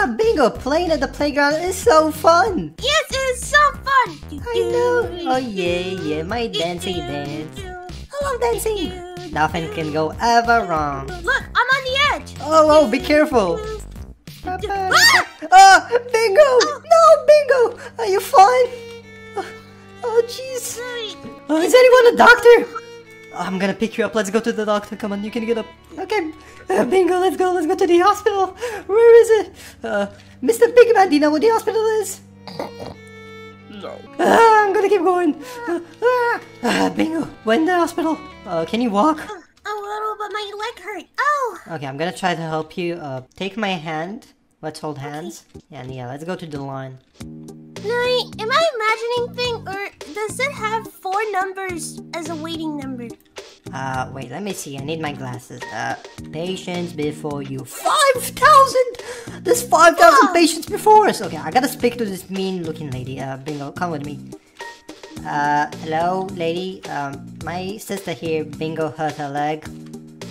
Ah, bingo! Playing at the playground is so fun! Yes, it is so fun! I know! Oh yeah, yeah, my dancing dance. I love dancing! Nothing can go ever wrong. Look, I'm on the edge! Oh, oh, be careful! Ah, bingo! No, bingo! Are you fine? Oh, Oh, jeez. Oh, is anyone a doctor? I'm gonna pick you up. Let's go to the doctor. Come on, you can get up. Okay. Uh, bingo, let's go. Let's go to the hospital. Where is it? Uh, Mr. Pigman, do you know where the hospital is? No. Ah, I'm gonna keep going. Uh, ah, ah, bingo, we're in the hospital. Uh, can you walk? A little, but my leg hurt. Oh! Okay, I'm gonna try to help you. Uh, take my hand. Let's hold hands. And yeah, let's go to the line. Bluey, am I imagining thing, or does it have four numbers as a waiting number? Uh, wait, let me see. I need my glasses. Uh, patients before you. 5,000! There's 5,000 Wow. patients before us! Okay, I gotta speak to this mean looking lady. Uh, Bingo, come with me. Uh, hello, lady. Um, my sister here, Bingo, hurt her leg.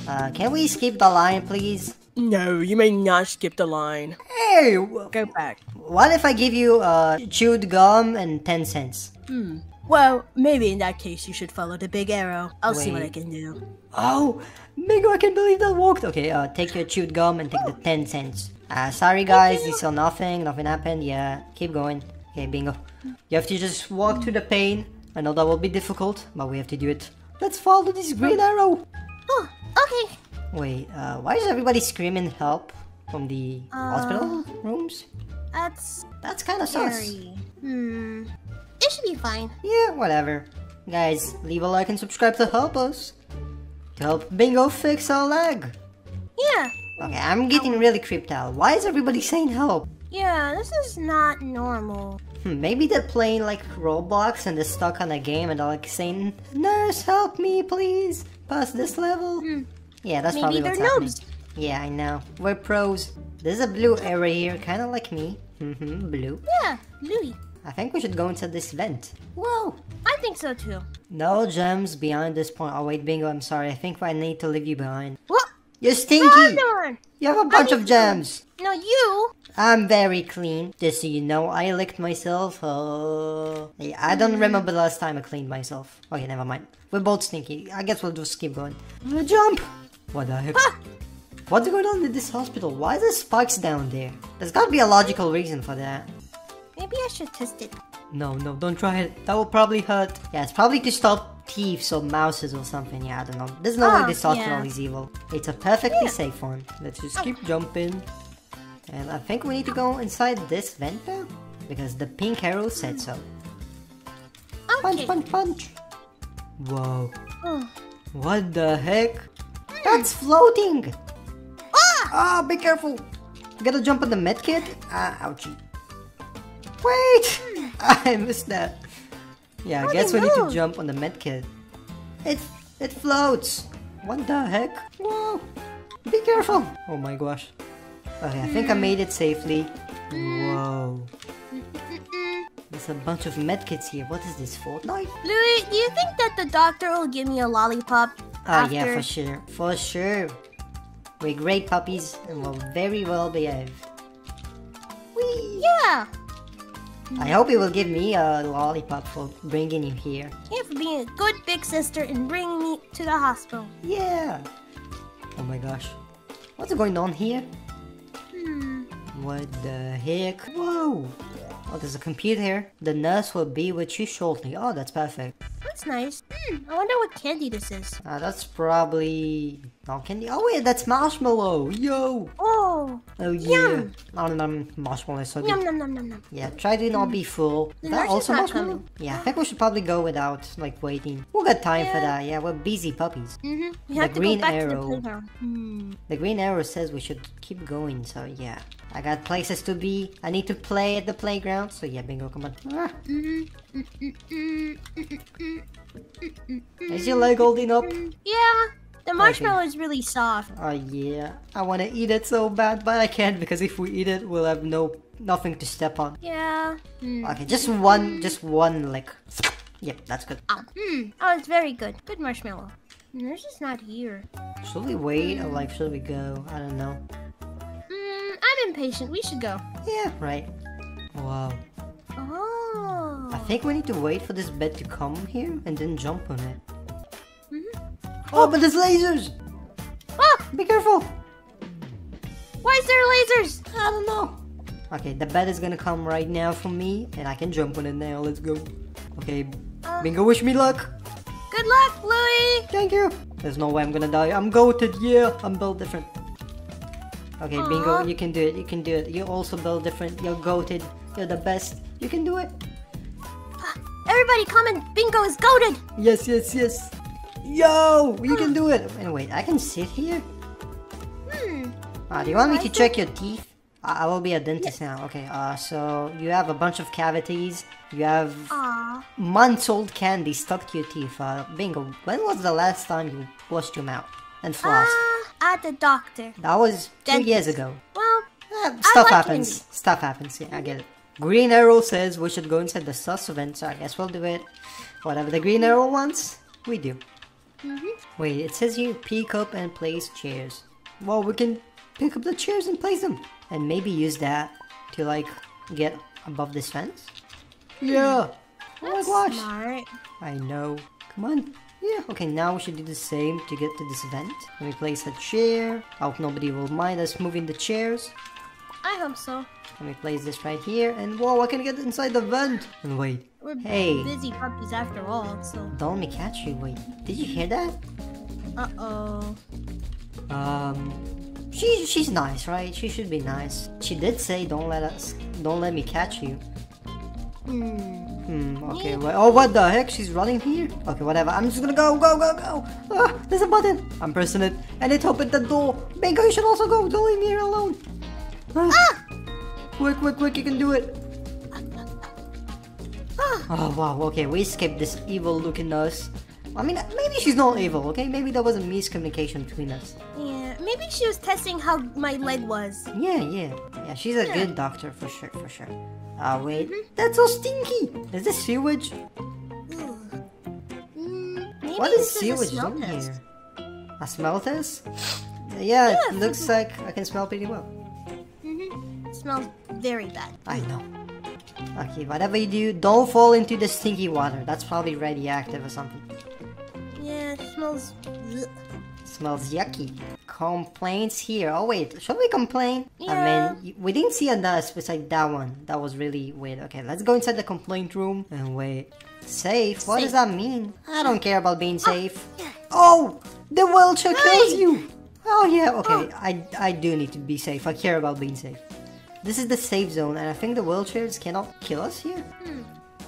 Uh, can we skip the line, please? No, you may not skip the line. Hey, Go back. what if I give you, uh, chewed gum and 10 cents? Hmm. Well, maybe in that case you should follow the big arrow. I'll see what I can do. Oh, Bingo, I can't believe that worked. Okay, uh, take your chewed gum and take the 10 cents. Uh, sorry guys, you saw nothing, nothing happened. Yeah, keep going. Okay, Bingo. You have to just walk through the pain. I know that will be difficult, but we have to do it. Let's follow this green arrow. Oh, okay. Wait, uh, why is everybody screaming help from the hospital rooms? That's That's kind of sus. scary. Hmm. It should be fine. Yeah, whatever. Guys, leave a like and subscribe to help us. To help Bingo fix our leg. Yeah. Okay, I'm getting really creeped out. Why is everybody saying help? Yeah, this is not normal. Hmm, maybe they're playing like Roblox and they're stuck on a game and they're like saying, Nurse, help me, please. Pass this level. Yeah, that's Maybe probably what's happening. noobs. Yeah, I know. We're pros. There's a blue area here, kind of like me. Mm-hmm, blue. Yeah, Bluey. I think we should go into this vent. Whoa. I think so too. No gems beyond this point. Oh wait, Bingo, I'm sorry. I think I need to leave you behind. What? You're stinky! Run! You have a bunch of gems! No, you. I'm very clean. Just so you know, I licked myself. Oh. yeah, I don't remember the last time I cleaned myself. Okay, never mind. We're both stinky. I guess we'll just keep going. Jump! What the heck? What's going on in this hospital? Why is there spikes down there? There's gotta be a logical reason for that. Maybe I should test it. No, no, don't try it. That will probably hurt. Yeah, it's probably to stop thieves or mouses or something. Yeah, I don't know. There's no way Ah, this hospital yeah. is evil. It's a perfectly safe one. Let's just keep jumping. And I think we need to go inside this vent now. Because the pink arrow said so. Punch, punch, punch. Whoa. Oh. What the heck? That's floating! Ah! be careful! Gotta jump on the medkit? Ah, ouchie. Wait! I missed that. Yeah, I guess we need to jump on the medkit. It, it floats! What the heck? Whoa! Be careful! Oh my gosh. Okay, I think I made it safely. Whoa. There's a bunch of medkits here. What is this, Fortnite? Bluey, do you think that the doctor will give me a lollipop? Oh after? yeah, for sure. For sure. We're great puppies and we're very well behaved. Whee! Yeah. I hope he will give me a lollipop for bringing him here. Yeah, for being a good big sister and bringing me to the hospital. Yeah! Oh my gosh. What's going on here? Hmm. What the heck? Whoa! Oh, there's a computer here. The nurse will be with you shortly. Oh, that's perfect. That's nice. Hmm. I wonder what candy this is. Uh, that's probably... No candy. Oh wait, that's marshmallow! Yo! Oh. Oh yeah! Yum. Nom nom, marshmallow is so good. Yum nom nom nom nom. Yeah, try to not be full. The Is that also marshmallow? Yeah, I think we should probably go without, like, waiting. We'll get time for that. Yeah, we're busy puppies. Mm-hmm. We have to green go back to arrow. the playground. Hmm. The green arrow says we should keep going, so yeah. I got places to be. I need to play at the playground, so yeah, bingo, come on. Ah, is your leg holding up? Yeah. The marshmallow is really soft. Oh yeah, I want to eat it so bad, but I can't because if we eat it, we'll have no nothing to step on. Yeah. Hmm. Okay, just one, just one lick. Yep, that's good. Ow. Hmm. Oh, it's very good. Good marshmallow. Nurse is not here. Should we wait or like should we go? I don't know. Hmm. I I'm impatient. We should go. Yeah, right. Wow. Oh. I think we need to wait for this bed to come here and then jump on it. Oh, but there's lasers! Ah, Be careful! why is there lasers? I don't know. Okay, the bed is gonna come right now for me, and I can jump on it now. Let's go. Okay, Uh. Bingo, wish me luck. Good luck, Bluey. Thank you. There's no way I'm gonna die. I'm goated. Yeah, I'm built different. Okay, Bingo, you can do it. You can do it. You also build different. You're goated. You're the best. You can do it. Everybody come in. Bingo is goaded. Yes, yes, yes. Yo, you can do it. And wait, I can sit here. Hmm. Uh, do you want me to check your teeth? I I will be a dentist now. Okay. Uh, so you have a bunch of cavities. You have Aw. months-old candy stuck to your teeth. Uh, bingo. When was the last time you washed your mouth and flossed? Ah, at the doctor. that was two years ago. Well, Uh, stuff like happens. candy. Stuff happens. Yeah, I get it. Green Arrow says we should go inside the sus event, so I guess we'll do it. Whatever the Green Arrow wants, we do. Mm-hmm. Wait, it says you pick up and place chairs. Well, we can pick up the chairs and place them, and maybe use that to like get above this fence. Yeah. Oh my gosh. smart. I know. Come on. Yeah, okay, now we should do the same to get to this vent. Let me place a chair. I hope nobody will mind us moving the chairs. I hope so. Let me place this right here, and whoa, I can get inside the vent! And wait, We're Hey. busy puppies after all, so. don't let me catch you, wait, did you hear that? Uh oh. Um, she, she's nice, right? She should be nice. She did say don't let us, don't let me catch you. Hmm. Hmm, okay, wait, oh, what the heck? She's running here? Okay, whatever, I'm just gonna go, go, go, go! Ah, there's a button! I'm pressing it, and it opened the door! Bingo, you should also go! Don't leave me here alone! Ah! Quick, quick, quick, you can do it! Oh wow, okay, we skipped this evil looking nurse. I mean, maybe she's not evil, okay? Maybe there was a miscommunication between us. Yeah, maybe she was testing how my leg was. Yeah, yeah. Yeah, she's a Yeah. good doctor for sure, for sure. Ah, wait. That's so stinky! Is this sewage? Mm, What is sewage test. here? A smell test? Yeah, it looks like I can smell pretty well. Mm-hmm. It smells very bad. I know. Okay, whatever you do, don't fall into the stinky water. That's probably radioactive or something. Yeah, it smells. Smells yucky. Complaints here. Oh wait, should we complain? Yeah. I mean, we didn't see a nurse beside that one. That was really weird. Okay, let's go inside the complaint room and wait. Safe? What does that mean? I don't care about being oh, safe. yeah. Oh, the wheelchair kills Hey! you. Oh yeah, okay. Oh. I I do need to be safe. I care about being safe. This is the safe zone, and I think the wheelchairs cannot kill us here.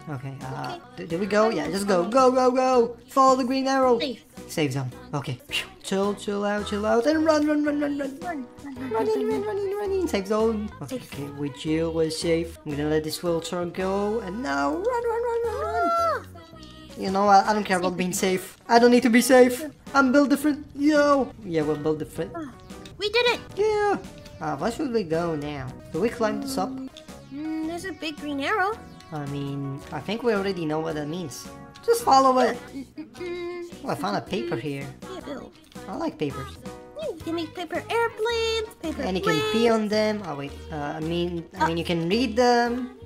Okay. Uh, Okay. d- do we go? Yeah, just go, go, go, go. Follow the green arrow. Safe. Safe zone. Okay. Phew. Chill, chill out, chill out, and run, run, run, run, run. Run, run, run, in, run, run in, run in. Safe zone. Okay, Safe. okay, we chill, we're safe. I'm gonna let this wheelchair go, and now run, run, run, run, run. Ah, You know what? I don't care about being safe. I don't need to be safe. I'm built different. Yo. Yeah, we're built different. we did it. Yeah. Uh, where should we go now? Do we climb this up? Mm, there's a big green arrow. I mean, I think we already know what that means. Just follow it. Oh, I found a paper here. yeah, Bill. I like papers. You can make paper airplanes, paper And you can pee on them. Oh wait. Uh, I mean, I mean, you can read them.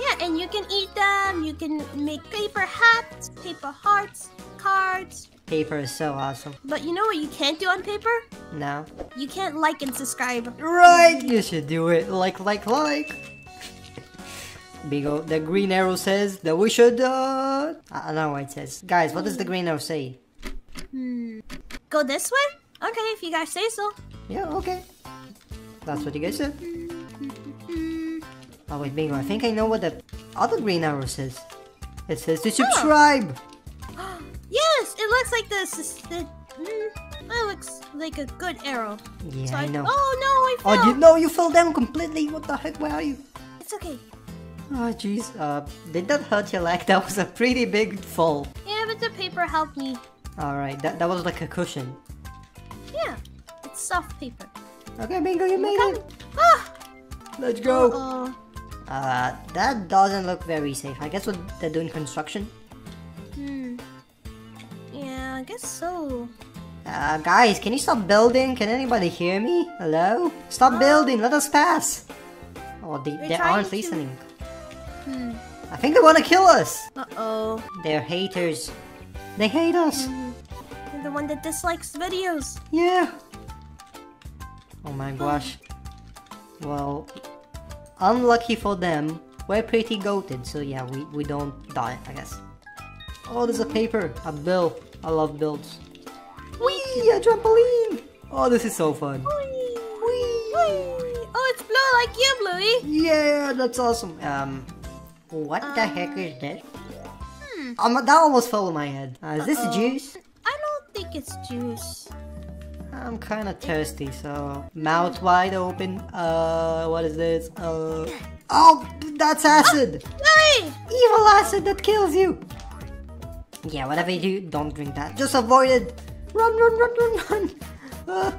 Yeah, and you can eat them. You can make paper hats, paper hearts, cards. Paper is so awesome. But you know what you can't do on paper? No. You can't like and subscribe. right? You should do it. Like, like, like. Bingo, the green arrow says that we should. Uh, I don't know what it says. Guys, what does the green arrow say? Go this way? Okay, if you guys say so. Yeah, okay. That's what you guys said. Oh wait, Bingo, I think I know what the other green arrow says. It says to subscribe. Yes, it looks like this. the, mm, that looks like a good arrow. Yeah, So I know. Oh no, I Oh, fell. you know you fell down completely. What the heck? Where are you? It's okay. Oh, jeez. Uh, did that hurt your leg? That was a pretty big fall. Yeah, but the paper helped me. All right, that that was like a cushion. Yeah, it's soft paper. Okay, Bingo, you made it. Ah! Let's go. Uh-oh. Uh, that doesn't look very safe. I guess what they're doing construction. Hmm. Yeah, I guess so. Uh, guys, can you stop building? Can anybody hear me? Hello? Stop building, let us pass! Oh, they, they aren't to- listening. Hmm. I think they wanna kill us! Uh-oh. They're haters. They hate us! You're the one that dislikes videos. Yeah! Oh my gosh. Well, unlucky for them, we're pretty goated, so yeah, we, we don't die, I guess. Oh, there's a paper, a bill. I love bills. Whee! A trampoline! Oh, this is so fun. Whee! Whee! Oh, it's blue like you, Bluey. Yeah, that's awesome. Um, what the heck is this? Um, that almost fell on my head. Uh, is this Uh-oh. juice? I don't think it's juice. I'm kind of thirsty, so mouth wide open. Uh, what is this? Uh, oh, that's acid. Hey! Evil acid that kills you. Yeah, whatever you do, don't drink that. Just avoid it. Run, run, run, run, run. Uh,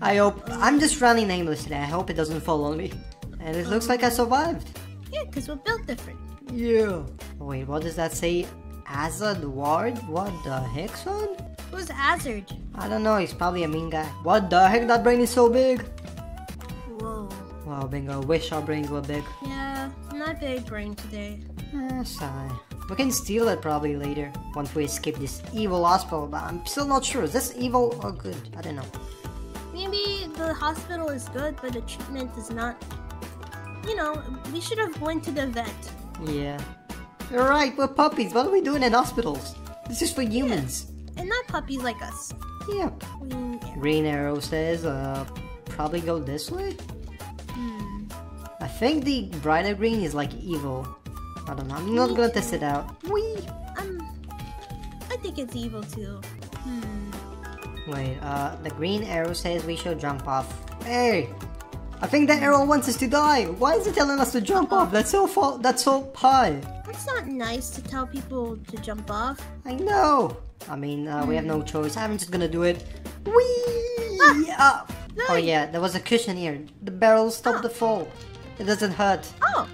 I hope I'm just running aimless today. I hope it doesn't fall on me. And it looks like I survived. Yeah, because we're built different. Yeah. Wait, what does that say? Azad Ward? What the heck, son? Who's Hazard? I don't know. He's probably a mean guy. What the heck? That brain is so big. Whoa. Wow, bingo. Wish our brains were big. Yeah, not big brain today. Eh, sigh. We can steal it probably later once we escape this evil hospital, but I'm still not sure. Is this evil or good? I don't know. Maybe the hospital is good, but the treatment is not. You know, we should have went to the vet. Yeah. You're right, we're puppies. What are we doing in hospitals? This is for humans. And not puppies like us. Yep. We, yeah. Green Arrow says, uh, probably go this way? Hmm. I think the brighter green is like evil. I don't know. I'm not gonna test it out. Whee! Um, I think it's evil too. Hmm. Wait, uh, the green arrow says we should jump off. Hey! I think the arrow wants us to die. Why is it telling us to jump off? That's so fa- That's so high. It's not nice to tell people to jump off. I know. I mean, uh, we have no choice. I'm just gonna do it. Whee! Ah! Oh yeah, there was a cushion here. The barrel stopped the fall. It doesn't hurt. Oh!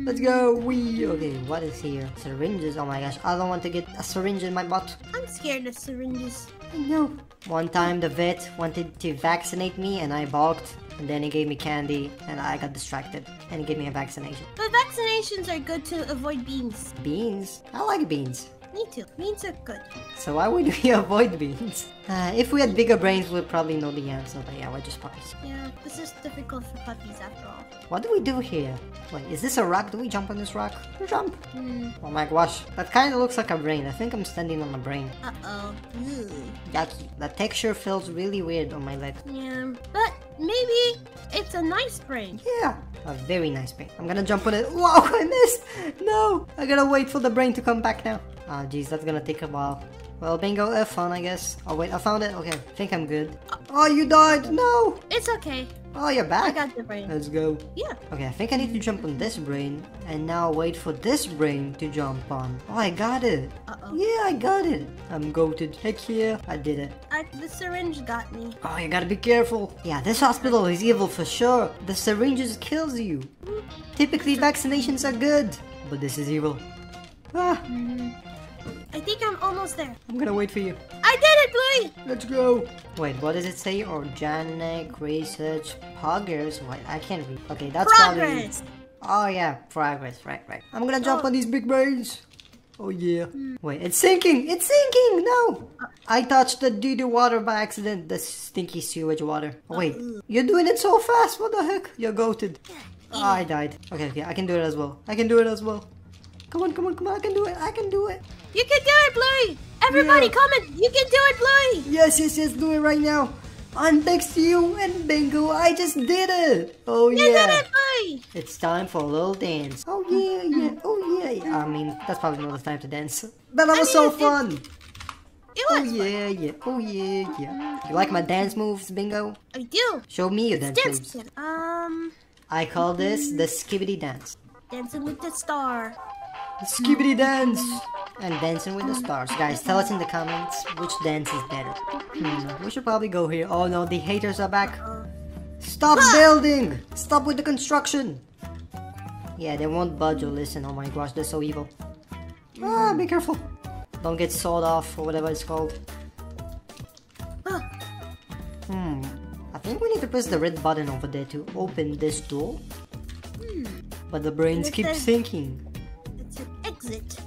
Let's go. Wee. Okay, what is here? Syringes. Oh my gosh, I don't want to get a syringe in my butt. I'm scared of syringes. I know. One time the vet wanted to vaccinate me and I balked. And then he gave me candy and I got distracted. And he gave me a vaccination. But vaccinations are good to avoid beans. Beans? I like beans. Me too. Beans are good. So why would we avoid beans? Uh, if we had bigger brains, we'd probably know the answer. But yeah, we're just puppies. Yeah, this is difficult for puppies after all. What do we do here? Wait, is this a rock? Do we jump on this rock? Jump! Hmm. Oh my gosh, that kind of looks like a brain. I think I'm standing on a brain. Uh-oh. Yucky. The texture feels really weird on my leg. Yeah, but maybe it's a nice brain. Yeah, a very nice brain. I'm gonna jump on it. Wow, I missed! No! I gotta wait for the brain to come back now. Ah, jeez, that's gonna take a while. Well, bingo, have fun, I guess. Oh, wait, I found it. Okay, I think I'm good. Oh, you died! No! It's okay. Oh, you're back? I got the brain. Let's go. Yeah. Okay, I think I need to jump on this brain and now wait for this brain to jump on. Oh, I got it. Uh-oh. Yeah, I got it. I'm goated. Heck yeah, I did it. I, the syringe got me. Oh, you gotta be careful. Yeah, this hospital is evil for sure. The syringes kills you. Typically, vaccinations are good, but this is evil. Ah, I think I'm almost there. I'm gonna wait for you. I did it, Bluey! Let's go. Wait, what does it say? Organic research progress. Wait, I can't read. Okay, that's Progress! probably. Oh yeah, progress. Right, right. I'm gonna jump on oh. these big brains. Oh yeah. Hmm. Wait, it's sinking. It's sinking. No, I touched the dirty water by accident. The stinky sewage water. Oh, wait, uh. you're doing it so fast. What the heck? You're goated. Oh, I died. Okay, okay, I can do it as well. I can do it as well. Come on, come on, come on. I can do it. I can do it. You can do it, Bluey! Everybody Yeah. comment! You can do it, Bluey! Yes, yes, yes, do it right now. I'm next to you and bingo, I just did it. Oh You yeah. did it, Bluey! It's time for a little dance. Oh yeah, yeah, oh yeah, yeah. I mean, that's probably not the time to dance. But that I was mean, so it- fun. It Oh was fun. yeah, yeah, oh yeah, yeah. You like my dance moves, bingo? I do. Show me your dance Dance moves. Um, I call this the skibidi dance. dancing with the star. Skibidi dance! And dancing with the stars. Guys, tell us in the comments which dance is better. Hmm, we should probably go here. Oh no, the haters are back. Stop building! Stop with the construction! Yeah, they won't budge or listen. Oh my gosh, they're so evil. Ah, be careful. Don't get sawed off or whatever it's called. Ah. Hmm. I think we need to press the red button over there to open this door. But the brains keep sinking. Exit.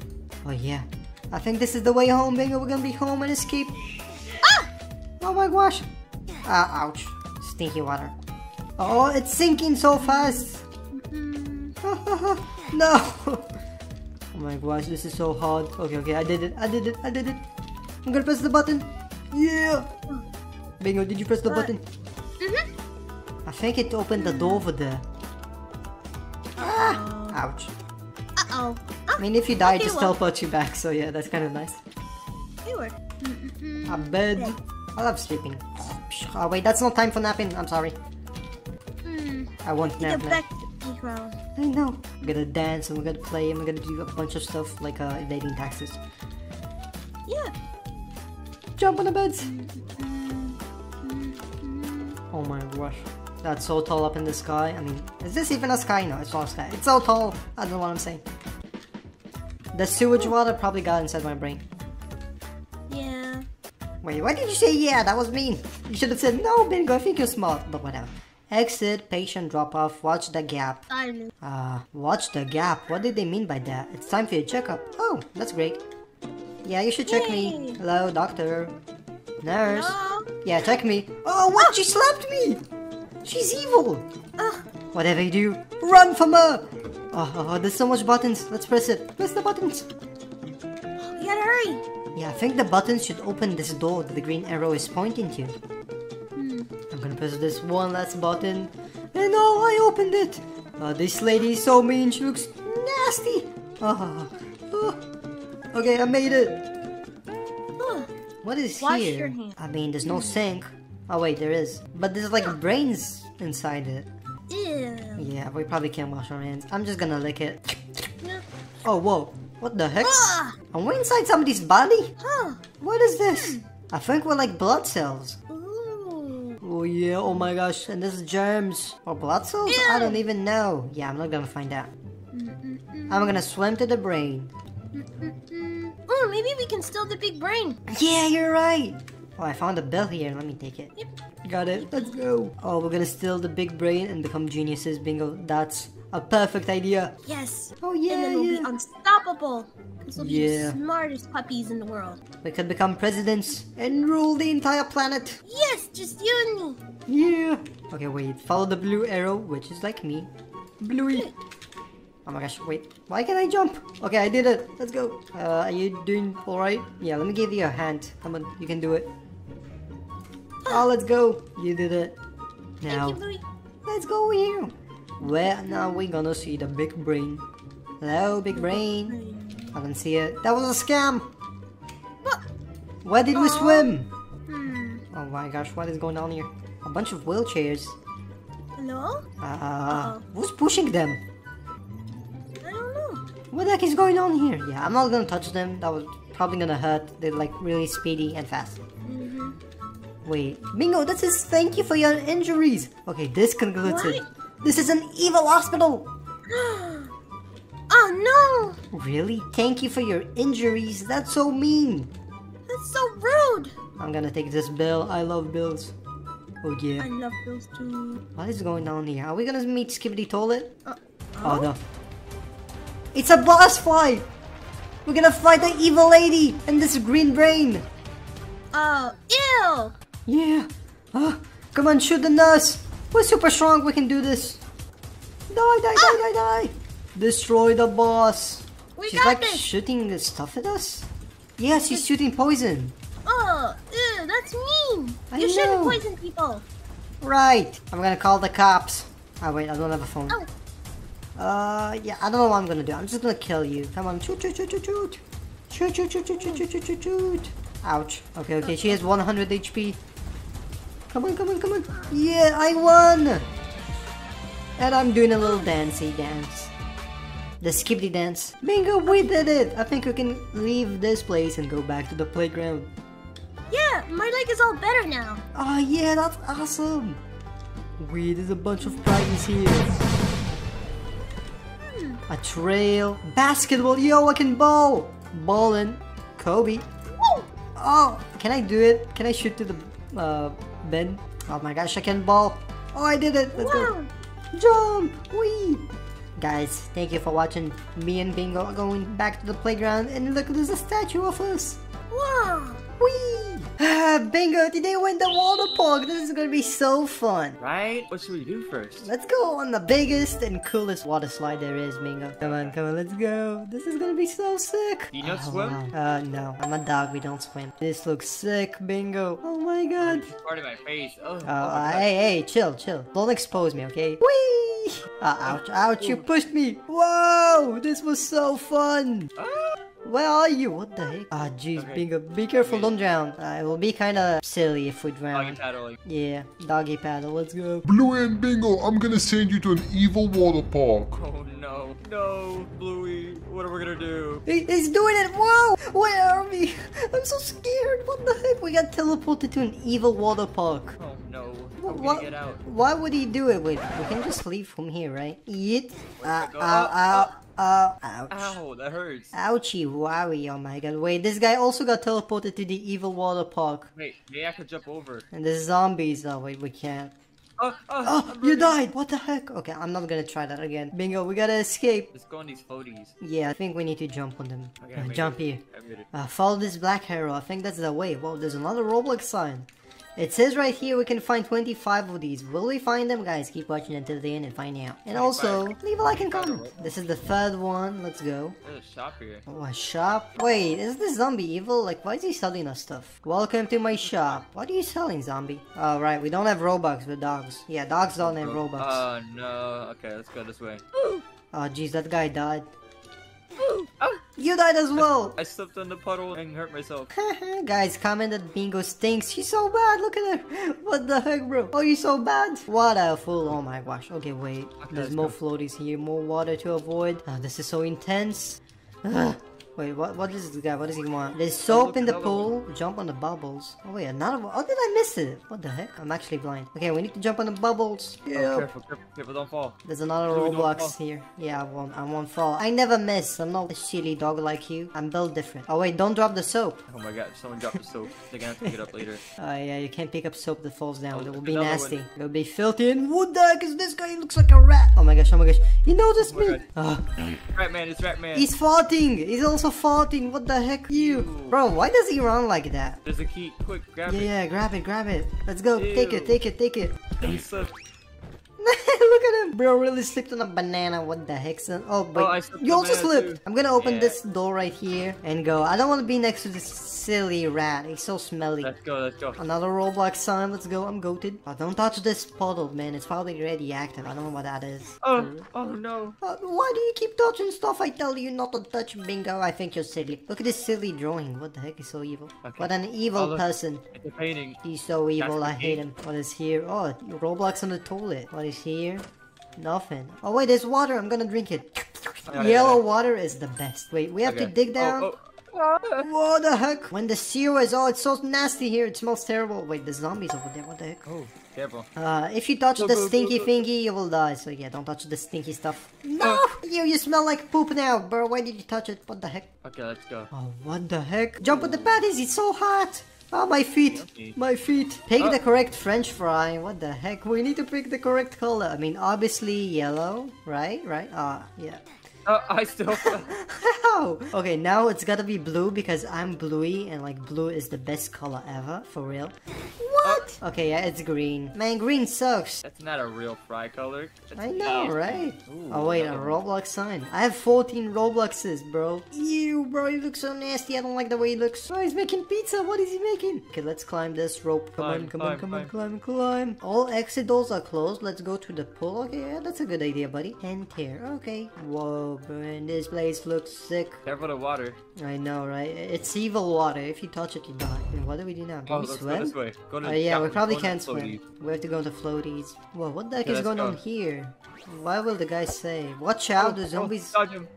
Oh yeah. I think this is the way home, Bingo. We're gonna be home and escape. Ah! Oh my gosh. Ah, ouch. Stinky water. Oh, it's sinking so fast. no. Oh my gosh, this is so hard. Okay, okay, I did it. I did it. I did it. I'm gonna press the button. Yeah. Bingo, did you press the button? Mm-hmm. I think it opened the door over there. Ah, ouch. Uh oh. I mean, if you die, Okay, just well- teleport you back. So yeah, that's kind of nice. You were. A bed. I love sleeping. Oh wait, that's not time for napping. I'm sorry. Hmm. I won't Get nap now. back to. I know. We're gonna dance and we're gonna play and we're gonna do a bunch of stuff like uh, evading taxes. Yeah. Jump on the beds. Mm, mm, mm, oh my gosh. That's so tall up in the sky. I mean, is this even a sky? No, it's not a sky. It's so tall. I don't know what I'm saying. The sewage water probably got inside my brain. Yeah. Wait, why did you say yeah? That was mean. You should have said no, Bingo. I think you're smart, but whatever. Exit, patient drop off, watch the gap. Know. Uh, watch the gap. What did they mean by that? It's time for your checkup. Oh, that's great. Yeah, you should check me. Hello, doctor. Nurse. Hello? Yeah, check me. Oh, what? She slapped me. She's evil. Ugh. Whatever you do, run from her. Oh, oh, oh, there's so much buttons. Let's press it. Press the buttons. You gotta hurry. Yeah, I think the buttons should open this door that the green arrow is pointing to. Hmm. I'm gonna press this one last button. And oh, I opened it! Uh, this lady is so mean, she looks nasty! Ah, ah. Okay, I made it! Ugh. What is Wash here? I mean, there's no sink. Oh wait, there is. But there's like brains inside it. Ew. Yeah, we probably can't wash our hands. I'm just gonna lick it. Oh, whoa. What the heck? Ah. Are we inside somebody's body? Huh. What is this? I think we're like blood cells. Ooh. Oh yeah, oh my gosh, and this is germs. Or blood cells? I don't even know. Yeah, I'm not gonna find out. I'm gonna swim to the brain. Mm. Oh, maybe we can steal the big brain. Yeah, you're right. Oh, I found a bell here. Let me take it. Yep. Got it. Let's go. Oh, we're gonna steal the big brain and become geniuses. Bingo. That's a perfect idea. Yes. Oh yeah. and yeah, then we'll yeah. be unstoppable. Because we'll be the smartest puppies in the world. We could become presidents and rule the entire planet. Yes, just you and me. Yeah. Okay, wait. Follow the blue arrow, which is like me. Bluey. Oh my gosh, wait. Why can't I jump? Okay, I did it. Let's go. Uh, are you doing alright? Yeah, let me give you a hand. Come on, you can do it. Oh, let's go. You did it. Now, you, let's go here. Where now we're gonna see the big brain? Hello, big brain. I can see it. That was a scam. What? Where did we swim? Hmm. Oh my gosh, what is going on here? A bunch of wheelchairs. Hello? Uh, Uh-oh. who's pushing them? I don't know. What the heck is going on here? Yeah, I'm not gonna touch them. That was probably gonna hurt. They're like really speedy and fast. Mm-hmm. Wait, Bingo, that says thank you for your injuries. Okay, this concludes it. This is an evil hospital. Oh no! Really? Thank you for your injuries. That's so mean. That's so rude! I'm gonna take this bill. I love bills. Oh yeah. I love those too. What is going on here? Are we gonna meet Skibidi Toilet? Uh, Oh no. It's a boss fight! We're gonna fight the evil lady and this green brain! Oh, ew! Yeah. Uh, come on, shoot the nuts. We're super strong. We can do this. Die, die, ah. die, die, die. Destroy the boss. We she's like this. shooting the stuff at us. Yeah, she's it's... shooting poison. Oh, ew, that's mean. I you know. shouldn't poison people. Right. I'm gonna call the cops. Oh wait, I don't have a phone. Oh. Uh, yeah, I don't know what I'm gonna do. I'm just gonna kill you. Come on, shoot, shoot, shoot, shoot, shoot. Shoot, shoot, shoot, shoot, shoot, shoot, shoot, shoot. Ouch. Okay, okay, she has 100 HP. Come on, come on, come on. Yeah, I won! And I'm doing a little dancey dance. The skippy dance. Bingo, we did it! I think we can leave this place and go back to the playground. yeah, my leg is all better now. Oh yeah, that's awesome! Wait, there's a bunch of prizes here. A trail, basketball, yo, I can ball! Ballin', Kobe. Woo! Oh, can I do it? Can I shoot to the uh, bed? Oh my gosh, I can ball. Oh, I did it. Let's go. Wow. Jump! Wee! Guys, thank you for watching me and Bingo are going back to the playground. And look, there's a statue of us. Wow. Wee! Ah, Bingo, today we're in the water park. This is gonna be so fun. Right? What should we do first? Let's go on the biggest and coolest water slide there is, Bingo. Come on, come on, let's go. This is gonna be so sick. Do you know Oh, swim? wow. Uh, no. I'm a dog, we don't swim. This looks sick, Bingo. Oh my god. Part of my face. Oh, Oh, my uh, hey, hey, chill, chill. Don't expose me, okay? Whee! Uh, ouch, ouch, you pushed me. Whoa, this was so fun. Where are you? What the heck? Ah, jeez, Okay. Bingo. Be careful, don't drown. Uh, it will be kind of silly if we drown. Doggy drown. paddling. Yeah, doggy paddle, let's go. Bluey and Bingo, I'm gonna send you to an evil water park. Oh no. No, Bluey. What are we gonna do? He- He's doing it! Whoa! Where are we? I'm so scared. What the heck? We got teleported to an evil water park. Oh no. How are we What? get out? Why would he do it? Wait, we can just leave from here, right? Yeet. Uh, go? ow, ow, ouch. Ow, that hurts. Ouchie, wowie, oh my god. Wait, this guy also got teleported to the evil water park. Wait, maybe I could jump over. And there's zombies. Oh, wait, we can't. Oh, oh, Oh, you died! What the heck? Okay, I'm not gonna try that again. Bingo, we gotta escape. Let's go on these floaties. Yeah, I think we need to jump on them. Okay, Uh, jump here. I made it. Uh, follow this black arrow. I think that's the way. Whoa, there's another Roblox sign. It says right here we can find 25 of these. Will we find them? Guys, keep watching until the end and find out. And also, leave a like and comment. This is the third one. Let's go. There's a shop here. Oh, a shop? Wait, is this zombie evil? Like, why is he selling us stuff? Welcome to my shop. What are you selling, zombie? Oh, right, we don't have Robux with dogs. Yeah, dogs don't have Robux. Oh no. Okay, let's go this way. Oh, jeez, that guy died. You died as well! I slipped in the puddle and hurt myself. Guys, comment that Bingo stinks. She's so bad. Look at her. What the heck, bro? Oh, you so bad. What a fool. Oh my gosh. Okay, wait. There's more go. floaties here. More water to avoid. Oh, this is so intense. Ugh. Wait, what? What is this guy? What does he want? There's soap look, in the another pool. Jump on the bubbles. Oh wait, another one. Oh, did I miss it? What the heck? I'm actually blind. Okay, we need to jump on the bubbles. Oh, Yeah. careful, careful, careful, don't fall. There's another Dude, don't Roblox here. Yeah, I won't. I won't fall. I never miss. I'm not a silly dog like you. I'm built different. Oh wait, don't drop the soap. Oh my god, someone dropped the soap. They're gonna have to pick it up later. Oh yeah, you can't pick up soap that falls down. Oh, It will be nasty. one. It will be filthy. And what the heck is this guy? He looks like a rat. Oh my gosh! Oh my gosh! He noticed Oh my me. God. Oh, Ratman, it's Ratman. he's farting. He's also farting. What the heck? You, Ew. bro? Why does he run like that? There's a key. Quick, grab Yeah, it. yeah. Grab it, grab it. Let's go. Take it, take it, take it. Look at him, bro. Really slipped on a banana. What the heck, son? Oh. I slipped you also slipped. too. I'm gonna open Yeah. this door right here and go. I don't want to be next to this silly rat. He's so smelly. Let's go, let's go. Another Roblox sign. Let's go. I'm goated. Oh, don't touch this puddle, man. It's probably radioactive. I don't know what that is. Oh, oh no. Uh, why do you keep touching stuff? I tell you not to touch bingo. I think you're silly. Look at this silly drawing. What the heck is so evil? Okay. What an evil Oh, look. person. It's a painting. He's so evil. the I hate him. What is here? Oh, Roblox on the toilet. What is here? Nothing. Oh wait, there's water. I'm gonna drink it. yeah, Yellow yeah. water is the best. Wait, we have to dig down. Oh, oh. What the heck? When the sewers, oh, it's so nasty here. It smells terrible. Wait, the zombies over there. What the heck? Oh, careful. Uh, if you touch Go, the go, go, stinky go. thingy, you will die. So yeah, don't touch the stinky stuff. No! You, you smell like poop now, bro. Why did you touch it? What the heck? Okay, let's go. Oh, what the heck? Jump with the patties. It's so hot. Oh, my feet. Okay. My feet. Pick Oh. the correct french fry. What the heck? We need to pick the correct color. I mean, obviously yellow, right? Right? Ah, yeah. Oh, I still fell. How? Okay, now it's gotta be blue because I'm bluey and like blue is the best color ever, for real. What? Oh, okay, yeah, it's green. Man, green sucks. That's not a real fry color. That's I know, nasty. right? Ooh, oh wait, a. Roblox sign. I have 14 Robloxes, bro. Ew, bro, you look so nasty. I don't like the way he looks. Oh, he's making pizza. What is he making? Okay, let's climb this rope. Come on, Climb, come on, climb, come on, climb. climb, climb. All exit doors are closed. Let's go to the pool. Okay, yeah, that's a good idea, buddy. Enter. Okay. Whoa, this place looks sick. Careful the water. I know, right? It's evil water. If you touch it, you die. What do we do now? Do Oh, we swim? go this way. Go to Oh yeah, we probably can't swim. We have to go to floaties. Whoa, what the heck Okay, is going go. on here? Why will the guy say? Watch out, oh, the Oh, zombies. him.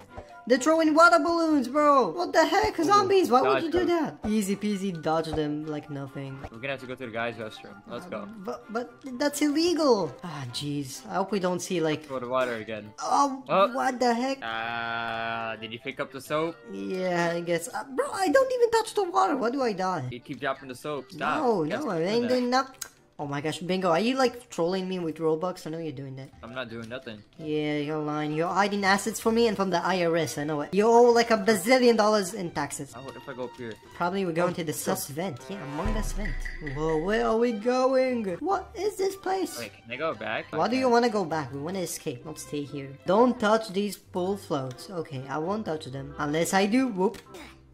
They're throwing water balloons, bro! What the heck? Zombies, why would you do them. that? Easy peasy, dodge them like nothing. We're gonna have to go to the guy's restroom. Let's go. But, but that's illegal! Ah, jeez. I hope we don't see like... Go to water again. Oh, Oh. what the heck? Ah, did you pick up the soap? Yeah, I guess. Uh, bro, I don't even touch the water. Why do I die? You keep dropping the soap. Stop. No, no, I doing ain't that. doing that. Oh my gosh, Bingo, are you like trolling me with Robux? I know you're doing that. I'm not doing nothing. Yeah, you're lying. You're hiding assets for me and from the IRS, I know it. You owe like a bazillion dollars in taxes. Oh, what if I go up here? Probably we're going to the sus vent. Yeah, among us vent. Whoa, where are we going? What is this place? Wait, can I go back? Why do you uh, want to go back? We want to escape, not stay here. Don't touch these pool floats. Okay, I won't touch them. Unless I do, whoop.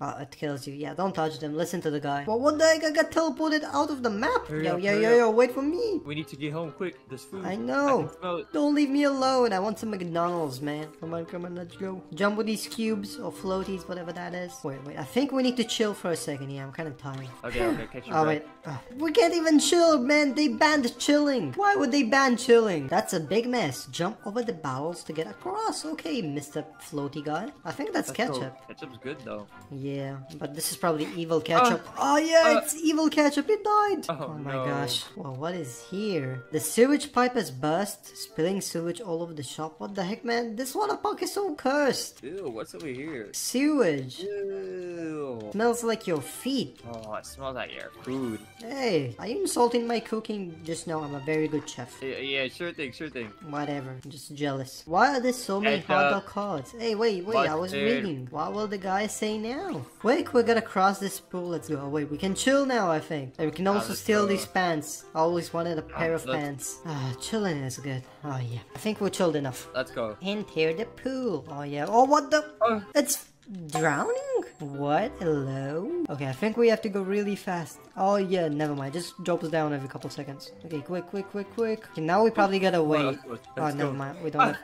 Oh, it kills you. Yeah, don't touch them. Listen to the guy. Well, what the heck? I got teleported out of the map. Hurry yo, up, yo, yo, up. yo, wait for me. We need to get home quick. There's food. I know. can smell it. Don't leave me alone. I want some McDonald's, man. Come on, come on, let's go. Jump with these cubes or floaties, whatever that is. Wait, wait. I think we need to chill for a second. Yeah, I'm kind of tired. Okay, okay, catch you. Oh breath. wait, uh, we can't even chill, man. They banned chilling. Why would they ban chilling? That's a big mess. Jump over the barrels to get across. Okay, Mr. Floaty guy. I think that's Let's go. ketchup. Ketchup's good though. Yeah, but this is probably evil ketchup. oh yeah, uh, it's evil ketchup. It died. Oh, my no. gosh. Well, what is here? The sewage pipe has burst, spilling sewage all over the shop. What the heck, man? This water park is so cursed. Ew, what's over here? Sewage. Ew. Smells like your feet. Oh, it smells like your food. Hey, are you insulting my cooking? Just know I'm a very good chef. Yeah, yeah, sure thing, sure thing. Whatever, I'm just jealous. Why are there so many Heads hot dog cards? Hey, wait, wait, I was reading. What will the guy say now? Quick, we're gonna cross this pool. Let's go. Wait, we can chill now, I think. And we can also steal these pants. I always wanted a pair of pants. Ah, chilling is good. Oh, yeah. I think we're chilled enough. Let's go. Enter the pool. Oh, yeah. Oh, what the? Oh. It's drowning? What? Hello? Okay, I think we have to go really fast. Oh, yeah, never mind. Just drops down every couple seconds. Okay, quick, quick, quick, quick. Okay, now we probably gotta wait. Oh, never mind. We don't have...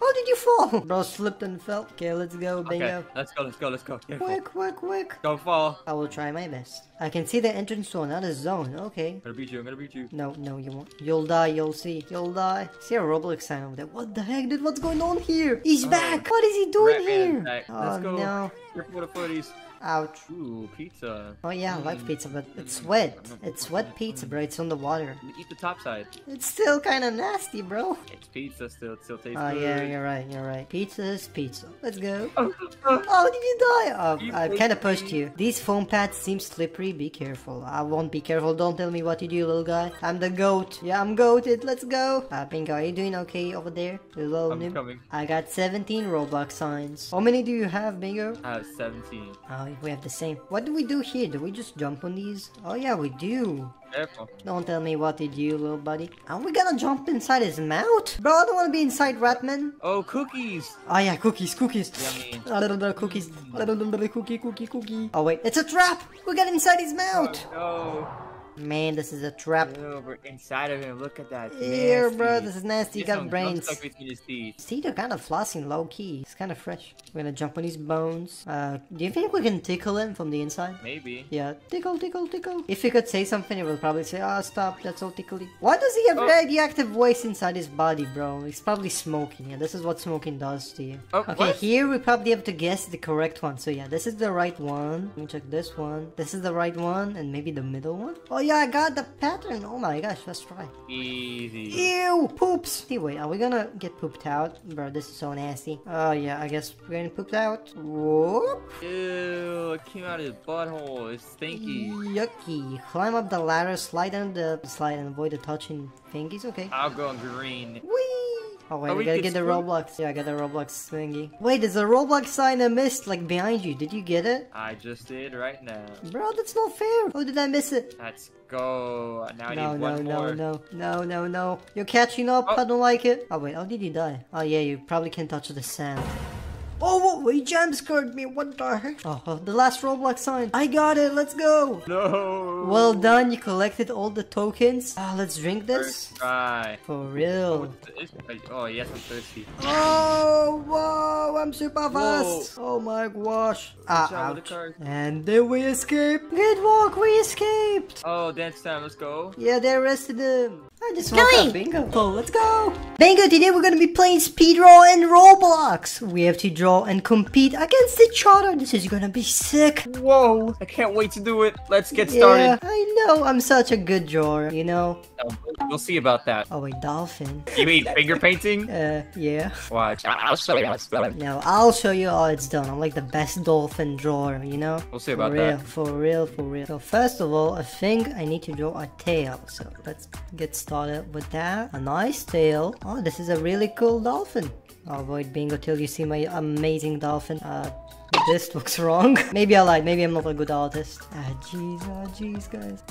How did you fall? Bro slipped and fell. Okay, let's go, bingo. Okay, let's go, let's go, let's go. Careful. Quick, quick, quick. Don't fall. I will try my best. I can see the entrance to another zone. Okay. I'm gonna beat you, I'm gonna beat you. No, no, you won't. You'll die, you'll see. You'll die. See a Roblox sign over there. What the heck, dude? What's going on here? He's oh. back! What is he doing here? Oh Let's go. no. Careful with the footies. Ouch. Ooh, pizza. Oh yeah, I like pizza, but it's wet. It's wet pizza, bro. It's on the water. Eat the top side. It's still kind of nasty, bro. It's pizza still, it still tastes Oh good. yeah, you're right, you're right. Pizza is pizza. Let's go. Oh, Oh, did you die? Oh, You I kind of pushed you. These foam pads seem slippery. Be careful. I won't be careful. Don't tell me what to do, little guy. I'm the goat. Yeah, I'm goated. Let's go. Uh, Bingo, are you doing okay over there? Little I'm noob? coming. I got 17 Roblox signs. How many do you have, Bingo? I have 17. Oh, we have the same. What do we do here? Do we just jump on these? Oh yeah, we do. Careful. Don't tell me what to do, little buddy. Are we gonna jump inside his mouth? Bro, I don't wanna be inside Ratman. Oh, cookies! Oh yeah, cookies, cookies. Yummy. A little bit of cookies. A little bit of cookie, cookie, cookie. Oh wait, it's a trap! We got inside his mouth! Oh, Man, this is a trap. no, we're inside of him. Look at that. Here, bro, this is nasty. Get got brains. stuck between his teeth. See, they're kind of flossing low key. It's kind of fresh. We're gonna jump on his bones. Uh, do you think we can tickle him from the inside? Maybe. Yeah, tickle, tickle, tickle. If he could say something, he will probably say, "Ah, stop, that's all tickly." Why does he have Oh. radioactive waste inside his body, bro? He's probably smoking. Yeah, this is what smoking does to you. Oh, okay, what? here we probably have to guess the correct one. So yeah, this is the right one. Let me check this one. This is the right one, and maybe the middle one. Oh Oh, yeah, I got the pattern. Oh my gosh, let's try. Easy. Ew, poops. Wait, are we gonna get pooped out? Bro, this is so nasty. Oh yeah, I guess we're getting pooped out. Whoop. Ew, it came out of his butthole. It's stinky. Yucky. Climb up the ladder, slide down the slide, and avoid the touching thingies. Okay. I'll go green. Whee! Oh wait, we we gotta get the? Roblox. Yeah, I got the Roblox thingy. Wait, there's a Roblox sign I missed, like behind you. Did you get it? I just did right now. Bro, that's not fair. Oh, did I miss it? Let's go. Now I No, need no, one no, more. no, no, no, no. You're catching up. Oh. I don't like it. Oh wait, how did you die? Oh yeah, you probably can't touch the sand. Oh, whoa, he jump scared me. What the heck? Oh, oh, the last Roblox sign. I got it. Let's go. No. Well done. You collected all the tokens. Ah, let's drink this. First try. For real. Oh, yes, I'm thirsty. Oh, whoa, I'm super Whoa. fast. Oh my gosh. Ah, job ouch. the. And then we escaped. Good walk, we escaped. Oh, dance time. Let's go. Yeah, they arrested him. I I just woke Joey. up. Bingo. Oh, let's go. Bingo, today we're gonna be playing speedrun and Roblox. We have to draw and compete against each other. This is gonna be sick. Whoa! I can't wait to do it. Let's get Yeah, started. I know. I'm such a good drawer, you know? Um, we'll see about that. Oh, wait, dolphin. You mean finger painting? Uh, yeah. Watch. I'll show you. Now, I'll show you how it's done. I'm like the best dolphin drawer, you know? We'll see For about real, that. for real, for real. So first of all, I think I need to draw a tail. So let's get started with that. A nice tail. Oh, this is a really cool dolphin. Avoid bingo till you see my amazing dolphin. Uh, this looks wrong. maybe I lied. Maybe I'm not a good artist. Ah, jeez, ah, jeez, guys.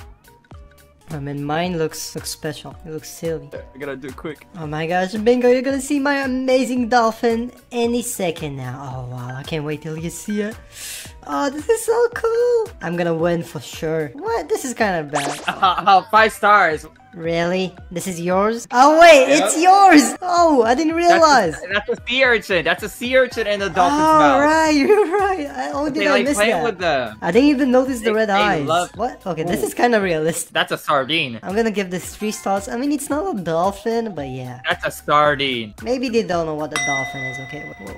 I mean, mine looks looks special. It looks silly. I gotta do it quick. Oh my gosh, Bingo, you're gonna see my amazing dolphin any second now. Oh wow, I can't wait till you see it. Oh, this is so cool. I'm gonna win for sure. What? This is kind of bad. Uh, five stars. Really? This is yours? Oh wait, it's yours! Oh, I didn't realize. That's a, that's a sea urchin. That's a sea urchin in the dolphin's Oh mouth. right, you're right. I, oh, did They I like miss that? with them. I didn't even notice the red eyes. love- What? Okay, this is kind of realistic. That's a sardine. I'm gonna give this three stars. I mean, it's not a dolphin, but yeah. That's a sardine. Maybe they don't know what a dolphin is, okay? Well,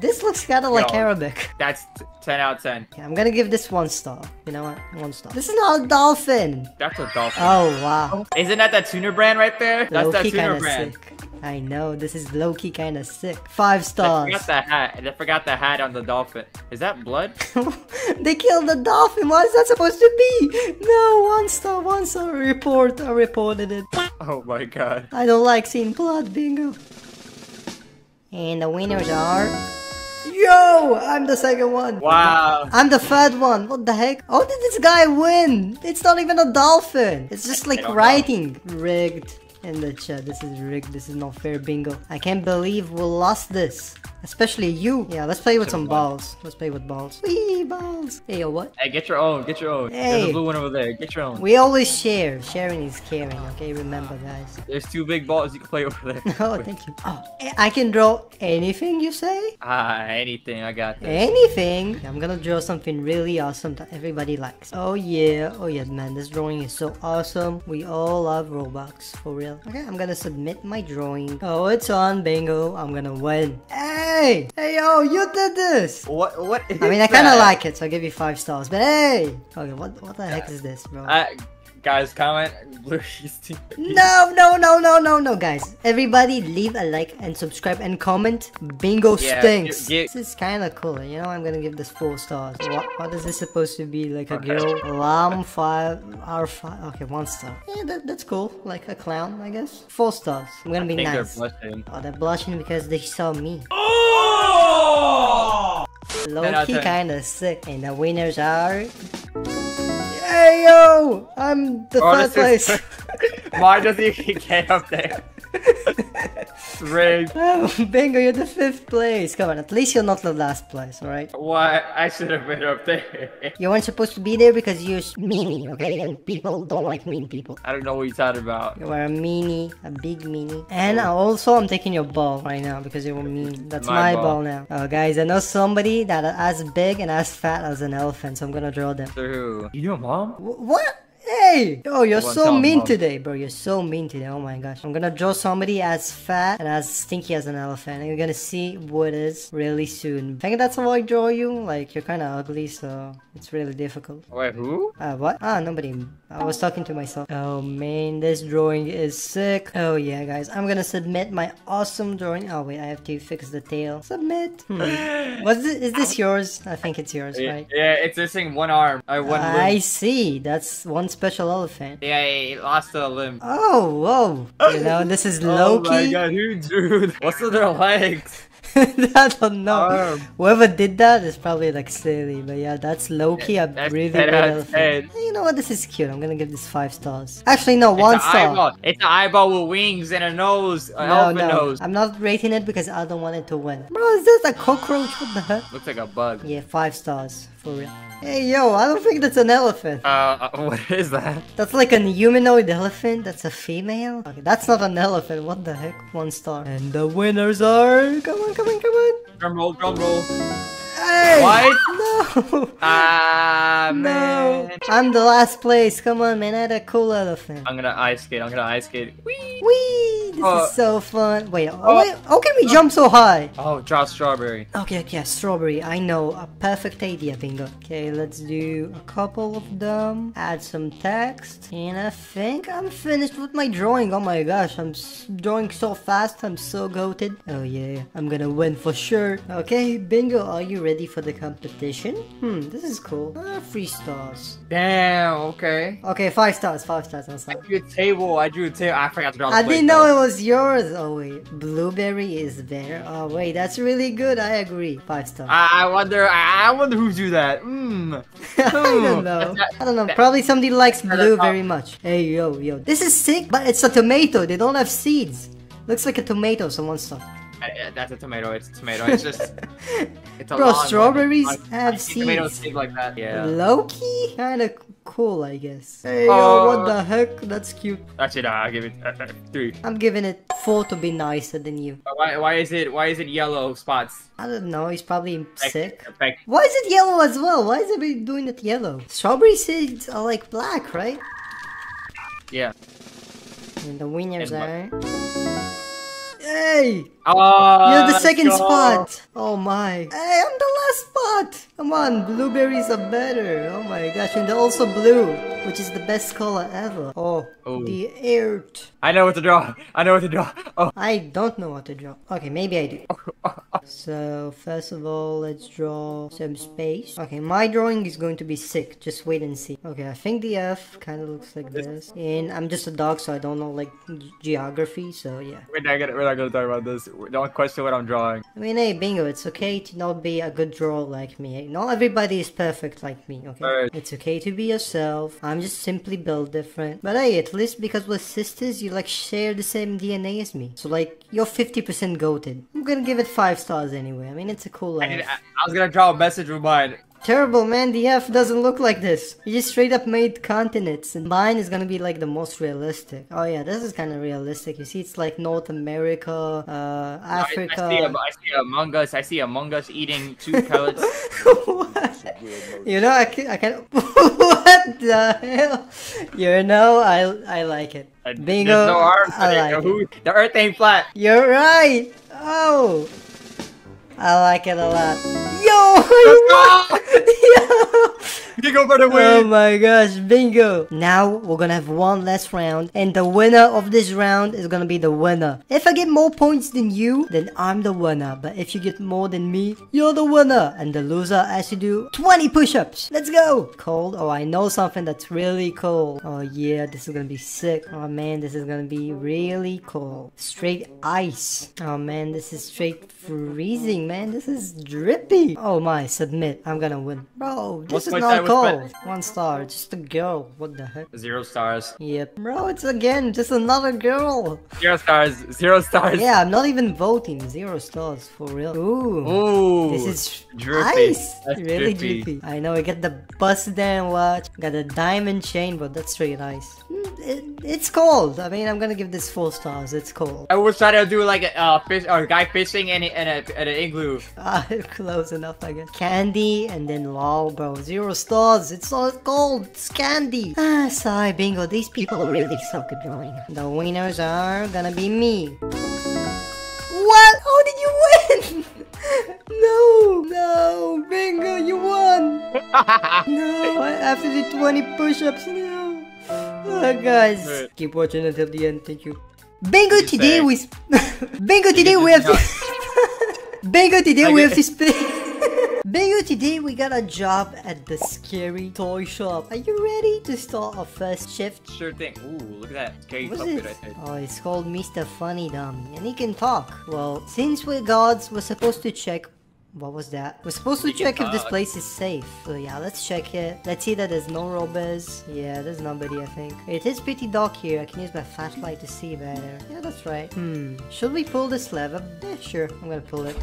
this looks kind of like Arabic. That's 10 out of 10. Okay, I'm gonna give this one star. You know what? One star. This is not a dolphin! That's a dolphin. Oh, wow. Oh, Isn't that that tuner brand right there? That's that kinda brand. sick. I know, this is low-key kinda sick. Five I stars. forgot the hat. I forgot the hat on the dolphin. Is that blood? they killed the dolphin! What is that supposed to be? No, one star, one star. Report, I reported it. Oh my god. I don't like seeing blood, bingo. And the winners are... Yo! I'm the second one! Wow. I'm the third one. What the heck? How did this guy win? It's not even a dolphin. It's just like don't know. writing. Rigged in the chat. This is rigged. This is not fair bingo. I can't believe we lost this. Especially you. Yeah, let's play with some balls. Let's play with balls. Wee balls. Hey, yo, what? Hey, get your own. Get your own. There's Hey. a blue one over there. Get your own. We always share. Sharing is caring. Okay, remember, guys. There's two big balls you can play over there. Oh, thank you. Oh, I can draw anything you say? Ah, anything. I got this. Anything. I'm gonna draw something really awesome that everybody likes. Oh yeah, oh yeah, man, this drawing is so awesome. We all love Robux, for real. Okay, I'm gonna submit my drawing. Oh, it's on, bingo. I'm gonna win. Hey! Hey, yo, you did this! What? What? I mean, I kinda like it, so I'll give you five stars, but hey! Okay, what, what the heck is this, bro? Uh, guys, comment. No, no, no, no, no, no, guys. Everybody leave a like and subscribe and comment. Bingo Yeah, stinks. this is kind of cool. You know, I'm gonna give this four stars. What, what is this supposed to be? Like a girl? Lamb 5, R5. Okay, one star. Yeah, that, that's cool. Like a clown, I guess. Four stars. I'm gonna be think nice. they're blushing. Oh, they're blushing because they saw me. Oh! out Low-key kinda sick. And the winners are... Hey, yo! I'm the Oh, third place. is- Why does he get up there? Rigged. Oh, bingo, you're the fifth place. Come on, at least you're not the last place, alright? Why? I should have been up there. You weren't supposed to be there because you're meanie, okay? And people don't like mean people. I don't know what you're talking about. You are a meanie, a big meanie. And uh, also, I'm taking your ball right now because you were mean. That's my, My ball. ball. now. Oh, guys, I know somebody that as big and as fat as an elephant, so I'm gonna draw them. Through. You know, mom? Wh- what? Hey! Oh, you're so mean Mom. today, bro. You're so mean today. Oh my gosh. I'm gonna draw somebody as fat and as stinky as an elephant. And you're gonna see what is really soon. I think that's how I draw you. Like, you're kinda ugly, so it's really difficult. Wait, who? Uh, what? Ah, nobody. I was talking to myself. Oh man, this drawing is sick. Oh yeah, guys. I'm gonna submit my awesome drawing. Oh wait, I have to fix the tail. Submit. Hmm. Was this, is this yours? I think it's yours, Yeah, right? yeah, it's missing one arm. I one I see. That's one special elephant. Yeah, he lost a limb. Oh, whoa. You know, this is low-key. Oh my god, who drew? What's with their legs? I don't know. Arm. Whoever did that is probably like silly, but yeah, that's low key a That's really good elephant. You know what? This is cute. I'm gonna give this five stars. Actually, no, one it's an star. eyeball. It's an eyeball with wings and a nose. An No, no, nose. I'm not rating it because I don't want it to win. Bro, is this a cockroach? What the heck? Looks like a bug. Yeah, five stars for real. Hey, yo, I don't think that's an elephant. Uh, uh, what is that? That's like an humanoid elephant. That's a female. Okay, that's not an elephant. What the heck? One star. And the winners are. Come on, come on, come on. Drum roll, drum roll. Hey! What? No! Ah, No! man. I'm the last place. Come on, man. I had a cool elephant. I'm gonna ice skate. I'm gonna ice skate. Whee! Whee! This Uh, is so fun. Wait, oh, uh, wait, how can we jump so high? Oh, draw strawberry. Okay, okay, strawberry. I know. A perfect idea, bingo. Okay, let's do a couple of them. Add some text. And I think I'm finished with my drawing. Oh my gosh, I'm drawing so fast. I'm so goated. Oh yeah, I'm gonna win for sure. Okay, bingo. Are you ready for the competition? Hmm, this is cool. Uh, three stars. Damn. Okay. Okay, five stars. Five stars. I'm I drew a table. I drew a table. I forgot to draw. The I didn't know though. it was yours. Oh wait, blueberry is there. Oh wait, that's really good. I agree. Five stars. I, I wonder. I, I wonder who drew that. Mmm. I don't know. I don't know. Probably somebody likes blue very much. Hey yo yo, this is sick, but it's a tomato. They don't have seeds. Looks like a tomato. Someone stuff. That's a tomato. It's a tomato. It's just. It's a Bro, long one. strawberries I- have I see Tomatoes seeds. shaped like that. Yeah. low-key, kind of cool, I guess. Hey Oh. yo, what the heck? That's cute. Actually, no. I'll give it uh, uh, three. I'm giving it four to be nicer than you. Why? Why is it? Why is it yellow spots? I don't know. He's probably Thank- sick. thank- Why is it yellow as well? Why is everybody doing it yellow? Strawberry seeds are like black, right? Yeah. And the winners And are. Hey! Oh. You're the ah, second go. spot! Oh my. Hey, I'm the last spot! Come on, blueberries are better. Oh my gosh, and they're also blue, which is the best color ever. Oh, Oh. the earth. I know what to draw. I know what to draw. Oh. I don't know what to draw. Okay, maybe I do. So, first of all, let's draw some space. Okay, my drawing is going to be sick. Just wait and see. Okay, I think the F kind of looks like this. And I'm just a dog, so I don't know, like, geography, so yeah. We're not gonna. We're not gonna talk about this. Don't question what I'm drawing. I mean, hey, bingo, it's okay to not be a good drawer like me. Not everybody is perfect like me, okay? Right. It's okay to be yourself. I'm just simply built different. But hey, at least because we're sisters, you like share the same DNA as me. So like, you're 50% goated. I'm gonna give it 5 stars anyway. I mean, it's a cool I, did, I, I was gonna draw a message with mine. Terrible, man. The F doesn't look like this. You just straight up made continents, and mine is gonna be like the most realistic. Oh yeah, this is kind of realistic. You see, it's like North America, uh, Africa. I see. A, I see Among Us. I see Among Us eating two pellets. what? You know, I can, I can. what the hell? You know, I I like it. Uh, Bingo. There's no arms. I like it. The Earth ain't flat. You're right. Oh, I like it a lot. Yo! Yo! You go for the Oh my gosh, bingo! Now we're gonna have one last round, and the winner of this round is gonna be the winner. If I get more points than you, then I'm the winner. But if you get more than me, you're the winner. And the loser has to do 20 push-ups. Let's go! Cold? Oh, I know something that's really cold. Oh yeah, this is gonna be sick. Oh man, this is gonna be really cold. Straight ice. Oh man, this is straight freezing, man. This is drippy. Oh my, submit. I'm gonna win. Bro, this What's is not side? What's my- cold. One star, just a girl. What the heck? Zero stars. Yep. Bro, it's again just another girl. Zero stars. Zero stars. Yeah, I'm not even voting. Zero stars for real. Ooh. Ooh. This is drippy. ice. That's really drippy. drippy. I know. I get the busted down watch. Got a diamond chain, but that's straight ice. Mm, It, it's cold. I mean, I'm gonna give this four stars. It's cold. I was trying to do like a uh, fish or a guy fishing in, a- in, a, in an igloo. Ah, close enough, I guess. Candy and then lol, bro. Zero stars. It's all gold. It's candy. Ah, sorry, bingo. These people really suck at drawing. The winners are gonna be me. What? How did you win? no, no, bingo, you won. no, I have to do 20 push-ups. No. Oh, guys, Wait. keep watching until the end. Thank you. Bingo you today say? we. Bingo today we have. Bingo today we have to. Bingo today we got a job at the scary toy shop. Are you ready to start our first shift? Sure thing. Ooh, look at that. Scary What's puppet it? right. Oh, it's called Mr. Funny Dummy, and he can talk. Well, since we're gods, we're supposed to check. What was that? We're supposed to He check if this place is safe. So yeah, let's check it. Let's see that there's no robbers. Yeah, there's nobody, I think. It is pretty dark here. I can use my flashlight to see better. Yeah, that's right. Hmm. Should we pull this lever? Yeah, sure. I'm gonna pull it.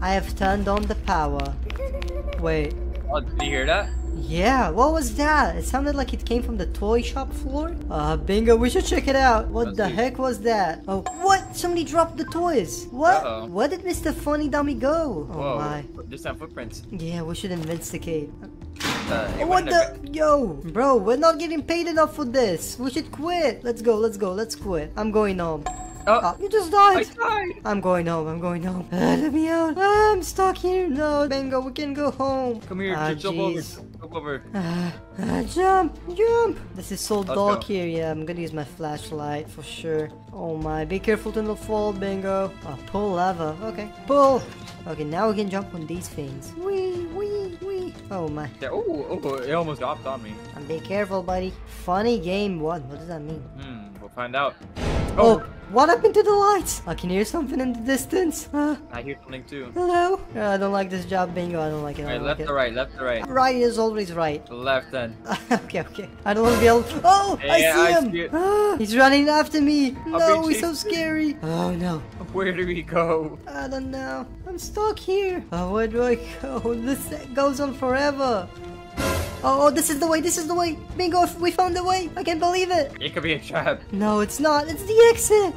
I have turned on the power. Wait. Oh, did you hear that? Yeah, what was that? It sounded like it came from the toy shop floor. Uh, bingo, we should check it out. What Let's the see. heck was that? Oh, what? Somebody dropped the toys. What? Uh-oh. Where did Mr. Funny Dummy go? Oh Whoa. my. There's some footprints. Yeah, we should investigate. Uh, What the? Yo, bro, we're not getting paid enough for this. We should quit. Let's go, let's go, let's quit. I'm going home. Oh, Ah, you just I died. died. I'm going home, I'm going home. Ah, let me out. I'm stuck here. No, Bingo, we can go home. Come here, Ah, jump over. Jump over. Ah, ah, jump, jump. This is so Let's dark go. here. Yeah, I'm gonna use my flashlight for sure. Oh my, be careful to not fall, Bingo. Oh, pull lava. Okay, pull. Okay, now we can jump on these things. Wee, wee, wee. Oh my. Yeah, oh, oh, it almost dropped on me. And be careful, buddy. Funny game one. What does that mean? Hmm, we'll find out. Oh, what happened to the lights? I can hear something in the distance. Uh, I hear something too. hello? Uh, I don't like this job, Bingo. I don't like it. I Alright, don't left like to it. right, left to right. Right is always right. Left then. okay, okay. I don't want to be able. Oh, I see I him. Ah, he's running after me. No, he's so scary. Oh no, Where do we go? I don't know. I'm stuck here. Oh, where do I go? This goes on forever. Oh, oh, this is the way. This is the way. Bingo, we found the way. I can't believe it. It could be a trap. No, it's not. It's the exit.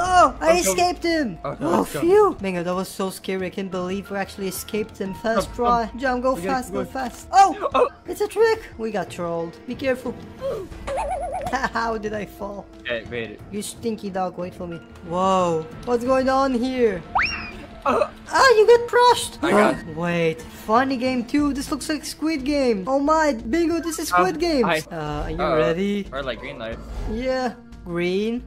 Oh, I oh, go. escaped him. Oh, no, Oh, go. phew. Bingo, that was so scary. I can't believe we actually escaped him. Oh, fast Come, try. come. Jump, go fast, go go. fast. Oh, Oh, it's a trick. We got trolled. Be careful. How did I fall? okay, made it. You stinky dog, wait for me. Whoa, what's going on here? Oh, Ah, you get crushed! Wait, funny game too. This looks like Squid Game. Oh my, Bingo, this is Squid Um, Game. Uh, are you uh, ready? Or like green light. Yeah. Green.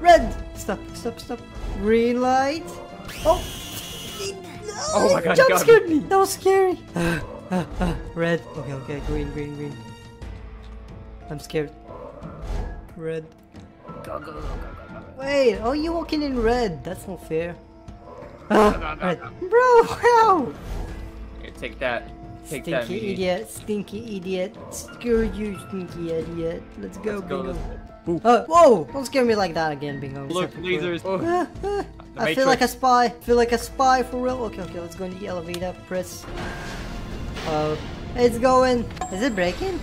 Red. Stop, stop, stop. Green light. Oh. Oh my God, Jump scared me. That was scary. Red. Okay, okay. Green, green, green. I'm scared. Red. Go, go, go, go, go, go. Wait, oh, you walking in red? That's not fair. Go, go. Bro, how? Here, take that. Take that, Stinky me. idiot, stinky idiot. Screw you, stinky idiot. Let's go, Let's go, bingo. let's Uh, whoa! Don't scare me like that again, bingo. Look, lasers. Oh. The I feel like a spy. I feel like a spy for real. Okay, okay, let's go in the elevator. Press. Oh, it's going. Is it breaking?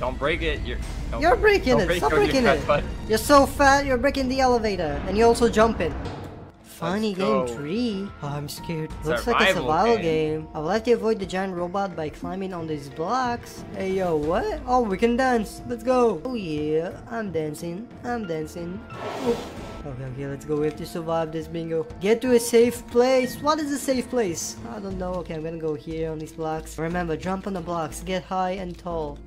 don't break it. You're, don't, You're breaking it. break Stop breaking it. You're so fat. You're breaking the elevator, and you're also jumping. Funny game go. three. Oh, I'm scared. Looks like a Survival survival game. game. I would like to avoid the giant robot by climbing on these blocks. Hey yo, what? Oh, we can dance. Let's go. Oh yeah, I'm dancing. I'm dancing. Oh. Okay, okay, let's go. We have to survive this bingo. Get to a safe place. What is a safe place? I don't know. Okay, I'm gonna go here on these blocks. Remember, jump on the blocks. Get high and tall.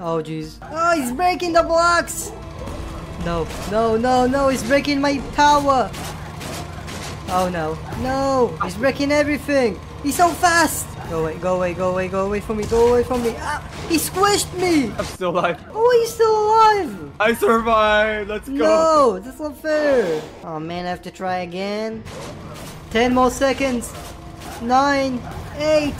Oh jeez. Oh, he's breaking the blocks. No, no, no, no, he's breaking my tower. Oh no, no, he's breaking everything. He's so fast. Go away, go away, go away, go away from me, go away from me. Ah, he squished me. I'm still alive. Oh, he's still alive. I survived. Let's go. No, that's not fair. Oh man, I have to try again. Ten more seconds. Nine, eight,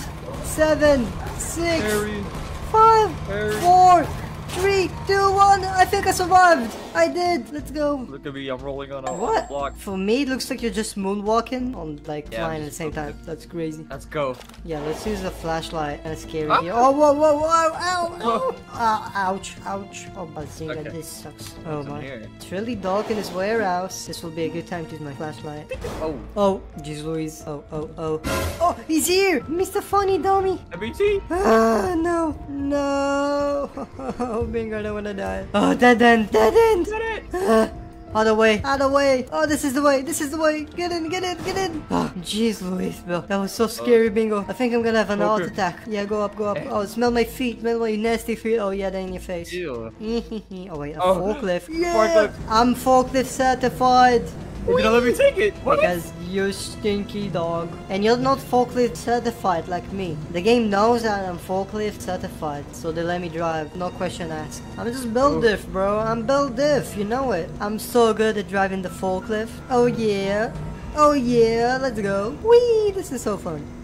seven, six, Harry. five, Harry. four, three, two, one. I think I survived. I did. Let's go. Look at me. I'm rolling on a What? block. For me, it looks like you're just moonwalking on like Yeah, flying at the same time. That's crazy. Let's go. Yeah, let's use a flashlight and a scary Ah. Oh, whoa, whoa, whoa, ow, ow, ow, ouch, ouch. Oh, Bazinga, Okay. this sucks. Oh What's my. It's really dark in this warehouse. This will be a good time to use my flashlight. Oh, Oh, jeez Louise. Oh, oh, oh. Oh, he's here! Mr. Funny Dummy! MBT. Ah, no, no. Oh, bingo, I don't wanna die. Oh, dead end, dead end. Did it. Ah, Other way, other way. Oh, this is the way, this is the way. Get in, get in, get in. Oh, jeez, Louise, bro. That was so scary, bingo. I think I'm gonna have an heart attack. Yeah, go up, go up. Oh, smell my feet, smell my nasty feet. Oh, yeah, they're in your face. Ew. oh, wait, a Oh. forklift. Yeah, Forklift. I'm forklift certified. You're gonna let me take it. What? Because you're stinky dog. And you're not forklift certified like me. The game knows that I'm forklift certified, so they let me drive. No question asked. I'm just build oh. diff, bro. I'm build diff, you know it. I'm so good at driving the forklift. Oh yeah. Oh yeah, let's go. Whee! This is so fun.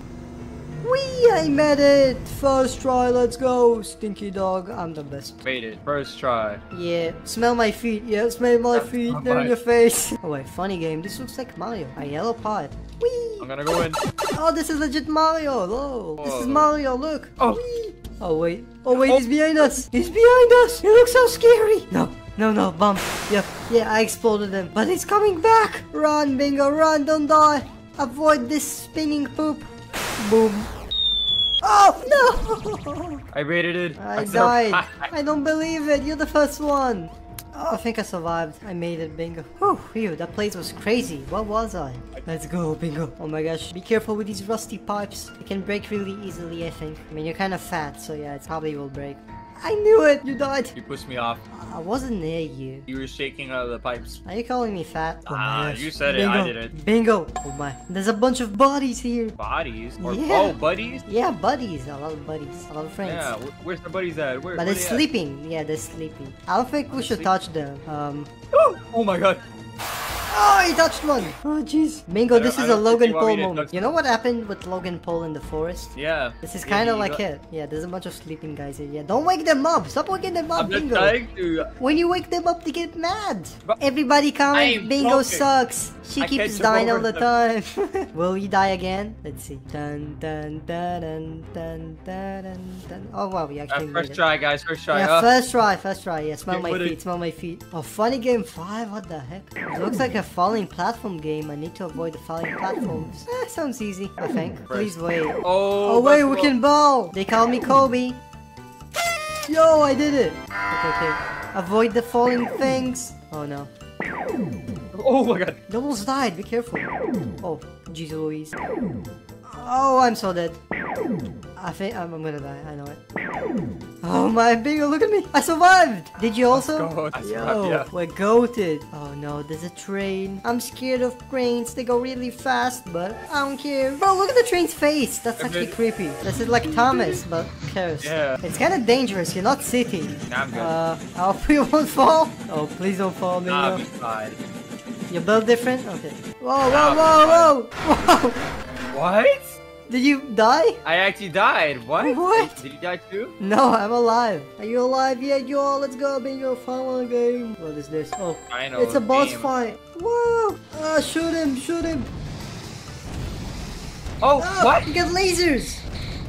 Whee! I made it! First try, let's go! Stinky dog, I'm the best. Made it. First try. Yeah, smell my feet. Yeah, smell my That's feet. not They're in your face. Oh wait, funny game. This looks like Mario. A yellow pod. Whee! I'm gonna go in. Oh, this is legit Mario. Oh, this is Mario. Look. Oh. Whee! Oh wait. Oh wait, Oh. he's behind us. He's behind us. He looks so scary. No, no, no, bump. Yep, yeah, I exploded him. But he's coming back! Run, Bingo, run, don't die! Avoid this spinning poop. Boom. Oh, no! I rated it. I died. I don't believe it. You're the first one. Oh, I think I survived. I made it, Bingo. Whew, phew, that place was crazy. What was I? Let's go, Bingo. Oh my gosh. Be careful with these rusty pipes. They can break really easily, I think. I mean, you're kind of fat, so yeah, it probably will break. I knew it! You died! You pushed me off. I wasn't near you. You were shaking out of the pipes. Are you calling me fat? Oh Ah, you said it, I Bingo. didn't. Bingo! Oh my. There's a bunch of bodies here. Bodies? Or Yeah. oh, buddies? Yeah, buddies. A lot of buddies. A lot of friends. Yeah. wh- Where's the buddies at? Where? But where they're at? sleeping. Yeah, they're sleeping. I don't think we should sleep- touch them. Um. Oh my god. Oh, he touched one! Oh, jeez. Bingo, this is a Logan Paul moment. You know what happened with Logan Paul in the forest? Yeah. This is Yeah, kind of like got- it. Yeah, there's a bunch of sleeping guys here. Yeah, don't wake them up. Stop waking them up, I'm Bingo. trying to. When you wake them up, they get mad. But- Everybody comment, Bingo sucks. She I keeps dying all the time. Will he die again? Let's see. Dun dun dun dun dun dun dun. Oh wow, we Uh, actually made first it. try, guys. First try. Yeah, Uh, first try, first try. Yeah, smell my feet, it- smell my feet. Oh, funny game five. What the heck? It looks like a falling platform game. I need to avoid the falling platforms. Eh, sounds easy. I think. Please wait. Oh. Oh wait, we can bow. They call me Kobe. Yo, I did it. Okay, okay. Avoid the falling things. Oh no. Oh my god. Almost died. Be careful. Oh, jeez Louise. Oh, I'm so dead. I think I'm, I'm gonna die. I know it. Oh my bingo, look at me. I survived. Did you also? go. I survived, Yo, yeah. we're goated. Oh no, there's a train. I'm scared of trains. They go really fast, but I don't care. Bro, look at the train's face. That's Okay. actually creepy. This is like Thomas, but cursed. Yeah. It's kind of dangerous. You're not sitting. Nah, I'm good. Uh, I hope you won't fall. Oh, please don't fall, bingo. Nah, we tried. You're built different? Okay. Whoa, whoa, whoa, whoa! Whoa! What? Did you die? I actually died. What? What? Did you die too? No, I'm alive. Are you alive yet, y'all? Let's go, bingo. Final game. What is this? Oh, Final it's a boss game. fight. Whoa! Ah, shoot him, shoot him. Oh, Ah, what? You got lasers.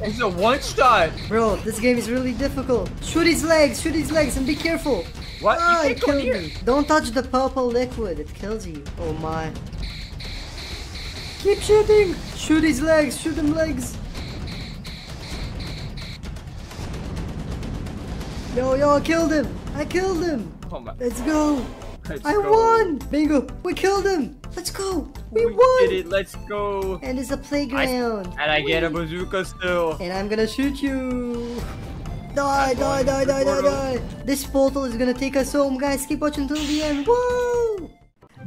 It's a one shot. Bro, this game is really difficult. Shoot his legs, shoot his legs, and be careful. What? Ah, you can't go killed me. Don't touch the purple liquid, it kills you. Oh my. Keep shooting! Shoot his legs, shoot him legs! Yo, yo, I killed him! I killed him! Oh my. Let's go! Let's I go. won! Bingo! We killed him! Let's go! We, We won! did it. Let's go. And it's a playground! And I get a bazooka still. And I'm gonna shoot you! Die, I'm die, die, die, die, die! This portal is gonna take us home, guys. Keep watching till the end. Whoa!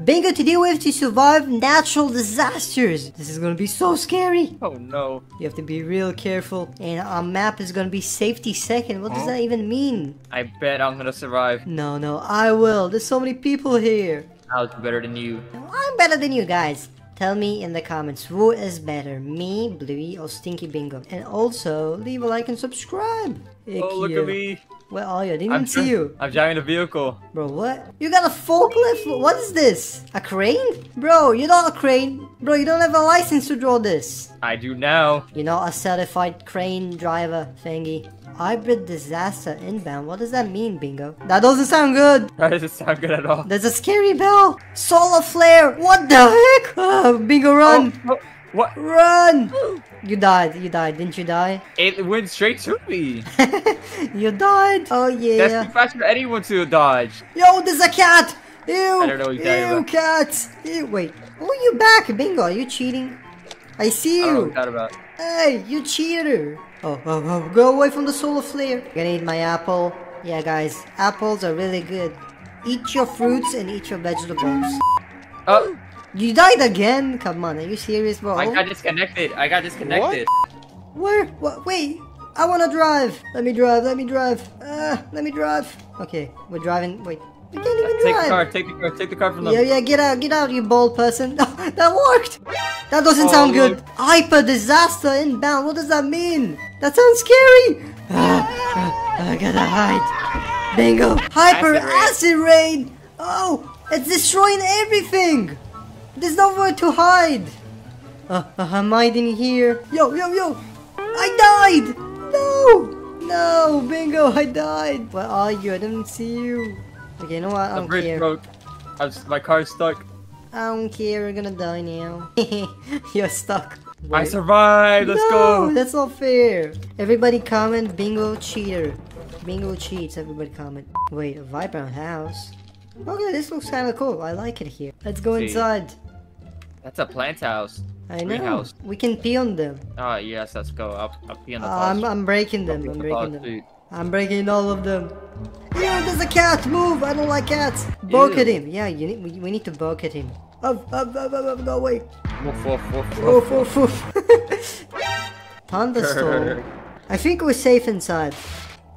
Bingo, to deal with to survive natural disasters. This is gonna be so scary. Oh no. You have to be real careful. And our map is gonna be safety second. What does hmm? that even mean? I bet I'm gonna survive. No, no, I will. There's so many people here. I'll do better than you. I'm better than you guys. Tell me in the comments who is better, me, Bluey, or Stinky Bingo. And also, leave a like and subscribe. Oh, look Ikia. at me. Where are you? I didn't I'm even see you. I'm driving a vehicle. Bro, what? You got a forklift? What is this? A crane? Bro, you're not a crane. Bro, you don't have a license to draw this. I do now. You're not a certified crane driver thingy. Hybrid disaster inbound. What does that mean, Bingo? That doesn't sound good. That doesn't sound good at all. There's a scary bell. Solar flare. What the heck? Ah, Bingo, run. Oh, oh, what? Run! You died. You died. Didn't you die? It went straight to me. you died. Oh yeah. That's too fast for anyone to dodge. Yo, there's a cat. Ew. I don't know what you're Ew, about. cat. Ew, wait. Oh, you back, Bingo? Are you cheating? I see I you. that about. Hey, you cheater. Oh, oh, oh, go away from the solar flare. Gonna eat my apple. Yeah, guys, apples are really good. Eat your fruits and eat your vegetables. Oh, You died again? Come on, are you serious, bro? I got disconnected. I got disconnected. What? Where? What? Wait. I wanna drive. Let me drive. Let me drive. Uh, let me drive. Okay, we're driving. Wait, we can't even drive. Take the car. Take the car. Take the car from them. Yeah, yeah, get out, get out, you bold person. that worked. That doesn't Oh, sound good. Hyper disaster inbound. What does that mean? That sounds scary. Ah, ah, I gotta hide. Bingo. Hyper Acid acid rain. Oh, it's destroying everything. There's nowhere to hide. Uh, uh, I'm hiding here. Yo, yo, yo. I died. No. No, Bingo, I died. Where are you? I didn't see you. Okay, you know what? I don't bridge care. broke. I was, my car's stuck. I don't care. We're gonna die now. You're stuck. I survived. Let's no, go. that's not fair. Everybody comment bingo cheater. Bingo cheats, everybody comment. Wait, a vibrant house? Okay, this looks kinda cool. I like it here. Let's go See. inside. That's a plant house. I know. Greenhouse. We can pee on them. Oh yes, let's go. I'll, I'll pee on the Uh, I'm. I'm breaking them. I'm the breaking them. I'm breaking all of them. Yeah, there's a cat. Move. I don't like cats. Bucket Ew. him. Yeah, you need. We, we need to bucket him. Up, up, up, up, up, go away. Woof, woof, woof, Woof, woof. woof, woof. Thunderstorm. I think we're safe inside.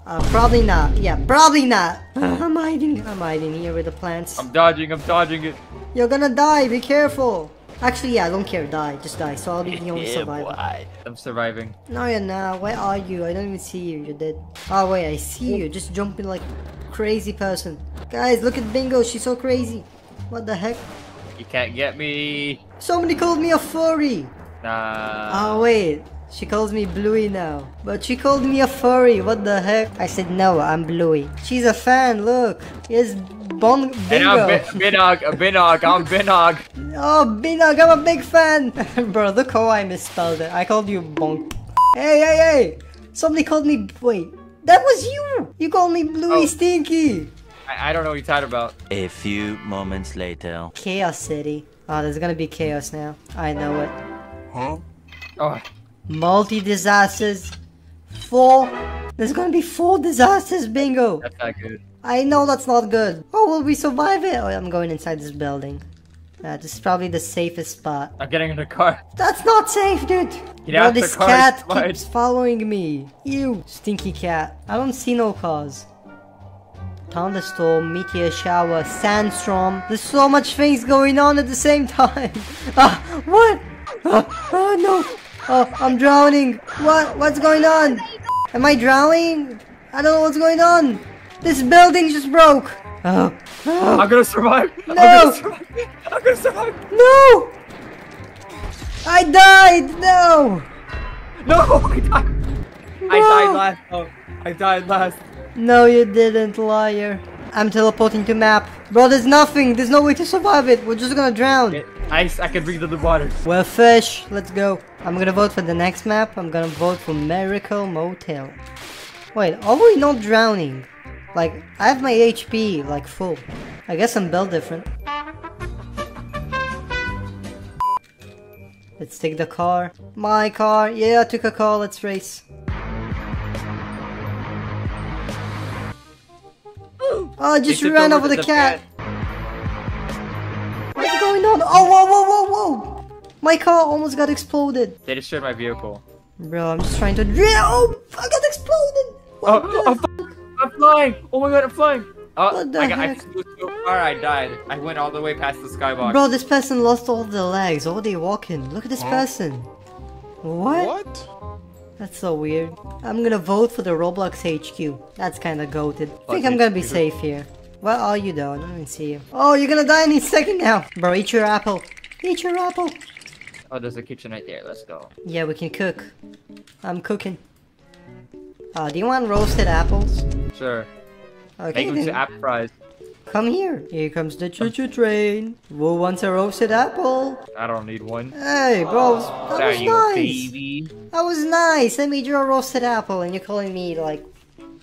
Uh, probably not. Yeah, probably not. I'm hiding. I'm hiding here with the plants. I'm dodging. I'm dodging it. You're gonna die. Be careful. Actually, yeah, I don't care. Die. Just die. So I'll be the only survivor. boy. I'm surviving. No, you're not. Where are you? I don't even see you. You're dead. Oh, wait. I see you. Just jumping like crazy person. Guys, look at Bingo. She's so crazy. What the heck? You can't get me. Somebody called me a furry. Nah. Oh wait, she calls me Bluey now. But she called me a furry, what the heck? I said no, I'm Bluey. She's a fan, look. Here's Bon and I'm Bingo. Binog. Binog. I'm Binog. oh, Binog, I'm a big fan. Bro, look how I misspelled it. I called you Bonk. Hey, hey, hey. Somebody called me, wait. That was you! You called me Bluey Oh. Stinky! I, I don't know what you're talking about. A few moments later. Chaos City. Oh, there's gonna be chaos now. I know it. Huh? Oh, Multi disasters. Four. There's gonna be four disasters, bingo. that's not good. I know that's not good. Oh, will we survive it? Oh, I'm going inside this building. Uh, this is probably the safest spot. I'm getting in the car. That's not safe, dude. Get Bro, out the this car, cat slide. keeps following me. You stinky cat. I don't see no cars. Thunderstorm, meteor shower, sandstorm. There's so much things going on at the same time. Ah, what? Ah, oh no. Oh, I'm drowning. What? What's going on? Am I drowning? I don't know what's going on. This building just broke. Oh, oh. I'm gonna survive. I'm No. gonna survive. I'm gonna survive. no! I died. No. No, I died. I died last. Oh, I died last. No, you didn't, liar. I'm teleporting to map. Bro, there's nothing. There's no way to survive it. We're just gonna drown. It, I, I can breathe in the water. We're fish. Let's go. I'm gonna vote for the next map. I'm gonna vote for Miracle Motel. Wait, are we not drowning? Like, I have my HP, like, full. I guess I'm built different. Let's take the car. My car. Yeah, I took a car. Let's race. Oh, I just ran over the, cat. What's going on? Oh, whoa, whoa, whoa, whoa! My car almost got exploded. They destroyed my vehicle. Bro, I'm just trying to drill. Oh, I got exploded. What Oh, the I'm, I'm flying! Oh my god, I'm flying! Oh, What the I, got, I heck? flew so far, I died. I went all the way past the skybox. Bro, this person lost all the legs. All they walking. Look at this person. What? What? That's so weird. I'm gonna vote for the Roblox HQ. That's kinda goated. I think I'm gonna be safe here. What are you doing? I don't even see you. Oh, you're gonna die any second now. Bro, eat your apple. Eat your apple. Oh, there's a kitchen right there. Let's go. Yeah, we can cook. I'm cooking. Uh, do you want roasted apples? Sure. Okay, Make them to app fries. Come here. Here comes the choo-choo train. Who wants a roasted apple? I don't need one. Hey, bro, that was nice. baby. That was nice. I made you a roasted apple, and you're calling me like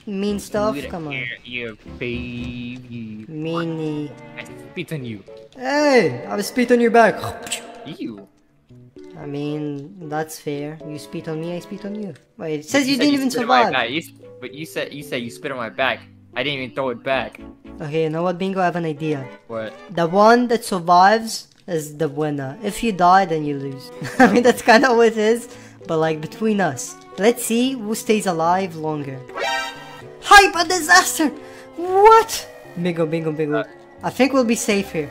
mean stuff. You Come on, You, baby. meanie. I spit on you. Hey, I spit on your back. You. I mean, that's fair. You spit on me, I spit on you. Wait, it says you, said didn't even spit my survive. You but you said you said you spit on my back. I didn't even throw it back. Okay, you know what, Bingo? I have an idea. What? The one that survives is the winner. If you die, then you lose. I mean, that's kind of what it is. But like between us, let's see who stays alive longer. Hyper disaster! What? Bingo, bingo, bingo. Uh. I think we'll be safe here.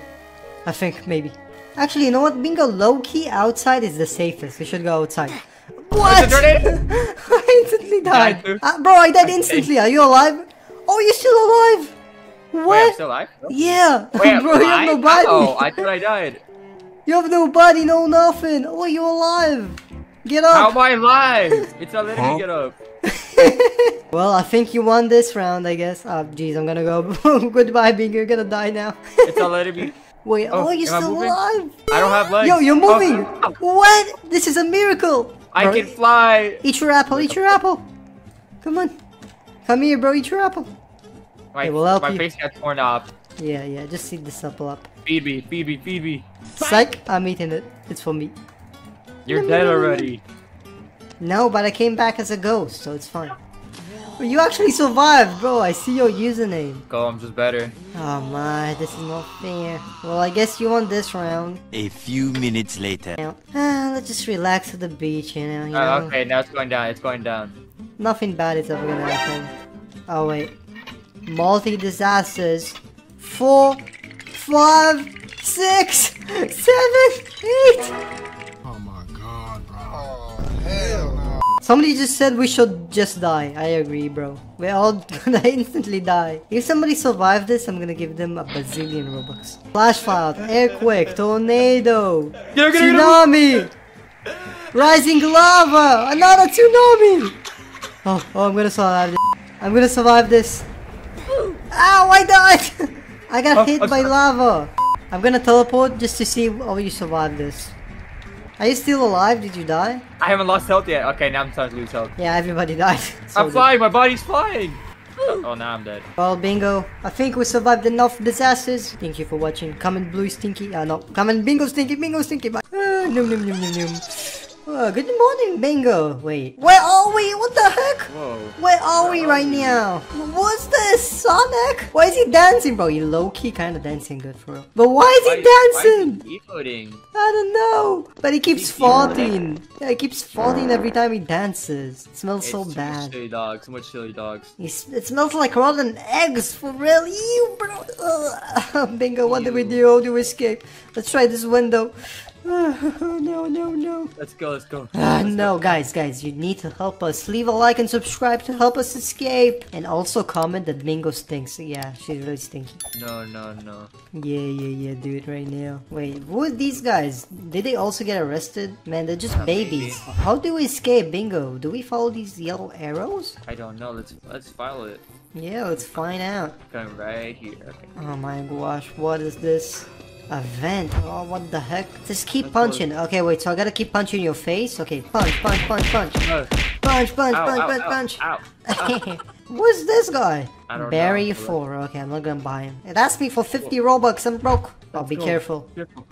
I think maybe. Actually, you know what? Bingo, low key outside is the safest. We should go outside. What? It's a tornado! I instantly died. died. Uh, bro, I died instantly. Are you alive? Oh, you're still alive. Wait, I'm What? still alive? Yeah, Wait, bro, you have no body. Oh, I thought I died. You have no body, no nothing. Oh, you're alive. Get How up! am I alive? It's not letting Huh? me get up. Well, I think you won this round, I guess. Oh, jeez, I'm gonna go. Goodbye, Bing. You're gonna die now. It's not letting me. Wait, oh, Oh, you're still alive. I don't have legs. Yo, you're Oh, moving. oh, What? This is a miracle. I Bro, can fly. Eat your apple. Eat your apple. Come on. Come here, bro. Eat your apple. My, Hey, we'll help my you. face got torn off. Yeah, yeah. Just eat this apple up. Feed me, feed me, feed me. Psych. I'm eating it. It's for me. You're dead already. No, but I came back as a ghost, so it's fine. You actually survived, bro. I see your username. Go, I'm just better. Oh my, this is not fair. Well, I guess you won this round. A few minutes later. Now, ah, let's just relax at the beach, you know. You Uh, know? okay, now it's going down. It's going down. Nothing bad is ever gonna happen. Oh wait. Multi disasters. Four, five, six, seven, eight. Oh my god, bro. Oh, hell no. Somebody just said we should just die. I agree, bro. We're all gonna instantly die. If somebody survived this, I'm gonna give them a bazillion robux. Flash flood, earthquake, tornado, Get get him, get him. tsunami, rising lava, another tsunami. Oh, oh, I'm gonna survive this. I'm gonna survive this. Ow, I died! I got Oh, hit I'm by lava. I'm gonna teleport just to see how you survive this. Are you still alive? Did you die? I haven't lost health yet. Okay, now I'm starting to lose health. Yeah, everybody died. So I'm did- flying. My body's flying. oh, now I'm dead. Well, bingo. I think we survived enough disasters. Thank you for watching. Comment blue stinky. Uh, no. Comment bingo stinky. Bingo stinky. Bye. Uh, num, num, num, num, num. Oh, good morning, bingo. Wait. Where are we? What the heck? Whoa. Where are we right now? What's this? Sonic? Why is he dancing, bro? He low-key kind of dancing good for real. But why is he dancing? Why is he emoting? I don't know. But he keeps He's farting. Yeah, he keeps farting every time he dances. It smells so It's too bad. Silly dogs. So much silly dogs. It's- It smells like rotten eggs for real. Ew, bro. Ugh. Bingo, what do we do? How do we escape? Let's try this window. no, no, no. Let's go. Let's go. Ah, Let's no, go. guys, guys, you need to help us. Leave a like and subscribe to help us escape. And also comment that Bingo stinks. Yeah, she's really stinky. No, no, no. Yeah, yeah, yeah, do it right now. Wait, who are these guys? Did they also get arrested? Man, they're just babies. How do we escape, Bingo? Do we follow these yellow arrows? I don't know. Let's let's follow it. Yeah, let's find out. Going right here. Okay. Oh my gosh, what is this? A vent? Oh, what the heck? Just keep Let's punching. Okay, wait, so I gotta keep punching your face? Okay, punch, punch, punch, punch. Oh, Punch, punch, ow, punch, ow, punch, ow, punch. Who's this guy? I don't Barry know. 4. Okay, I'm not gonna buy him. It asked me for 50 Robux. I'm broke. Oh, be careful. Careful.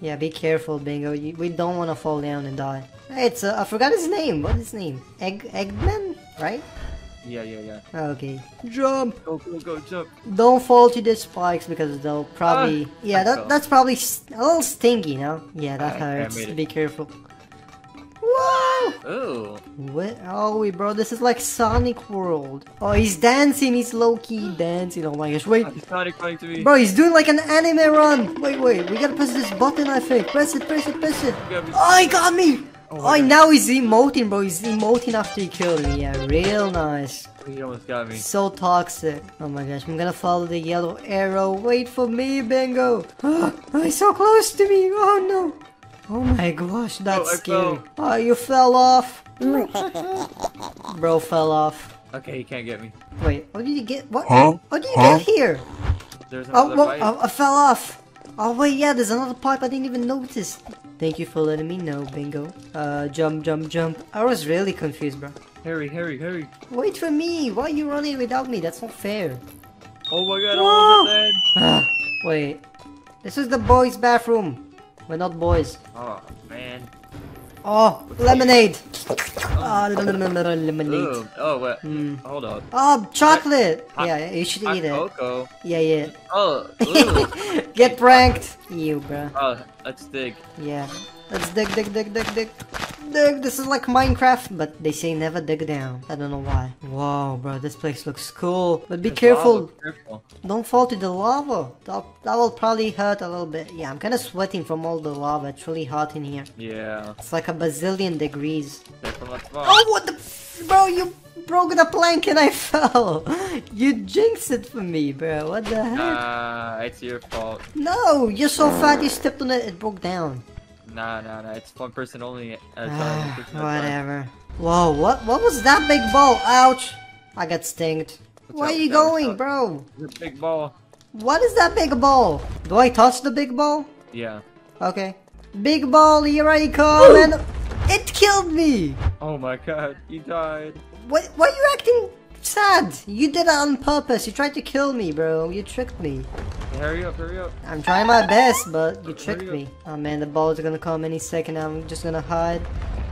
Yeah, be careful, Bingo. You, we don't want to fall down and die. Hey, it's uh, I forgot his name. What is his name? Egg Eggman, right? Yeah, yeah, yeah. Okay. Jump. Go, go, go, jump. Don't fall to the spikes because they'll probably. Ah, yeah, that, that's probably a little stinky, no? Yeah, that okay, I hurts. made it. Be careful. Whoa! Ooh. Where are we, bro? This is like Sonic World. Oh, he's dancing. He's low key dancing. Oh my gosh! Wait, He's Sonic running to me. bro, he's doing like an anime run. Wait, wait. We gotta press this button. I think. Press it. Press it. Press it. Oh, he got me. Oh Oh, my God. now he's emoting, bro. He's emoting after he killed me. Yeah, real nice. He almost got me. So toxic. Oh my gosh, I'm gonna follow the yellow arrow. Wait for me, Bingo. Oh, he's so close to me. Oh no. Oh my gosh, that's oh, I scary. fell. Oh, you fell off. Bro fell off. Okay, he can't get me. Wait, how did you get? What? Huh? How did you Huh? get here? There's Oh, another whoa, fight. I, I fell off. Oh wait, yeah, there's another pipe I didn't even notice. Thank you for letting me know, Bingo. Uh, jump, jump, jump. I was really confused, bro. Hurry, hurry, hurry. Wait for me. Why are you running without me? That's not fair. Oh my god, I'm Whoa. almost dead. Ah, Wait, this is the boys' bathroom. We're not boys. Oh, man. Oh, lemonade. Ah, lemonade. Ooh. Oh, what? Hmm. Hold on. Oh, chocolate. Hot- Yeah, you should eat it. cocoa. Yeah, yeah. Oh. Get pranked. You, bro. oh, let's dig. Yeah. Let's dig, dig, dig, dig, dig. Dig. This is like Minecraft, but they say never dig down. I don't know why. Wow, bro, this place looks cool. But be careful. Careful. Don't fall to the lava. That, that will probably hurt a little bit. Yeah, I'm kind of sweating from all the lava. It's really hot in here. Yeah. It's like a bazillion degrees. Careful not to fall. Oh, what the? F- bro, you broke the plank and I fell. You jinxed it for me, bro. What the heck? Ah, it's your fault. no, you're so fat you stepped on it. It broke down. Nah, nah, nah. It's one person only. at a time. Ah, One person at a time. whatever. Whoa, what what was that big ball? Ouch! I got stinged. What's Where up, are you what's up, what's going, up? bro? The big ball. What is that big ball? Do I touch the big ball? Yeah. Okay. Big ball, here I come, and it killed me. Oh my god, you died. Why, why are you acting sad? You did it on purpose. You tried to kill me, bro. You tricked me. Hurry up, hurry up. I'm trying my best, but you tricked me. Oh man, the ball is gonna come any second. I'm just gonna hide.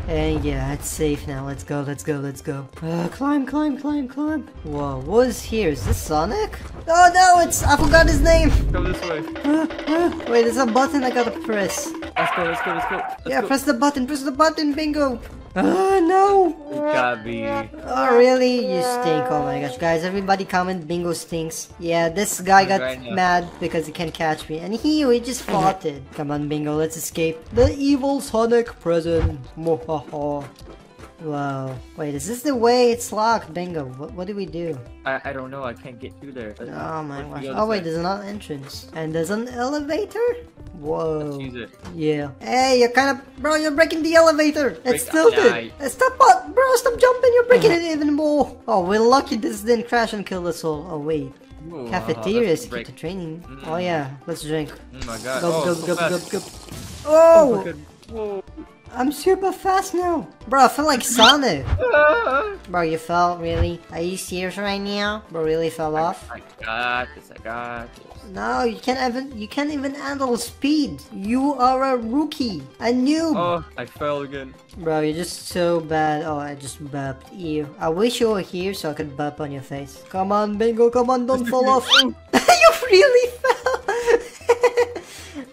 And yeah, it's safe now. Let's go, let's go, let's go. Uh, climb, climb, climb, climb. Whoa, what is here? Is this Sonic? Oh no, it's, I forgot his name. Go this way. Uh, uh, wait, there's a button I gotta press. Let's go, let's go, let's go. Let's Yeah, go. press the button, press the button, bingo. Ah, no. Me. Oh, really? You stink. Oh my gosh. Guys, everybody comment bingo stinks. Yeah, this guy got mad because he can't catch me. And he, he just farted. Come on, bingo, let's escape. The evil Sonic prison. Mohaha. Wow. Wait, is this the way it's locked? Bingo. What, what do we do? I, I don't know, I can't get through there. Let's- Oh my gosh. Oh wait, there's another entrance. And there's an elevator? Whoa. Let's use it. Yeah. Hey, you're kind of, bro. You're breaking the elevator. It's Break- tilted. Yeah, Uh, Stop, up, bro. Stop jumping. You're breaking it even more. Oh, we're lucky this didn't crash and kill us all. Oh wait, Ooh, cafeteria is key to training. Oh yeah, let's drink. Oh my god. Go, oh, go, so go, fast. go, go. Oh Oh. Whoa. I'm super fast now, bro. I feel like Sonic. Bro, you fell really? Are you serious right now? Bro, really fell off? I got this, I got this. No, you can't even. You can't even handle speed. You are a rookie, a noob. Oh, I fell again. Bro, you're just so bad. Oh, I just burped. Ew. I wish you were here so I could burp on your face. Come on, Bingo, come on, don't fall off. you really fell.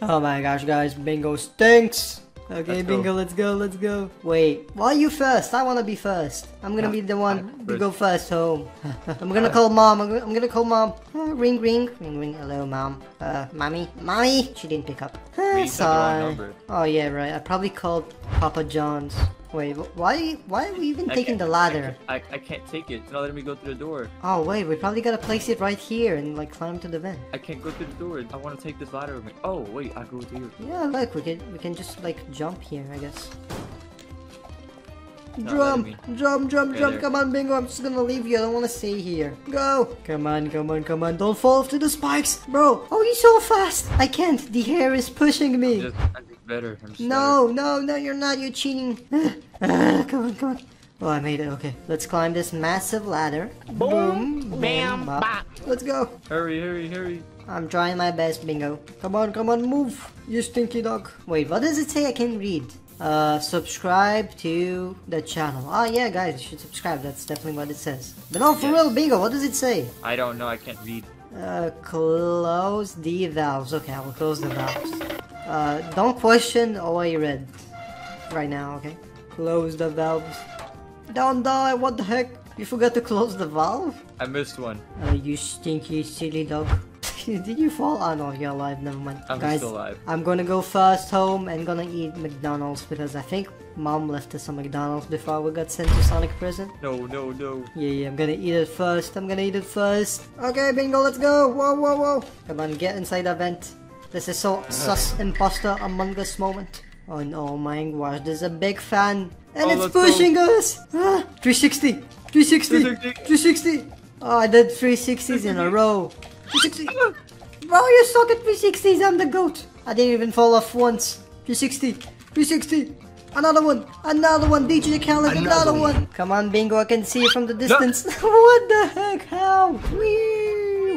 oh my gosh, guys, Bingo stinks. Okay, Let's go. Bingo, let's go, let's go. Wait, why are you first? I wanna be first. I'm gonna be the one to first. go first home. I'm gonna call mom. I'm gonna, I'm gonna call mom. Uh, ring, ring, ring, ring. Hello, mom. Uh, mommy, mommy. She didn't pick up. Uh, you said the wrong sorry. Oh yeah, right. I probably called Papa John's. Wait, why? Why are we even I taking the ladder? I, I can't take it. It's not letting me go through the door. Oh wait, we probably gotta place it right here and like climb to the vent. I can't go through the door. I want to take this ladder with me. Oh, wait, I go through here. Yeah, look, we can we can just like jump here, I guess. Not Jump, jump, jump, jump! there. Come on, Bingo! I'm just gonna leave you. I don't want to stay here. Go! Come on, come on, come on! Don't fall off to the spikes, bro! Oh, he's so fast! I can't. The hair is pushing me. I'm just. I'm just No, no, no, you're not. You're cheating. Ah, come on, come on. Oh, I made it. Okay, let's climb this massive ladder. Boom, bam, bop. Let's go. Hurry, hurry, hurry. I'm trying my best, Bingo. Come on, come on, move. You stinky dog. Wait, what does it say? I can't read. Uh, subscribe to the channel. Oh yeah, guys, you should subscribe. That's definitely what it says. But no, for Yes. real, Bingo, what does it say? I don't know. I can't read. Uh, close the valves. Okay, I will close the valves. Uh, don't question all I read right now, okay? Close the valves. Don't die, what the heck? You forgot to close the valve? I missed one. Uh, you stinky silly dog. Did you fall? Oh no, you're alive, never mind. I'm Guys, still alive. I'm gonna go first home and gonna eat McDonald's because I think mom left us some McDonald's before we got sent to Sonic Prison. No, no, no. Yeah, yeah, I'm gonna eat it first. I'm gonna eat it first. Okay, bingo, let's go. Whoa, whoa, whoa. Come on, get inside the vent. This is so sus imposter among us moment. Oh no, my gosh, there's a big fan. And Oh, it's let's go. pushing us. Ah, 360. 360. 360. 360. Oh, I did 360s in a row. 360. Bro, you suck at 360s. I'm the goat. I didn't even fall off once. 360. 360. Another one. Another one. DJ Khaled. Another, one. Come on, Bingo. I can see you from the distance. what the heck? How? Whee!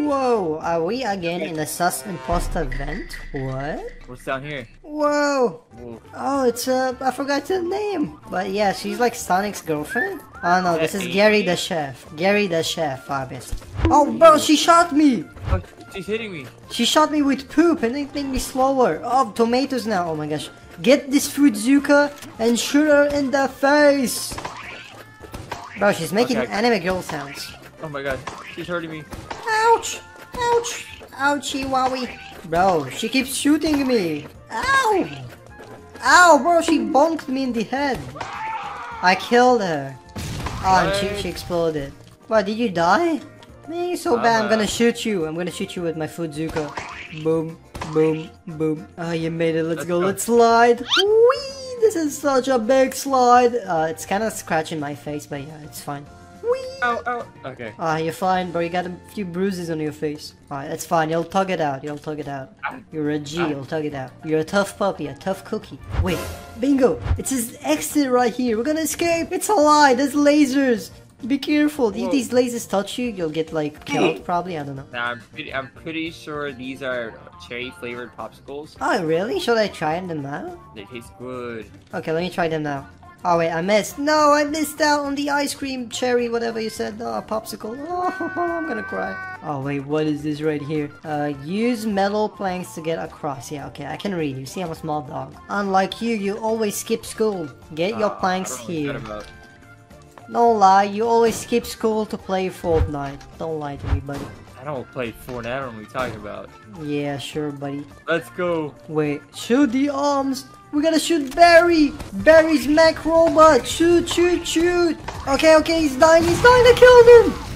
Whoa. Are we again in a sus imposter vent? What? What's down here? Whoa. Whoa. Oh, it's uh, I forgot the name. But yeah, she's like Sonic's girlfriend. Oh no, this is Gary the chef. Gary the chef, obviously. Oh, bro, she shot me. Oh, she's hitting me. She shot me with poop and it made me slower. Oh, tomatoes now. Oh my gosh. Get this Fruitzuka and shoot her in the face. Bro, she's making Okay. anime girl sounds. Oh my god. She's hurting me. Ouch! Ouch! Ouchie wowie. Bro, she keeps shooting me. Ow! Ow, bro, she bonked me in the head. I killed her. Oh, and she, she exploded. What, did you die? Man, you're so bad. I'm gonna shoot you. I'm gonna shoot you with my Fudzuka. Boom. Boom, boom. Oh, you made it. Let's, go. Let's slide. Whee! This is such a big slide. Uh, it's kind of scratching my face, but yeah, it's fine. Whee! Oh, oh. Okay. Ah, you're fine, bro. You got a few bruises on your face. Alright, that's fine. You'll tug it out. You'll tug it out. You're a G. You'll tug it out. You're a tough puppy, a tough cookie. Wait, bingo! It's says exit right here. We're gonna escape. It's a lie. There's lasers. Be careful. If these lasers touch you, you'll get like killed. Probably. I don't know. Now I'm pretty. I'm pretty sure these are cherry flavored popsicles. Oh, really? Should I try them now? They taste good. Okay, let me try them now. Oh wait, I missed. No, I missed out on the ice cream, cherry, whatever you said. Oh, popsicle. Oh, I'm gonna cry. Oh wait, what is this right here? Uh, use metal planks to get across. Yeah, okay, I can read. You see, I'm a small dog. Unlike you, you always skip school. Get your Ah, planks here. Don't lie, you always skip school to play Fortnite. Don't lie to me, buddy. I don't play Fortnite. I don't know what you're talking about. Yeah, sure, buddy. Let's go. Wait, shoot the arms! We gotta shoot Barry! Barry's mech robot! Shoot, shoot, shoot! Okay, okay, he's dying, he's dying, I killed him!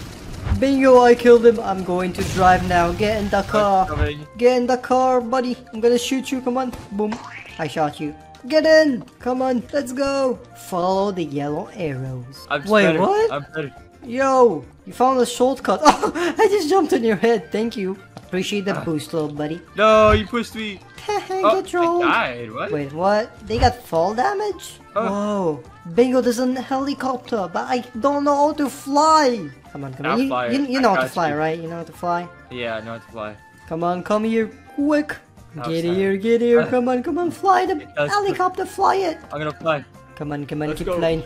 Bingo, I killed him. I'm going to drive now. Get in the car. Get in the car, buddy. I'm gonna shoot you. Come on. Boom. I shot you. Get in. Come on. Let's go. Follow the yellow arrows. I'm Wait, better. what? I'm better. Yo, you found a shortcut. Oh, I just jumped on your head. Thank you. Appreciate the ah. boost, little buddy. No, you pushed me. Oh. I died. What? Wait, what? They got fall damage? Oh. Whoa. Bingo, there's a helicopter, but I don't know how to fly. Come on, come I'll on. You, fly you, you know how to fly, you. right? You know how to fly? Yeah, I know how to fly. Come on, come here, quick. Oh, Get here, get here. Come on, come on, fly the helicopter, fly it. I'm gonna fly. Come on, come on, Let's keep go. flying.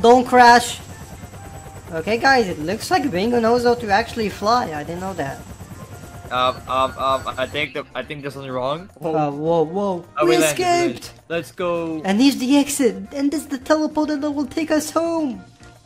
Don't crash. Okay, guys, it looks like Bingo knows how to actually fly. I didn't know that. Um, um, um. I think the I think there's something wrong. Uh, whoa, whoa. Oh, we we landed, we landed. escaped. Let's go. And here's the exit. And this is the teleporter that will take us home.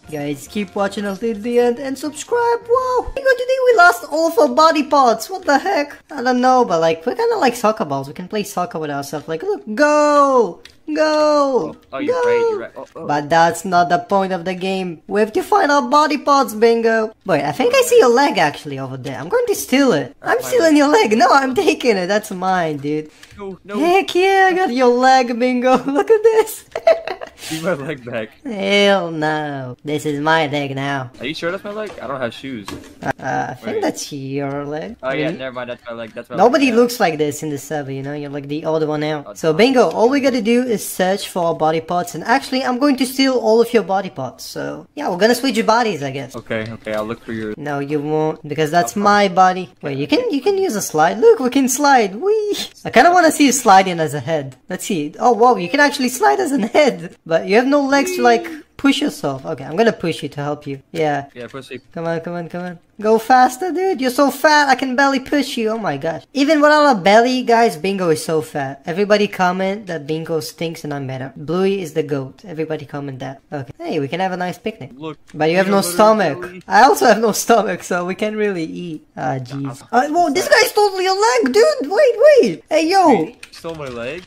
Guys, keep watching until the end and subscribe. Wow! Today we lost all of our body parts. What the heck? I don't know, but like, we're kind of like soccer balls. We can play soccer with ourselves. Like, look, go! Go! Oh, you're go. right. You're right. Oh, oh. But that's not the point of the game. We have to find our body parts, bingo. Wait, I think I see your leg actually over there. I'm going to steal it. I'm stealing your leg. No, I'm taking it. That's mine, dude. no, no. Heck yeah, I got your leg, bingo. Look at this. Give my leg back. Hell no. This is my leg now. Are you sure that's my leg? I don't have shoes. Uh, I think Wait. that's your leg. Oh yeah, never mind. That's my leg. That's my Nobody leg. looks like this in the server, you know? You're like the odd one out. So, bingo, all we gotta do is search for body parts. And actually, I'm going to steal all of your body parts. So, yeah, we're gonna switch your bodies, I guess. Okay, okay. I'll look for your. No, you won't, because that's my body. Wait, you can you can use a slide. Look, we can slide. Wee. I kind of want to see you sliding as a head. Let's see. Oh, wow, you can actually slide as a head, but you have no legs to like push yourself. Okay, I'm gonna push you to help you. Yeah. Yeah, pussy. Come on, come on, come on. Go faster, dude. You're so fat. I can barely push you. Oh my gosh. Even without a belly, guys, Bingo is so fat. Everybody comment that Bingo stinks and I'm better. Bluey is the goat. Everybody comment that. Okay. Hey, we can have a nice picnic. Look. But you have no stomach. jelly. I also have no stomach, so we can't really eat. Ah, jeez. Uh, whoa, this guy's totally a leg, dude. Wait, wait. Hey, yo. Wait, stole my leg.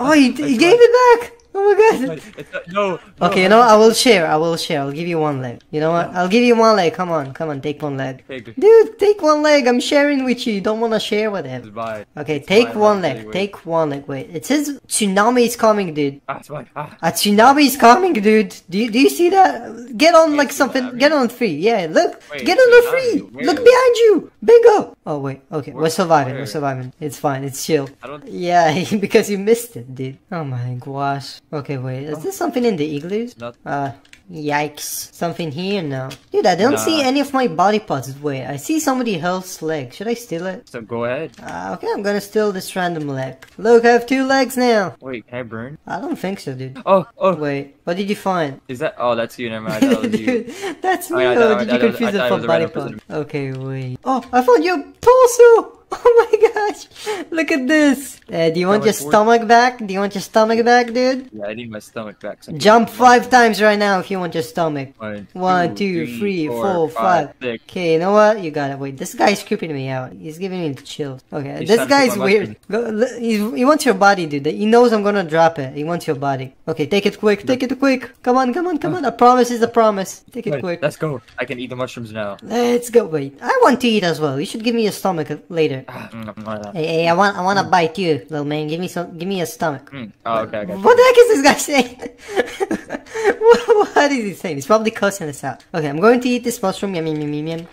Oh, he, he gave it back. Oh my god. It's no. no, Okay, you know, what? I will share. I will share. I'll give you one leg. You know what? I'll give you one leg. Come on, come on, take one leg. Take. Dude, take one leg. I'm sharing with you. You don't want to share with him. Okay, take one leg. anyway. Take one leg. Wait, it says tsunami is coming, dude. Ah. Ah. A tsunami is coming, dude. Do you, do you see that? Get on like something. Get on three. Yeah, look. Wait, Get on the three. where? Look behind you. Bingo. Oh wait. Okay, we're Where- surviving. We're surviving. It's fine. It's chill. I don't. Yeah, because you missed it, dude. Oh my gosh. Okay, wait. Is this something in the igloos? Not- Uh, yikes. Something here now. Dude, I don't see any of my body parts. Wait, I see somebody else's leg. Should I steal it? So go ahead. Uh, okay, I'm gonna steal this random leg. Look, I have two legs now. Wait, can I burn? I don't think so, dude. Oh, oh. Wait, what did you find? Is that? Oh, that's you. Never mind. I thought it was you. Dude, that's Oh, me. yeah, I or thought- did I you thought- confuse I it thought for was body random part? Okay, wait. Oh, I found your torso. Oh my gosh! Look at this. Uh, do you want your Stomach stomach back? Do you want your stomach back, dude? Yeah, I need my stomach back. so Jump five times right now if you want your stomach. One, One, two, three, four, five. six. Okay, you know what? You gotta Wait, this guy's creeping me out. He's giving me the chills. Okay, He's this guy's weird. Go, he, he wants your body, dude. He knows I'm gonna drop it. He wants your body. Okay, take it quick. Take it quick. Come on, come on, come on. A promise is a promise. Take it Wait, quick. Let's go. I can eat the mushrooms now. Let's go. Wait, I want to eat as well. You should give me your stomach later. Okay. Ah, mm, mm, mm, Hey, hey, I want, I want to bite you, little man. Give me some, give me a stomach. mm. Oh, okay, okay. What the heck is this guy saying? what, what is he saying? He's probably cussing us out. Okay, I'm going to eat this mushroom. Yum, yum, yum, yum, yum.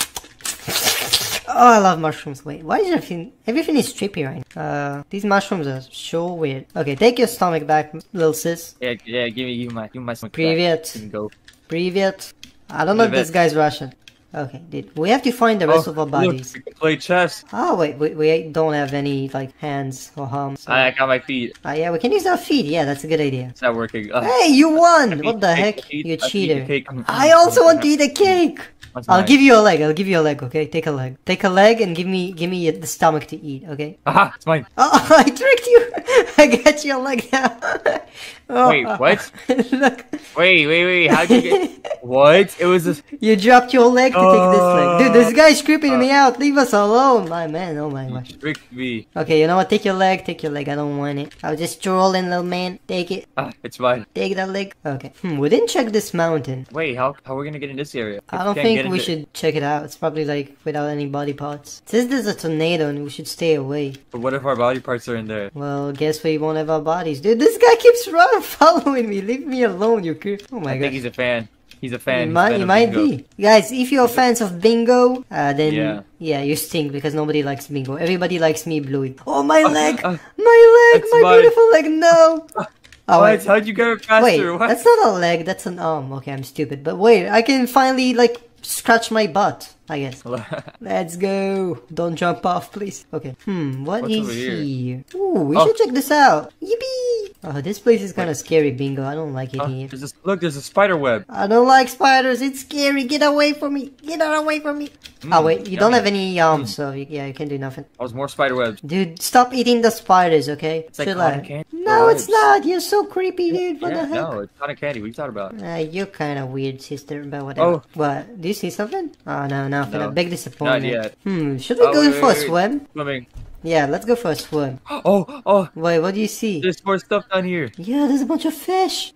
Oh, I love mushrooms. Wait, why is everything, everything is trippy right now? Uh, these mushrooms are so weird. Okay, take your stomach back, little sis. Yeah, yeah. Give me, give me my, give me my stomach. back. Привет. You can go. Privet. I don't know if Привет. this guy's Russian. Okay, dude, we have to find the rest of our look, bodies. we can play chess. Oh, wait, we, we don't have any, like, hands or arms. I, I got my feet. Uh, yeah, we can use our feet. Yeah, that's a good idea. It's not working. Uh, Hey, you won! I What the heck? cake, You cheater. I also want to eat a cake! I'll mine? give you a leg. I'll give you a leg. Okay, take a leg. Take a leg and give me give me the stomach to eat. Okay. Aha, it's mine. Oh, I tricked you. I got your leg now. Wait, what? Look, Wait, wait, wait. How'd you get? what? It was this. you dropped your leg to take this leg, dude. This guy's creeping Uh. me out. Leave us alone, my man. Oh my gosh. Tricked me. Okay, you know what? Take your leg. Take your leg. I don't want it. I was just trolling, little man. Take it. Ah, it's mine. Take that leg. Okay. Hmm. We didn't check this mountain. Wait, how how are we gonna get in this area? I don't think we should check it out. It's probably like without any body parts. Since there's a tornado and we should stay away. But what if our body parts are in there? Well, guess we won't have our bodies. Dude, this guy keeps running, following me. Leave me alone, you creep. Oh my I think god. he's a fan. He's a fan. A might, you might be. Guys, if you're fans of Bingo, uh, then Yeah. yeah. you stink because nobody likes Bingo. Everybody likes me, Bluey. Oh, my leg! uh, my leg! that's My beautiful leg! No! Oh, What? wait. How'd you get it faster? Wait, what? that's not a leg, that's an arm. Okay, I'm stupid. But wait, I can finally, like, scratch my butt, I guess. Let's go. Don't jump off, please. Okay. Hmm, what What's is here? here? Ooh, we Oh. should check this out. Yippee! Oh, this place is kind of scary, Bingo. I don't like it Oh, here. there's this, look, there's a spider web. I don't like spiders. It's scary. Get away from me. Get out away from me. oh, wait. You don't Mm, have any arms, so you, yeah, you can't do nothing. Oh, there's more spider webs. Dude, stop eating the spiders, okay? It's like Chill cotton out. candy No, or it's not. You're so creepy, dude. What yeah, the heck? no, it's cotton candy. What are you talking about? Uh, you're kind of weird, sister, but whatever. Oh. What? Do you see something? Oh, no, no, nothing. No. A big disappointment. yet. Hmm, should we Oh, go wait, for wait, a wait. swim? Yeah, let's go for a swim. Oh, oh, Wait, what do you see? there's more stuff down here. Yeah, there's a bunch of fish.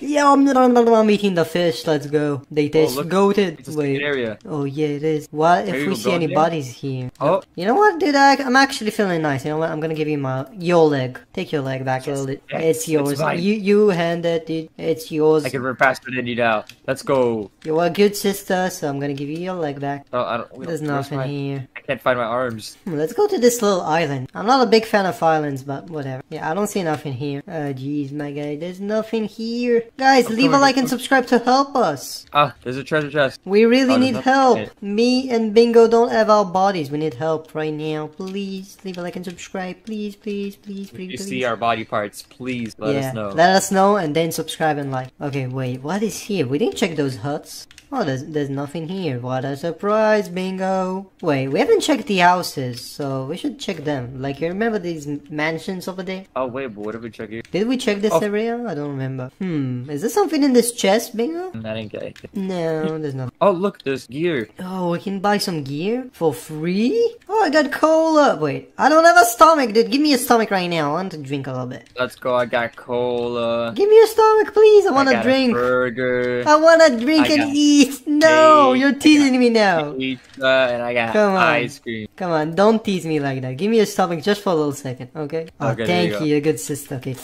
Yeah, I'm, I'm, I'm eating the fish. Let's go. They oh, taste Oh, look, goated. It's a Wait. area. Oh yeah, it is. What if we see any there? bodies here? Oh, You know what, dude? I, I'm actually feeling nice. You know what? I'm gonna give you my your leg. Take your leg back a yes, it's it's yours. mine. you you hand it, dude. It's yours. I can run faster than you now. Let's go. You're a good sister, so I'm gonna give you your leg back. Oh, I don't. There's don't- nothing my- here. I can't find my arms. Let's go to this little island. I'm not a big fan of islands, but whatever. Yeah, I don't see nothing here. Oh, jeez, my guy. There's nothing here. Guys, I'm leave a like and subscribe to help us. Ah, there's a treasure chest. We really Oh, need help. it. Me and Bingo don't have our bodies. We need help right now. Please leave a like and subscribe. Please, please, please, If please. you please. see our body parts, please let yeah, us know. let us know and then subscribe and like. Okay, wait, what is here? We didn't check those huts. Oh, there's, there's nothing here. What a surprise, Bingo. Wait, we haven't checked the houses, so we should check them. Like, you remember these mansions over there? Oh wait, but what did we check here? Did we check this Oh. area? I don't remember. Hmm, is there something in this chest, Bingo? I didn't get it. No, there's nothing. Oh look, there's gear. Oh, we can buy some gear for free? Oh, I got cola. Wait, I don't have a stomach, dude. Give me a stomach right now. I want to drink a little bit. Let's go. I got cola. Give me a stomach, please. I want to drink. Burger. I want to drink I and got eat. No, you're teasing me now. Pizza and I got Come on. ice cream. Come on, don't tease me like that. Give me a stomach just for a little second, okay? Oh, Okay, thank you you, a good sister. Okay.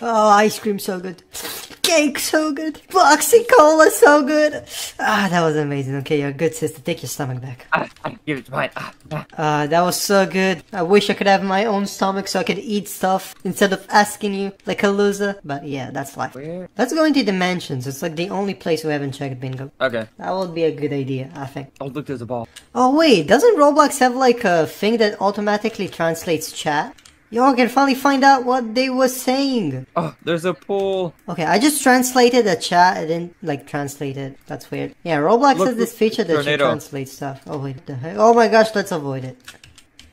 Oh, ice cream so good. Cake so good. Bloxy Cola so good. Ah, that was amazing. Okay, you're a good sister. Take your stomach back. Ah, give it to mine. Ah, ah. Uh, that was so good. I wish I could have my own stomach so I could eat stuff instead of asking you like a loser. But yeah, that's life. Where? Let's go into the mansions. It's like the only place we haven't checked bingo. Okay. That would be a good idea, I think. Oh look, there's a ball. Oh wait, doesn't Roblox have like a thing that automatically translates chat? Yo, I can finally find out what they were saying. Oh, there's a pool. Okay, I just translated the chat. I didn't like translate it. That's weird. Yeah, Roblox Look, has this feature that tornado. translate stuff. Oh wait, the heck? Oh my gosh, let's avoid it.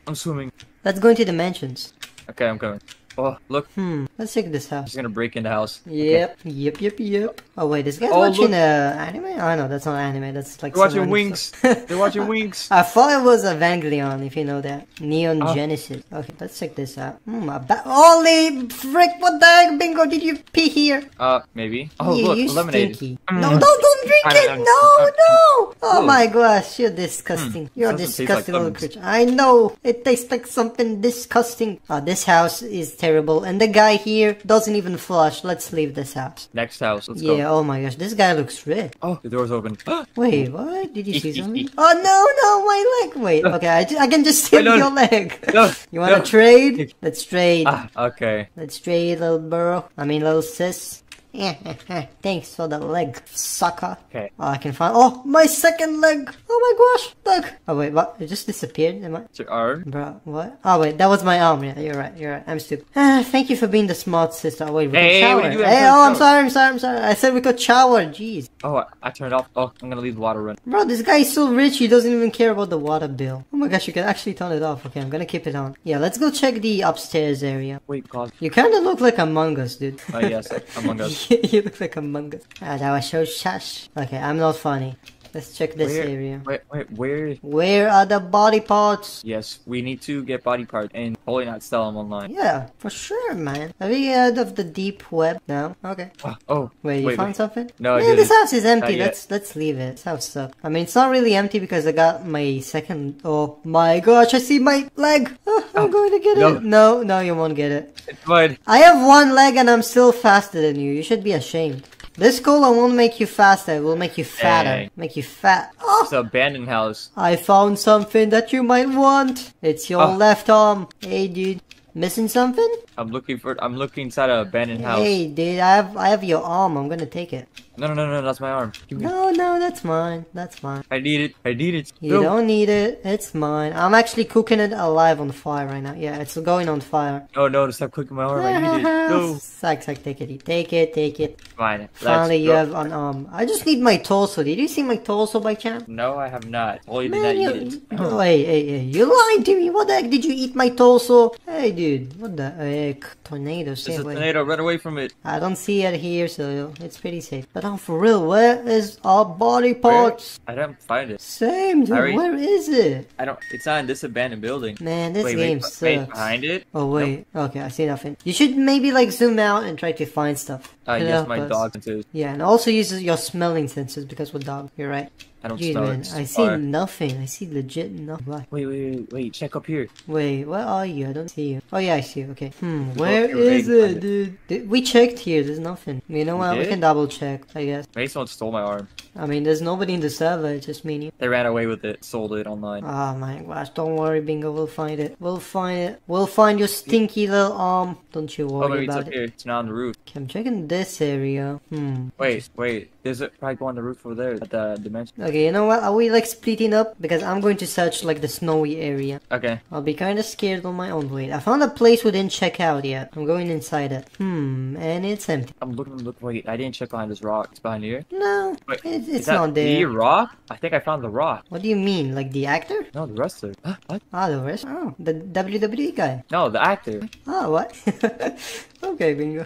I'm swimming. Let's go into the mansions. Okay, I'm coming. Oh, look, Hmm, let's check this house. just gonna break in the house. Okay. Yep, yep, yep, yep. Oh wait, this guy's Oh, watching look. uh, anime? Oh no, that's not anime. That's like They're watching some random Winx. stuff. They're watching Winx. I thought it was Evangelion, if you know that. Neon Oh. Genesis. Okay, let's check this out. Hmm, a ba- Holy frick, what the heck, Bingo, did you pee here? Uh, maybe. Oh, you, look, you stinky. Mm. No, don't, don't drink it! No, no! Oh Ooh. my gosh, you're disgusting. You're Doesn't disgusting like little creature. I know. It tastes like something disgusting. Oh, this house is terrible. And the guy here doesn't even flush. Let's leave this house. Next house. Let's go. Yeah, go. oh my gosh, this guy looks rich. Oh, the door's open. Wait, what? Did you see something? Oh no, no, my leg! Wait, okay, I, I can just steal your leg. no, You wanna no. trade? Let's trade. ah, okay. Let's trade, little bro. I mean, little sis. Thanks for the leg, sucker. Okay. Oh, I can find. Oh, my second leg. Oh my gosh, look. Oh wait, what? It just disappeared. Am I? It's your arm. Bro, what? Oh wait, that was my arm. Yeah, you're right. You're right. I'm stupid. Ah, thank you for being the smart sister. Wait, we Hey, can shower. you? Hey, oh, I'm sorry. I'm sorry. I'm sorry. I said we could shower. Jeez, Oh, I, I turned it off. Oh, I'm gonna leave the water run. bro, this guy is so rich. He doesn't even care about the water bill. Oh my gosh, you can actually turn it off. Okay, I'm gonna keep it on. Yeah, let's go check the upstairs area. Wait, God. You kind of look like Among Us, dude. Oh, yes. Among Us. you look like a Us. Ah, that was so shush. Okay, I'm not funny. Let's check this Where, area. wait, wait, where? Where are the body parts? Yes, we need to get body parts and probably not sell them online. Yeah, for sure, man. Have you heard of the deep web No. Okay. Oh, oh Wait, you wait, found wait. something? No, I this house is empty. Let's let's leave it. This house sucks. I mean, it's not really empty because I got my second. Oh my gosh! I see my leg. Oh, I'm ah, going to get no. it. No, no, you won't get it. It's fine. I have one leg and I'm still faster than you. You should be ashamed. This cola won't make you faster. It will make you fatter. Dang. Make you fat. Oh, It's an abandoned house. I found something that you might want. It's your Oh. left arm. Hey, dude. Missing something? I'm looking for. I'm looking inside an abandoned house. Hey, dude. I have I have your arm. I'm gonna take it. No, no, no, no. That's my arm. No, no, that's mine. That's mine. I need it. I need it. You No. don't need it. It's mine. I'm actually cooking it alive on fire right now. Yeah, it's going on fire. Oh no! Stop cooking my arm. I need it. No. Suck, suck, take it. Take it, take it. Fine. Finally, you have an arm. I just need my torso. Did you see my torso by chance? No, I have not. Oh, you did Man, not you, eat it. oh, hey, hey, hey, you lying to me. What the heck? Did you eat my torso? Hey, dude, what the heck? Tornado, There's a tornado. Run away from it. I don't see it here, so it's pretty safe. But I'm for real, where is our body Where? parts? I don't find it. Same, dude, Harry? where is it? I don't. It's not in this abandoned building. Man, this wait, game wait, sucks. wait, behind it? Oh, wait. Okay, I see nothing. You should maybe, like, zoom out and try to find stuff. Uh, yes, my us. dog too. Yeah, and also uses your smelling senses because we're dog. You're right. I don't man. I see far. nothing. I see legit nothing. Wait, wait, wait, wait. Check up here. Wait, where are you? I don't see you. Oh yeah, I see you. Okay. Hmm, where you're is it, dude? We checked here. There's nothing. You know what? We can double check. I guess. Maybe someone stole my arm. I mean, there's nobody in the server. It's just me and you. They ran away with it. Sold it online. Oh my gosh! Don't worry, Bingo. We'll find it. We'll find it. We'll find your stinky little arm. Don't you worry oh, worry maybe it's about up it. here. It's not on the roof. Okay, I'm checking this area. Hmm. Wait, wait. There's a probably go on the roof over there at the dimension. Okay, you know what? Are we like splitting up? Because I'm going to search like the snowy area. Okay. I'll be kind of scared on my own. Wait, I found a place we didn't check out yet. I'm going inside it. Hmm, and it's empty. I'm looking. Look. Wait. I didn't check behind this rock. It's behind here. No, Wait. it's that not the there. rock? I think I found the rock. What do you mean? Like the actor? No, the wrestler. What? Ah, the wrestler? Oh, the WWE guy. No, the actor. Ah, what? okay, bingo.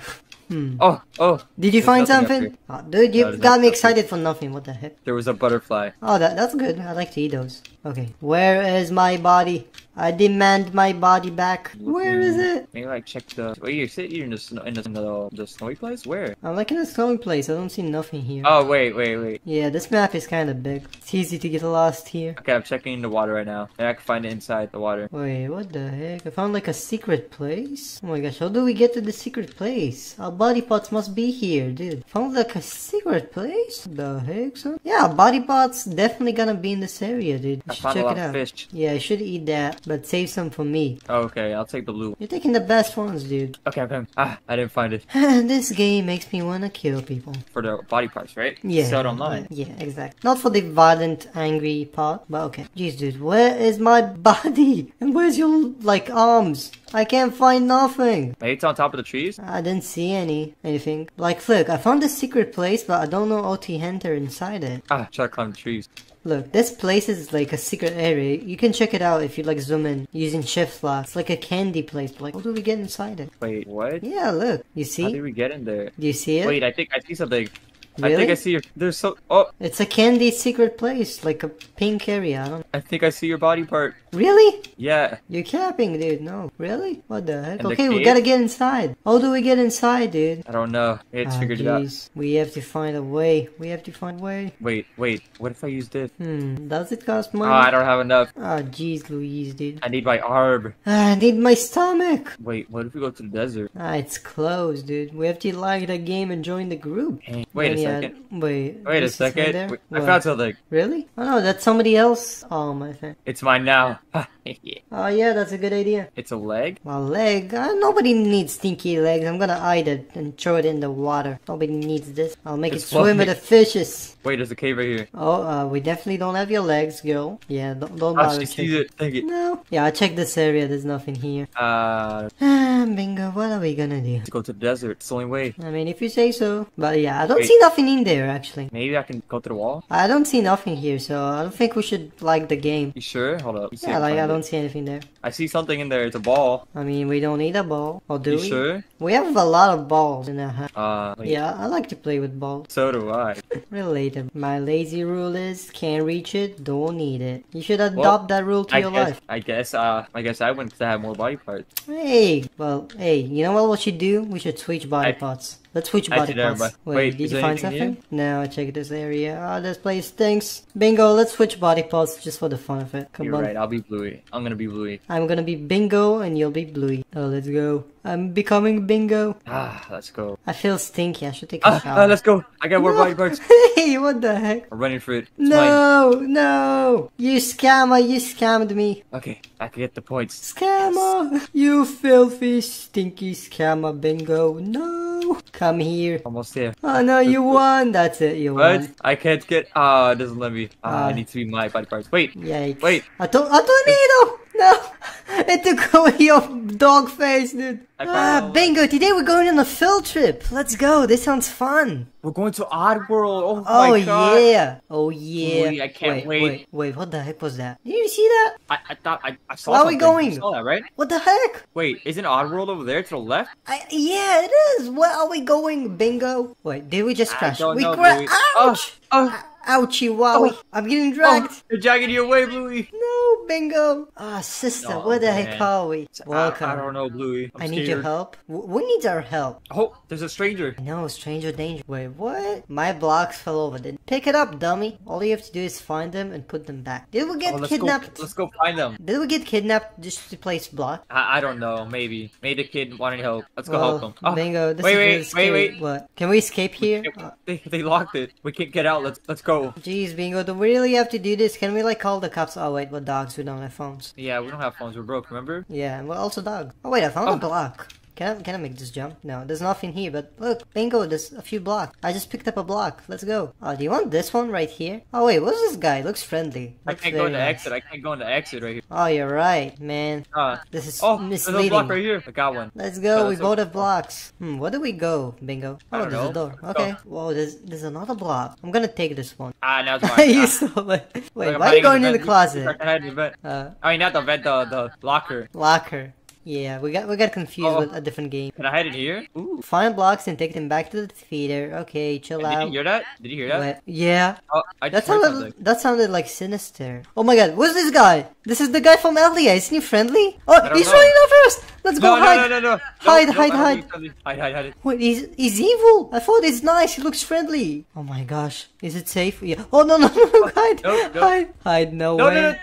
Hmm. Oh, oh. Did you find something? Oh, dude, you No, got me excited for nothing. What the heck? There was a butterfly. Oh, that that's good. I like to eat those. Okay, where is my body? I demand my body back. Where is it? Maybe like check the. Wait, you're sitting in the snow, in the, in the the snowy place. Where? I'm like in a snowy place. I don't see nothing here. Oh wait, wait, wait. Yeah, this map is kind of big. It's easy to get lost here. Okay, I'm checking the water right now. Maybe I can find it inside the water. Wait, what the heck? I found like a secret place? Oh my gosh, how do we get to the secret place? Our body parts must be here, dude. Found like a secret place? The heck, son? Yeah, body parts definitely gonna be in this area, dude. I should found a check lot it of out. fish. Yeah, I should eat that, but save some for me. Oh, okay, I'll take the blue. You're taking the best ones, dude. Okay, okay. Ah, I didn't find it this game makes me wanna kill people. for the body parts, right? Yeah. Sell it online. Yeah, exactly. Not for the violent, angry part, but okay. Jeez, dude, where is my body? And where's your, like, arms? I can't find nothing. Maybe it's on top of the trees. I didn't see any, anything. Like, look, I found a secret place, but I don't know how to enter inside it. Ah, try to climb the trees. Look, this place is like a secret area. You can check it out if you like zoom in using shift lock. It's like a candy place, but like, how do we get inside it? Wait, what? Yeah, look. You see? How did we get in there? Do you see it? Wait, I think I see something. I think I see your. There's so. Oh, It's a candy secret place, like a pink area. I don't. I think I see your body part. Really? Yeah. You're capping, dude. No. Really? What the heck? The okay, we gotta get inside. How do we get inside, dude? I don't know. It's Ah, figured it out. We have to find a way. We have to find a way. Wait, wait. What if I use this? Hmm. Does it cost money? I don't have enough. Ah, jeez, Louise, dude. I need my arb. Ah, I need my stomach. Wait, what if we go to the desert? Ah, it's closed, dude. We have to like the game and join the group. Hey, wait And yeah, second. Wait. Wait a this is right second. Wait, I found something. Really? Oh no, that's somebody else. Oh my thing. It's mine now. Oh yeah, that's a good idea. it's a leg? My leg? Uh, nobody needs stinky legs. I'm gonna hide it and throw it in the water. Nobody needs this. I'll make It's it swim with the fishes. Wait, there's a cave right here. Oh, uh, we definitely don't have your legs, girl. Yeah, don't, don't Oh, bother. she sees checking. it. Take it. No. Yeah, I checked this area. There's nothing here. Uh, Ah, bingo. What are we gonna do? let's go to the desert. It's the only way. I mean, if you say so. But yeah, I don't Wait. see nothing in there actually. Maybe I can go to the wall. I don't see nothing here, so I don't think we should like the game. You sure? Hold up. Let me see if Yeah, I like I don't see anything there. I see something in there. It's a ball. I mean, we don't need a ball, or do you we? sure? We have a lot of balls in our house. Uh, wait. Yeah, I like to play with balls. So do I. Related. My lazy rule is can't reach it, don't need it. You should Well, adopt that rule to I your guess, life. I guess, uh, I guess I went to have more body parts. Hey, well, hey, you know what we should do? We should switch body I- parts. Let's switch body parts. Wait, wait, did you find something? No, check this area. Ah, this place stinks. Bingo, let's switch body parts just for the fun of it. Come You're on. right. I'll be Bluey. I'm gonna be Bluey. I'm gonna be Bingo and you'll be Bluey. Oh, let's go. I'm becoming Bingo. Ah, let's go. I feel stinky. I should take a Ah, shower. ah, let's go. I got more No. body parts. hey, what the heck? I'm running for it. It's mine. No, no. You scammer, you scammed me. Okay, I can get the points. Scammer! You filthy, stinky scammer, bingo. No! Come here. Almost there. Oh no, you won! That's it, you What? won. I can't get. Ah, it doesn't let me. Ah, I Ah. need to be my body parts. Wait. Yikes. Wait. I don't... I don't need tornado! No! It took away your dog face, dude. Ah, bingo! Today we're going on a field trip. Let's go. This sounds fun. We're going to Oddworld. Oh, Oh my god. Oh yeah. Oh yeah. I can't wait, wait. Wait, wait, what the heck was that? Did you see that? I, I thought I, I saw Where are we going? You saw that, right? What the heck? Wait, isn't Oddworld over there to the left? I, yeah, it is. Where are we going, bingo? Wait, did we just crash? we crashed. Louis. Ouch! Oh, Ouchie, wowie. Oh. I'm getting dragged. oh, you're dragging you away, Bluey. No, bingo. Ah, sister, Oh, where the man. heck are we? Welcome. I, I don't know, Bluey. I'm I need scared. your help. W- we need our help. Oh, there's a stranger. No, stranger danger. Wait, what? My blocks fell over. Then pick it up, dummy. All you have to do is find them and put them back. Did we get Oh, let's kidnapped? Go, let's go find them. Did we get kidnapped just to place block? I, I don't know. Maybe. Maybe the kid wanted help. Let's go Well, help them. Oh, bingo. This wait, is wait, really wait, wait. What? Can we escape here? Uh, They, they locked it. We can't get out. Let's let's go. Jeez, bingo. Do we really have to do this? Can we like call the cops? Oh wait, we're dogs. We don't have phones. Yeah, we don't have phones. We're broke. Remember? Yeah, and we're also dogs. Oh wait, I found Oh. a block. Can I, can I make this jump? No, there's nothing here, but look, bingo, there's a few blocks. I just picked up a block. Let's go. Oh, do you want this one right here? Oh wait, what's this guy? Looks friendly. I can't go into nice. exit. I can't go into exit right here. Oh, you're right, man. Uh, This is oh, there's a block right here. I got one. Let's go, Oh, we both have blocks. Hmm, where do we go, bingo? Oh, there's a door. Okay. Whoa, there's there's another block. I'm gonna take this one. Ah, now it's mine. you stole it. Wait, I'm why are you going in the You- you closet? in the vent. Uh, I mean, not the vent. The the locker. locker. Yeah, we got we got confused Oh. with a different game. Can I hide in here? Ooh. Find blocks and take them back to the theater. Okay, chill Did out. you hear that? Did you hear that? Wait, yeah, Oh, I that just heard sounded something. that sounded like sinister. Oh my god, who's this guy? This is the guy from Elia. Isn't he friendly? Oh, he's know. running after us. Let's go No, no, hide. no, no, no. Hide, No, no, hide, don't hide. need something. Hide, hide, hide. Wait, he's he's evil. I thought he's nice. He looks friendly. Oh my gosh, is it safe? Yeah. Oh no no no! Oh, hide, Nope, nope. hide, hide. No, No, way. no, no.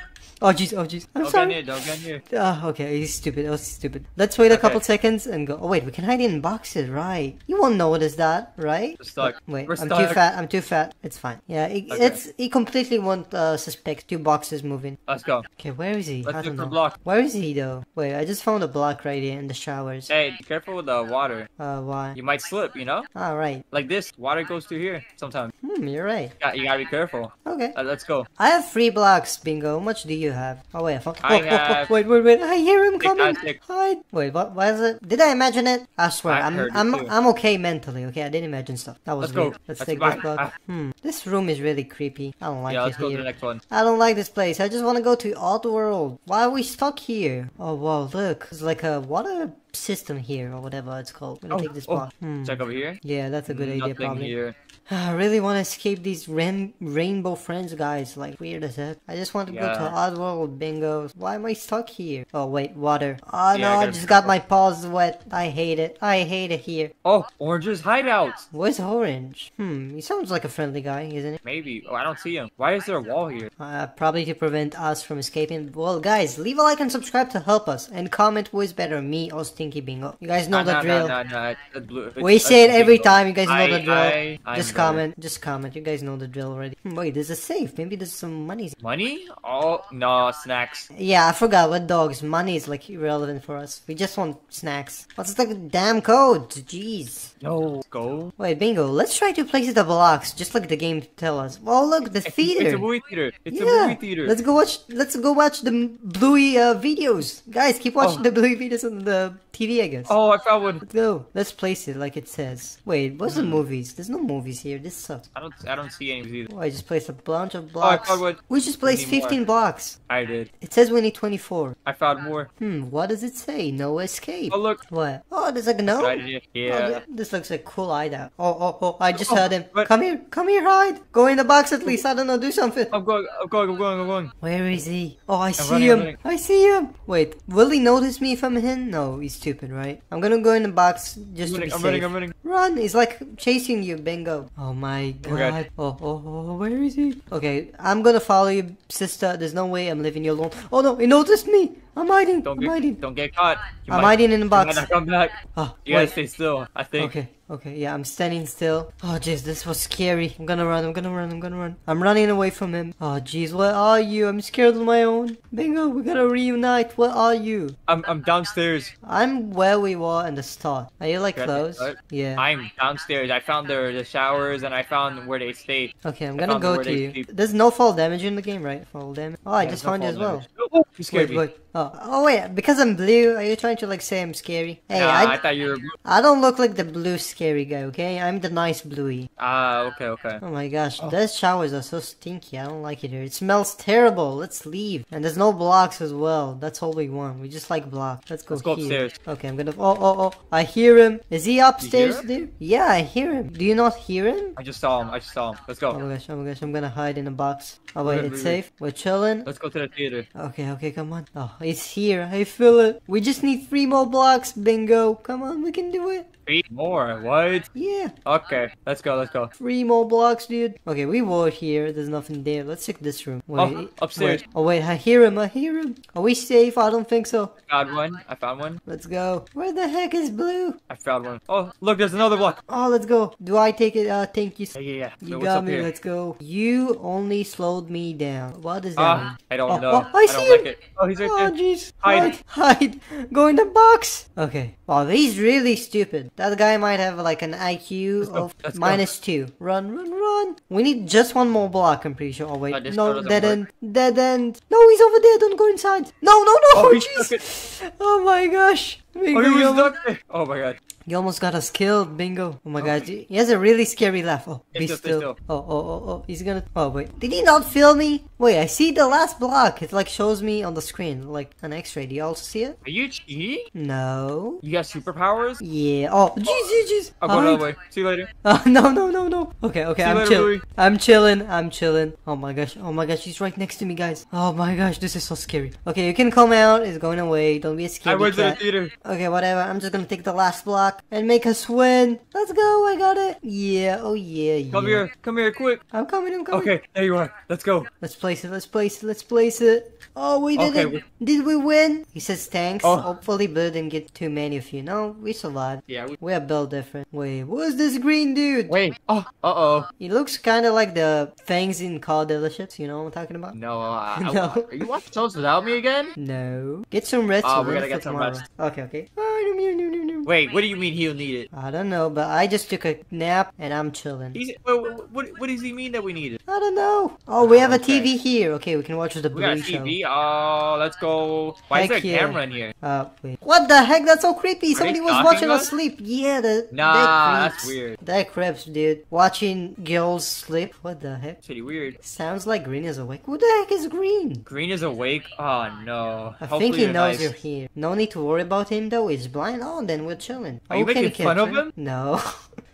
Oh jeez, oh jeez. I'm Don't get sorry. near. Don't get near. Ah, okay, he's stupid. Oh, stupid. Let's wait a couple seconds and go. Oh wait, we can hide in boxes, right? You won't notice that, right? We're stuck. Wait, We're I'm stuck. too fat. I'm too fat. It's fine. Yeah, it, Okay. it's he completely won't uh, suspect two boxes moving. Let's go. Okay, where is he? Let's I don't know. block. Where is he though? Wait, I just found a block right here in the showers. Hey, be careful with the water. Uh, why? You might slip, you know? All right. Like this. Water goes through here sometimes. Hmm, you're right. Yeah, you gotta be careful. Okay. Uh, let's go. I have three blocks, bingo. How much do you have? Oh wait, found. I oh, oh, oh, have- wait, wait, wait! I hear him coming. Hide. Wait, what? What is it? Did I imagine it? I swear, I I'm, I'm. I'm okay mentally. Okay, I didn't imagine stuff. That was Let's go. Let's, Let's take this block. Hmm. This room is really creepy. I don't like yeah, it let's go to the next one. I don't like this place. I just want to go to Oddworld. Why are we stuck here? Oh wow, look! It's like a water system here or whatever it's called. I'm gonna Oh, take this oh. block. Hmm. Check over here. Yeah, that's a good idea, probably. here. I really want to escape these rain- rainbow friends, guys. Like, weird as heck. I just want to go to Yeah. Oddworld Bingo. Why am I stuck here? Oh, wait, water. Oh, Yeah, no, I I just got my paws wet. I hate it. I hate it here. Oh, Orange's hideout. Where's Orange? Hmm, he sounds like a friendly guy, isn't he? Maybe. Oh, I don't see him. Why is there a wall here? Uh, probably to prevent us from escaping. Well, guys, leave a like and subscribe to help us. And comment who is better, me or Stinky Bingo. You guys know no, the no, drill. No, no, no. blue- We say it every bingo. time. You guys know I- the drill. I- just better. comment. Just comment. You guys know the drill already. Wait, there's a safe. Maybe there's some money. Money? Oh, no, snacks. Yeah, I forgot what dogs. Money is like irrelevant for us. We just want snacks. What's the damn code? Jeez. No. Go. Wait, bingo. Let's try to place the blocks, just like the game tell us. Well, look, the theater. it's a movie theater. It's a yeah. movie theater. Let's go watch. Let's go watch the Bluey uh, videos, guys. Keep watching Oh. the Bluey videos on the TV, I guess. Oh, I found one. Let's go. Let's place it like it says. Wait, what's the Hmm. movies? There's no movies here. This sucks. I don't. I don't see any either. Oh, I just placed a bunch of Oh, I blocks. found one. we just placed need more. 15 blocks. I did. It says we need 24. I found more. Hmm, what does it say? No escape. Oh, look. What? Oh, there's like a no. Oh, Yeah. this looks like cool hideout. Oh, oh, oh! I just Oh, heard him. Come here, come here, hide. Go in the box at least. I don't know. Do something. I'm going. I'm going. I'm going. I'm going. Where is he? Oh, I see running, him. I'm. I see him. Wait, will he notice me if I'm him? No, he's stupid, right? I'm gonna go in the box just I'm to be. I'm safe. running. I'm running. Run! He's like chasing you, bingo. Oh my Oh God. god. Oh, oh, oh, oh, where is he? Okay, I'm gonna follow you, sister. There's no way I'm leaving you alone. Oh no, he noticed me! I'm hiding! Don't I'm get. hiding! Don't get caught. You I'm might- hiding in the might box. not come back. Oh, You gotta stay still. I think. Okay, okay, yeah, I'm standing still. Oh, jeez, this was scary. I'm gonna run, I'm gonna run, I'm gonna run. I'm running away from him. Oh, jeez, where are you? I'm scared on my own. Bingo, we gotta reunite. Where are you? I'm. I'm downstairs. I'm where we were in the start. Are you like close? Yeah. I'm downstairs. I found the the showers and I found where they stay. Okay, I'm gonna go to you. There's no fall damage in the game, right? Fall damage. Oh, I Yeah, just no found you as fall well. Oh, you scared Wait, me. wait. Oh, oh wait, because I'm blue, are you trying to like say I'm scary? Hey, Nah, I, I, thought you were. I don't look like the blue scary guy, okay? I'm the nice bluey. Ah, okay, okay. Oh my gosh, those showers are so stinky. I don't like it here. It smells terrible. Let's leave. And there's no blocks as well. That's all we want. We just like blocks. Let's go Let's go here. upstairs. Okay, I'm gonna. Oh, oh, oh! I hear him. Is he upstairs, dude? Yeah, I hear him. Do you not hear him? I just saw him. I just saw him. Let's go. Oh my gosh! Oh my gosh! I'm gonna hide in a box. Oh wait, Wait, it's safe. We're chilling. Let's go to the theater. Okay, okay, come on. Oh, it's here. I feel it. We just need three more blocks. Bingo. Come on, we can do it. Three more. What? Yeah, Okay, let's go. Let's go. three more blocks, dude. Okay, we were here. There's nothing there. Let's check this room. Wait, Oh, upstairs. wait. Oh wait, I hear him. I hear him. Are we safe? I don't think so. I Found one. I found one. Let's go. Where the heck is Blue? I found one. Oh, look, there's another block. Oh, let's go. Do I take it? Uh, thank you. Yeah, yeah, yeah. You So got me. here? Let's go. You only slowed me down. What is that? Ah, I don't Oh, know. oh, I don't see like him. it. Oh, he's right Oh there. jeez. Hide. Hide. Hide. Go in the box. Okay. Wow, he's really stupid. That guy might have like an IQ go, of let's go. minus two. Run, run, run. We need just one more block, I'm pretty sure. Oh wait. Oh, this door no, dead work. end. Dead end. No, he's over there. Don't go inside. No, no, no. Oh, Oh, he's stuck jeez. Oh my gosh. Oh, Bingo, he was almost- stuck there. Oh my god. You almost got us killed, bingo. Oh my oh god, he has a really scary laugh. Oh, be still, still. still. Oh, oh, oh, oh, he's gonna. Oh, wait. Did he not feel me? Wait, I see the last block. It like shows me on the screen, like an x ray. Do you also see it? Are you cheating? No. You got superpowers? Yeah. Oh, jeez, jeez, jeez. I'll go Hide. that way. See you later. Oh, no, no, no, no. Okay, okay, See I'm later, chill. Louis. I'm chilling. I'm chilling. Oh my gosh. Oh my gosh, he's right next to me, guys. Oh my gosh, this is so scary. Okay, you can come out. It's going away. Don't be scared. scaredy went to the theater. Okay, whatever. I'm just gonna take the last block and make us win. Let's go. I got it. Yeah. Oh yeah. yeah. Come here. Come here, quick. I'm coming. I'm coming. Okay, there you are. Let's go. Let's place it. Let's place it. Let's place it. Oh, we did Okay, it. we- Did we win? He says thanks. Oh. Hopefully, Blue didn't get too many of you. No, we survived. Yeah. We... We are built different. Wait, who's this green dude? Wait. Oh. Uh oh. He looks kind of like the fangs in car dealerships. You know what I'm talking about? No. Uh, I- No. Are you watching shows without me again? No. Get some rest. Oh, we're we ready gotta for get some tomorrow. rest. Okay, okay. No. Wait. What do you mean? Mean he'll need it? I don't know, but I just took a nap and I'm chilling. He's what, what, what does he mean that we need it? I don't know. Oh, we have a Okay. TV here. Okay, we can watch the We got a Blue show. TV. Oh, let's go. Why is there a yeah. camera in here? Uh, wait. What the heck? That's so creepy. Somebody was watching us sleep. Yeah, the Nah, that that's weird. That creeps, dude. Watching girls sleep. What the heck? Pretty weird. Sounds like Green is awake. Who the heck is Green? Green is awake. Oh no. I Hopefully think he knows nice. you're here. No need to worry about him though. He's blind. Oh, then we're chilling. Are you making fun of him? No.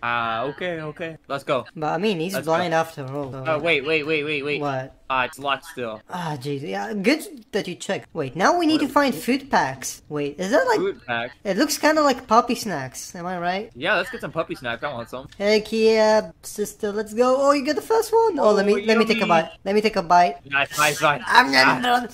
Ah, okay, okay. Let's go. but I mean, he's Let's go. blind after all. so- Oh, wait, wait, wait, wait, wait. What? Ah, it's locked still. Ah, jeez. Yeah, good that you checked. Wait, now we need to find food packs. Wait, is that like? Food pack. It looks kind of like puppy snacks. Am I right? Yeah, let's get some puppy snacks. I want some. Heck yeah, sister. Let's go. Oh, you got the first one. Oh, let me Oh, let me take a bite. Let me take a bite. Nice, nice, nice. I'm Ah, gonna.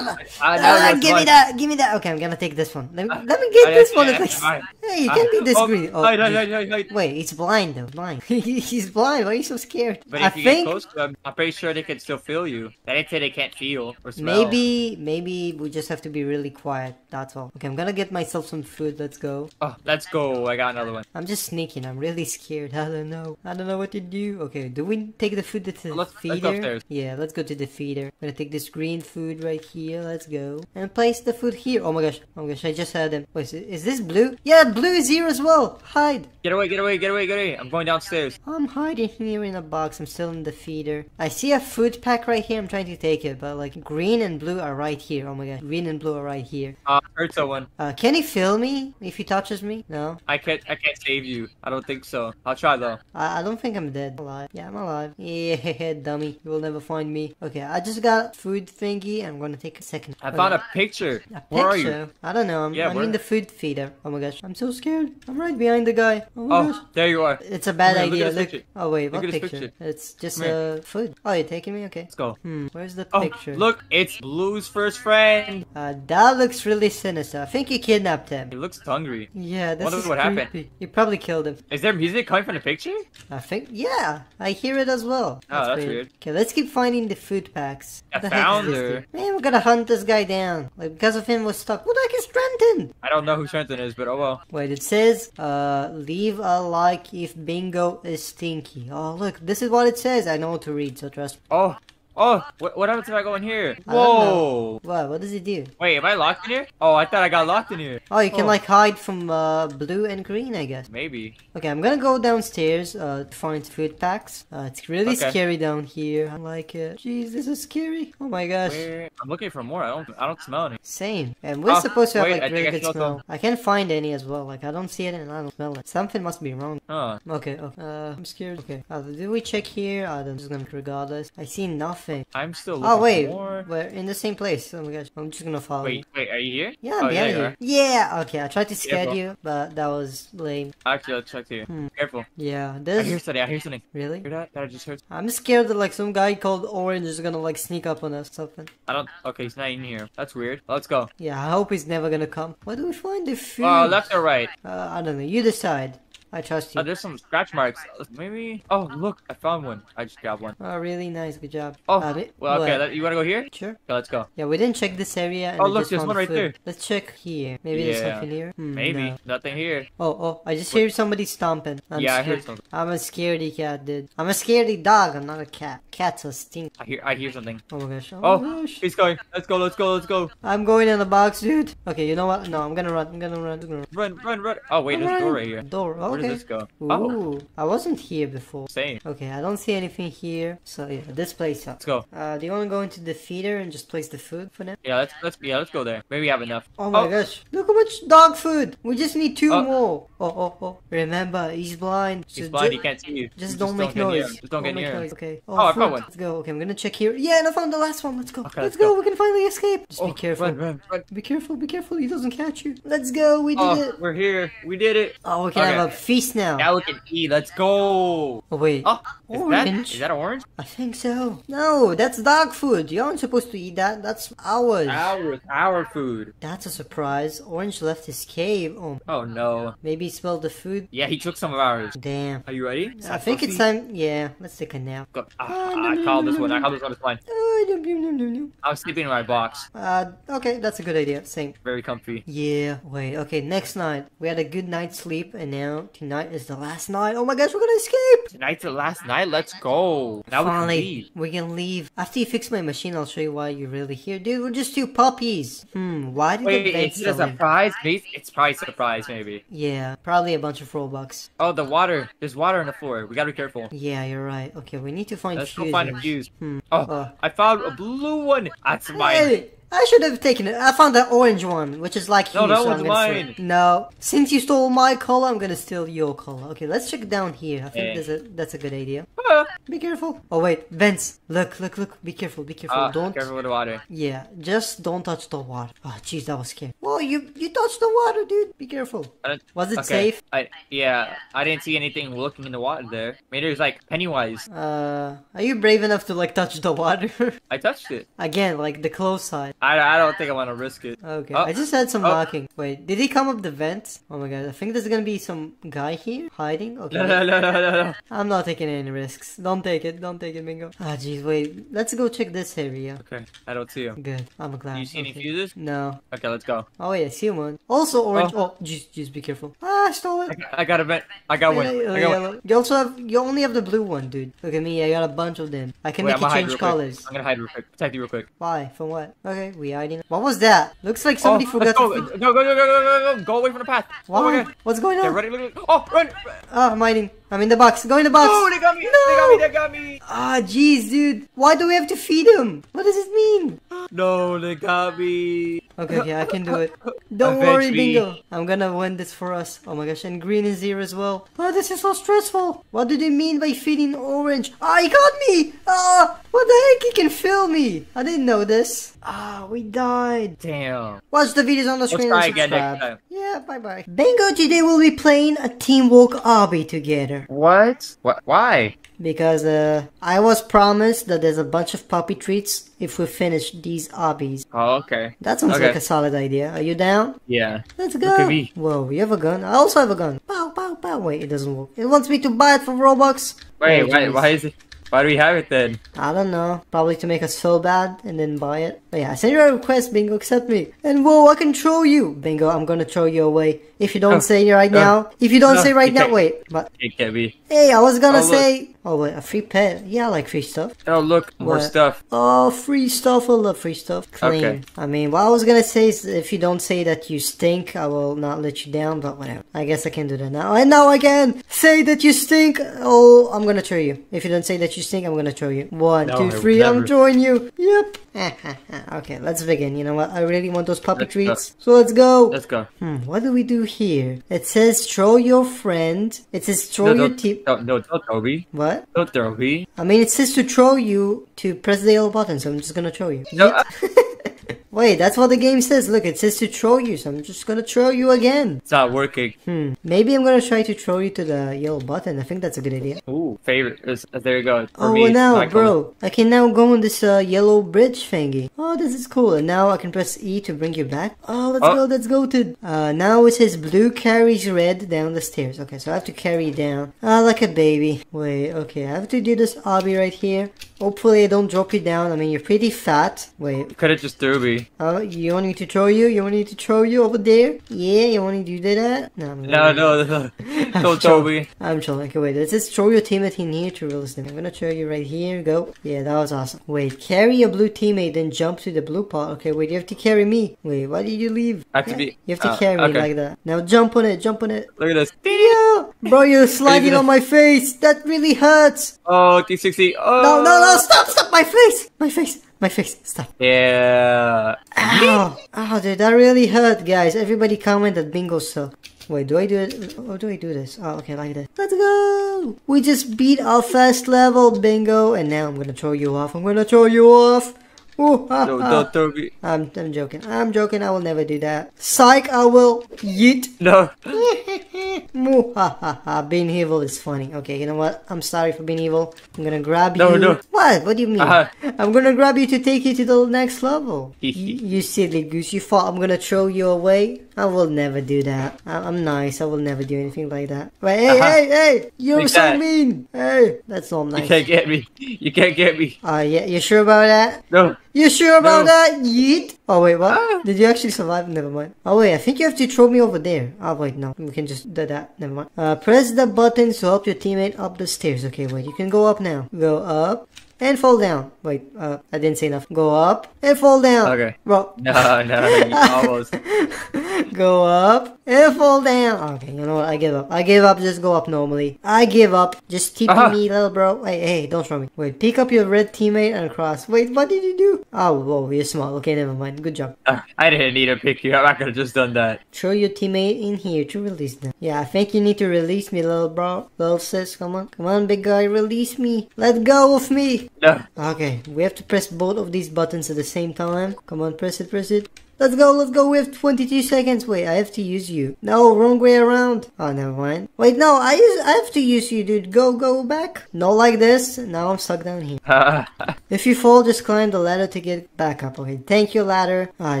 Ah, give me that. Give me that. Okay, I'm gonna take this one. Let me, Ah, let me get ah, this one Hey, you Ah, can't be this oh. Oh. Wait, he's blind though. Blind. he's blind. Why are you so scared? But I you think get close to them, I'm pretty sure they can still feel you. They didn't say they can't feel or smell. maybe maybe we just have to be really quiet. That's all. Okay, I'm gonna get myself some food. Let's go. Oh, let's go. I got another one. I'm just sneaking. I'm really scared. I don't know. I don't know what to do. Okay, do we take the food to the Let's- let's feeder? upstairs. Yeah, let's go to the feeder. I'm gonna take this green food right here. Let's go. And place the food here. Oh my gosh. Oh my gosh, I just had them. Wait, is, is this blue? Yeah, blue is here as well. Hide. Get away, get away, get away, get away. I'm going downstairs. I'm hiding here in a box. I'm still in the feeder. I see a food pack right here. I'm trying to take it, but like green and blue are right here. Oh my god, Green and blue are right here. Uh, hurt someone. Uh, can he feel me if he touches me? No. I can't, I can't save you. I don't think so. I'll try though. I, I don't think I'm dead. Alive. Yeah, I'm alive. Yeah, dummy. You will never find me. Okay, I just got food thingy. I'm gonna take a second. I Okay. found a picture. A Where are you? I don't know. I'm, Yeah, I'm where? in the food feeder. Oh my gosh. I'm so scared. I'm right behind the guy. Oh. Oh, there you are. It's a bad Come look idea. at Look. Oh wait, Look what at picture? picture. It's just uh food. Oh, you're taking me? Okay. Let's go. Hmm. Where's the Oh, picture? look, it's Blue's first friend. Uh, that looks really sinister. I think he kidnapped him. He looks hungry. Yeah, this Wonder is what happened. creepy. You probably killed him. Is there music coming from the picture? I think. Yeah, I hear it as well. Oh, that's weird. Okay, let's keep finding the food packs. I the found her. Man, we gotta hunt this guy down. Like because of him, we're stuck. What the heck is Trenton? I don't know who Trenton is, but oh well. Wait, it says, uh, leave a like if bingo is stinky. Oh, look, this is what it says. I know what to read, so trust me. Oh, oh, what, what happens if I go in here? I. Whoa. What? What does it do? Wait, am I locked in here? Oh, I thought I got locked in here. Oh, you can Oh. like hide from uh, blue and green, I guess. Maybe. Okay, I'm gonna go downstairs uh, to find food packs. Uh, it's really Okay. scary down here. I like it. Jeez, this is scary. Oh my gosh. Where? I'm looking for more. I don't. I don't smell any. Same. And we're Oh, supposed to have wait, like I really good smelled smell. I can't find any as well. Like I don't see it and I don't smell it. Something must be wrong. Huh. Okay. Oh, uh, I'm scared. Okay. Uh, did we check here? Uh, I'm just gonna regardless. I see nothing. I'm still looking Oh wait, more. we're in the same place. Oh my gosh. I'm just gonna follow. Wait, you. wait, are you here? Yeah, I'm oh, yeah, behind you you. Yeah. Okay. I tried to scare Careful. you, but that was lame. Actually, let's check here. Hmm. Careful. Yeah. I hear something. I hear something. really. Hear that? That I just heard. I'm scared that like some guy called Orange is gonna like sneak up on us something. I don't. Okay, he's not in here. That's weird. Let's go. Yeah, I hope he's never gonna come. Where do we find the food? Oh, left or right? Uh, I don't know. You decide. I trust you. Oh, there's some scratch marks. Maybe. Oh, look, I found one. I just grabbed one. Oh, really nice. Good job. Oh, Uh, mi- well, okay. You wanna go here? Sure. Okay, let's go. Yeah, we didn't check this area. And Oh, look, there's one right food. there. Let's check here. Maybe there's Yeah. something here. Hmm, Maybe no. nothing here. Oh, oh! I just hear somebody stomping. I'm yeah, I scared. heard something. I'm a scaredy cat, dude. I'm a scaredy dog. I'm not a cat. Cats are stink. I hear. I hear something. Oh my gosh. Oh, Oh, my gosh. he's going. Let's go. Let's go. Let's go. I'm going in the box, dude. Okay, you know what? No, I'm gonna run. I'm gonna run. I'm gonna run. Run, run, run. Oh wait, there's a door right here. Door. Where Okay. does this go? Oh, Ooh, I wasn't here before. same. Okay, I don't see anything here. So yeah, this place. Let's go. Uh, do you want to go into the feeder and just place the food for them? Yeah, let's let's yeah, let's go there. Maybe we have enough. Oh my Oh. gosh! Look how much dog food. We just need two Oh. more. Oh oh oh! Remember, he's blind. He's so blind. He can't see you. Just You don't make get near noise. Just don't get near him. noise. Okay. Oh, I fruit. found one. Let's go. Okay, I'm gonna check here. Yeah, and I found the last one. Let's go. Okay, let's let's go. go. We can finally escape. Just Oh, be careful. Run, run, run. Be careful. Be careful. He doesn't catch you. Let's go. We did Oh, it. we're here. We did it. Oh, we can Okay. have a feast now. Now we can eat. Let's go. Oh wait. Oh, is that, Orange? is that orange? I think so. No, that's dog food. You aren't supposed to eat that. That's ours. Our, our food. That's a surprise. Orange left his cave. Oh, Oh no. maybe he smelled the food. Yeah, he took some of ours. Damn. Are you ready? I think it's time. Yeah, let's take a nap. Go. Ah, I call this one. I call this one is mine. No, no, no, no, no. I was sleeping in my box. Uh, okay, that's a good idea. Same. Very comfy. Yeah, wait, okay, next night. We had a good night's sleep, and now tonight is the last night. Oh my gosh, we're gonna escape! Tonight's the last night. Let's go. Now we can Finally, leave. we can leave. After you fix my machine, I'll show you why you're really here. Dude, we're just two puppies. Hmm, why did Wait, the is it a surprise? Maybe it's probably a surprise, maybe. Yeah, probably a bunch of Robux. Oh, the water. There's water on the floor. We gotta be careful. Yeah, you're right. Okay, we need to find Let's fuses. go find a fuse. Hmm. Oh, Uh. I found a blue one. That's mine. Hey, I should have taken it. I found that orange one, which is like No, you, that so steal- mine. No, since you stole my color, I'm gonna steal your color. Okay, let's check down here. I think Hey. a that's a good idea. Be careful. Oh wait, vents. Look, look, look. Be careful. Be careful. ah, don't. careful with the water. Yeah, just don't touch the water. Oh, jeez, that was scary. Whoa, you you touched the water, dude. Be careful. Was it okay. safe? I yeah, I didn't see anything looking in the water there. Maybe there's like Pennywise. Uh, are you brave enough to like touch the water? I touched it. Again, like the close side. I, I don't think I want to risk it. Okay, Oh. I just had some Oh. knocking. Wait, did he come up the vent? Oh my god, I think there's gonna be some guy here hiding. Okay, No, no, no, no, no, no. I'm not taking any Don't take it, don't take it, Mingo. Ah, jeez, wait. Let's go check this area. Okay, I don't see you. Good, I'm glad. Do you see any fuses? No. Okay, let's go. Oh I see one. Also orange. Oh. Oh, jeez, jeez, be careful. Ah, I stole it. I got a vent. I got one. Hey, I oh, got one. You also have. You only have the blue one, dude. Look at me. I got a bunch of them. I can Wait, make I'm you change real quick. colors. I'm gonna hide real quick. Protect you real quick. Why? From what? Okay, we hiding. What was that? Looks like somebody oh, forgot go. to. feed- Go, go, go, go, go, go, go. Go away from the path. Oh my god. What's going Yeah, on? ready, look, look. Oh, run. Oh, I'm hiding. I'm in the box. Go in the box. Oh, they got me. No! They got me. They got me. Ah, jeez, dude. Why do we have to feed him? What does it mean? No, they got me. Okay, okay, I can do it. Don't worry, Eventually. Bingo. I'm gonna win this for us. Oh my gosh, and green is here as well. Oh, this is so stressful. What do they mean by feeding orange? Ah, he got me! Ah, what the heck? He can feel me. I didn't know this. Ah, we died. Damn. Watch the videos on the Let's screen try and again subscribe. Yeah, bye bye. Bingo, today we'll be playing a teamwork obby together. What? What? Why? Because uh, I was promised that there's a bunch of puppy treats if we finish these obbies. Oh, okay. That sounds Okay. like a solid idea. Are you down? Yeah. Let's Look go. at me. Whoa, you have a gun? I also have a gun. Pow, pow, pow. Wait, it doesn't work. It wants me to buy it for Robux. Wait, Oh, why, why is it? Why do we have it then? I don't know. Probably to make us feel bad and then buy it. But yeah, I sent you a request, Bingo. Accept me. And whoa, I can throw you. Bingo, I'm gonna throw you away. Oh, oh. If you don't No. say it right No. now. If you don't No, say right now. Wait, but It can't be. hey, I was gonna Oh, say. Oh wait, a free pet. Yeah, I like free stuff. Oh, look, more What? stuff. Oh, free stuff. I love free stuff. Clean. Okay. I mean, what I was gonna say is if you don't say that you stink, I will not let you down, but whatever. I guess I can do that now. And now I can say that you stink. Oh, I'm gonna throw you. If you don't say that you stink, I'm gonna throw you. One, No, two, three, I'm throwing you. Yep. okay, let's begin. You know what? I really want those puppy Let's go. treats. So let's go. Let's go. Hmm, what do we do here? It says throw your friend. It says throw No, your team. no, no, don't throw me. What? Don't throw me. I mean, it says to throw you to press the yellow button, so I'm just gonna throw you. No, Wait, that's what the game says. Look, it says to throw you, so I'm just gonna throw you again. it's not working. Hmm. Maybe I'm gonna try to throw you to the yellow button. I think that's a good idea. Ooh, favorite. uh, There you go. For oh, me, well now, not coming. bro, I can now go on this uh, yellow bridge thingy. Oh, this is cool. And now I can press E to bring you back. Oh, let's Oh. go, let's go to. Uh, now it says blue carries red down the stairs. Okay, so I have to carry down. Ah, like a baby. Wait, okay, I have to do this obby right here. Hopefully, I don't drop you down. I mean, you're pretty fat. Wait, Could have just threw me. Oh, you want me to throw you? You want me to throw you over there? Yeah, you want me to do that? No, I'm No, no, no. Don't throw me. I'm trolling. Okay, wait. Let's just throw your teammate in here to them. I'm gonna throw you right here. Go. Yeah, that was awesome. Wait, carry your blue teammate, then jump to the blue part. Okay, wait. You have to carry me. Wait, why did you leave? I have to be- You have to uh, carry me like that. Now jump on it. Jump on it. Look at this. Yeah, bro, you're sliding gonna- on my face. That really hurts. Oh, T60. Oh. No, no, no! Stop! Stop! My face! My face! My face! Stop! Yeah. Ow! Ow, oh, dude, that really hurt, guys. Everybody comment that bingo suck. Wait, do I do it? Or do I do this? Oh, okay, like this. Let's go! We just beat our first level, bingo, and now I'm gonna throw you off. I'm gonna throw you off. Ooh, ha, No, ha. don't throw me. I'm, I'm joking. I'm joking. I will never do that. Psych, I will. Yeet. No. Being evil is funny. Okay, you know what? I'm sorry for being evil. I'm gonna grab No, you. no. No. What? What do you mean? Uh-huh. I'm gonna grab you to take you to the next level. you, silly goose. You thought I'm gonna throw you away? I will never do that. I, I'm nice. I will never do anything like that. Wait, hey, Uh-huh. hey, hey! You're Like so that. mean. Hey, that's not nice. You can't get me. You can't get me. Uh, yeah, you sure about that? No. You sure about No. that? Yeet. Oh wait, what? Ah. Did you actually survive? Never mind. Oh wait, I think you have to throw me over there. Oh wait, no, we can just do that. Never mind. Uh, press the buttons to help your teammate up the stairs. Okay, wait, you can go up now. Go up and fall down. Wait, uh, I didn't say enough. Go up and fall down. Okay. Bro, No, no, you almost. go up and fall down. Okay, you know what? I give up. I give up. Just go up normally. I give up. Just keep Uh-huh. me, little bro. Hey, hey, don't throw me. Wait, pick up your red teammate and cross. Wait, what did you do? Oh, whoa, you're smart. Okay, never mind. Good job. Uh, I didn't need to pick you up. I could have just done that. Throw your teammate in here to release them. Yeah, I think you need to release me, little bro. Little sis, come on. Come on, big guy, release me. Let go of me. No. Okay, we have to press both of these buttons at the same time. Come on, press it, press it. Let's go, let's go. We have 22 seconds. Wait, I have to use you. No, wrong way around. Oh, never mind. Wait, no, I use, I have to use you, dude. Go, go back. No, like this. Now I'm stuck down here. If you fall, just climb the ladder to get back up. Okay, thank you, ladder. Ah,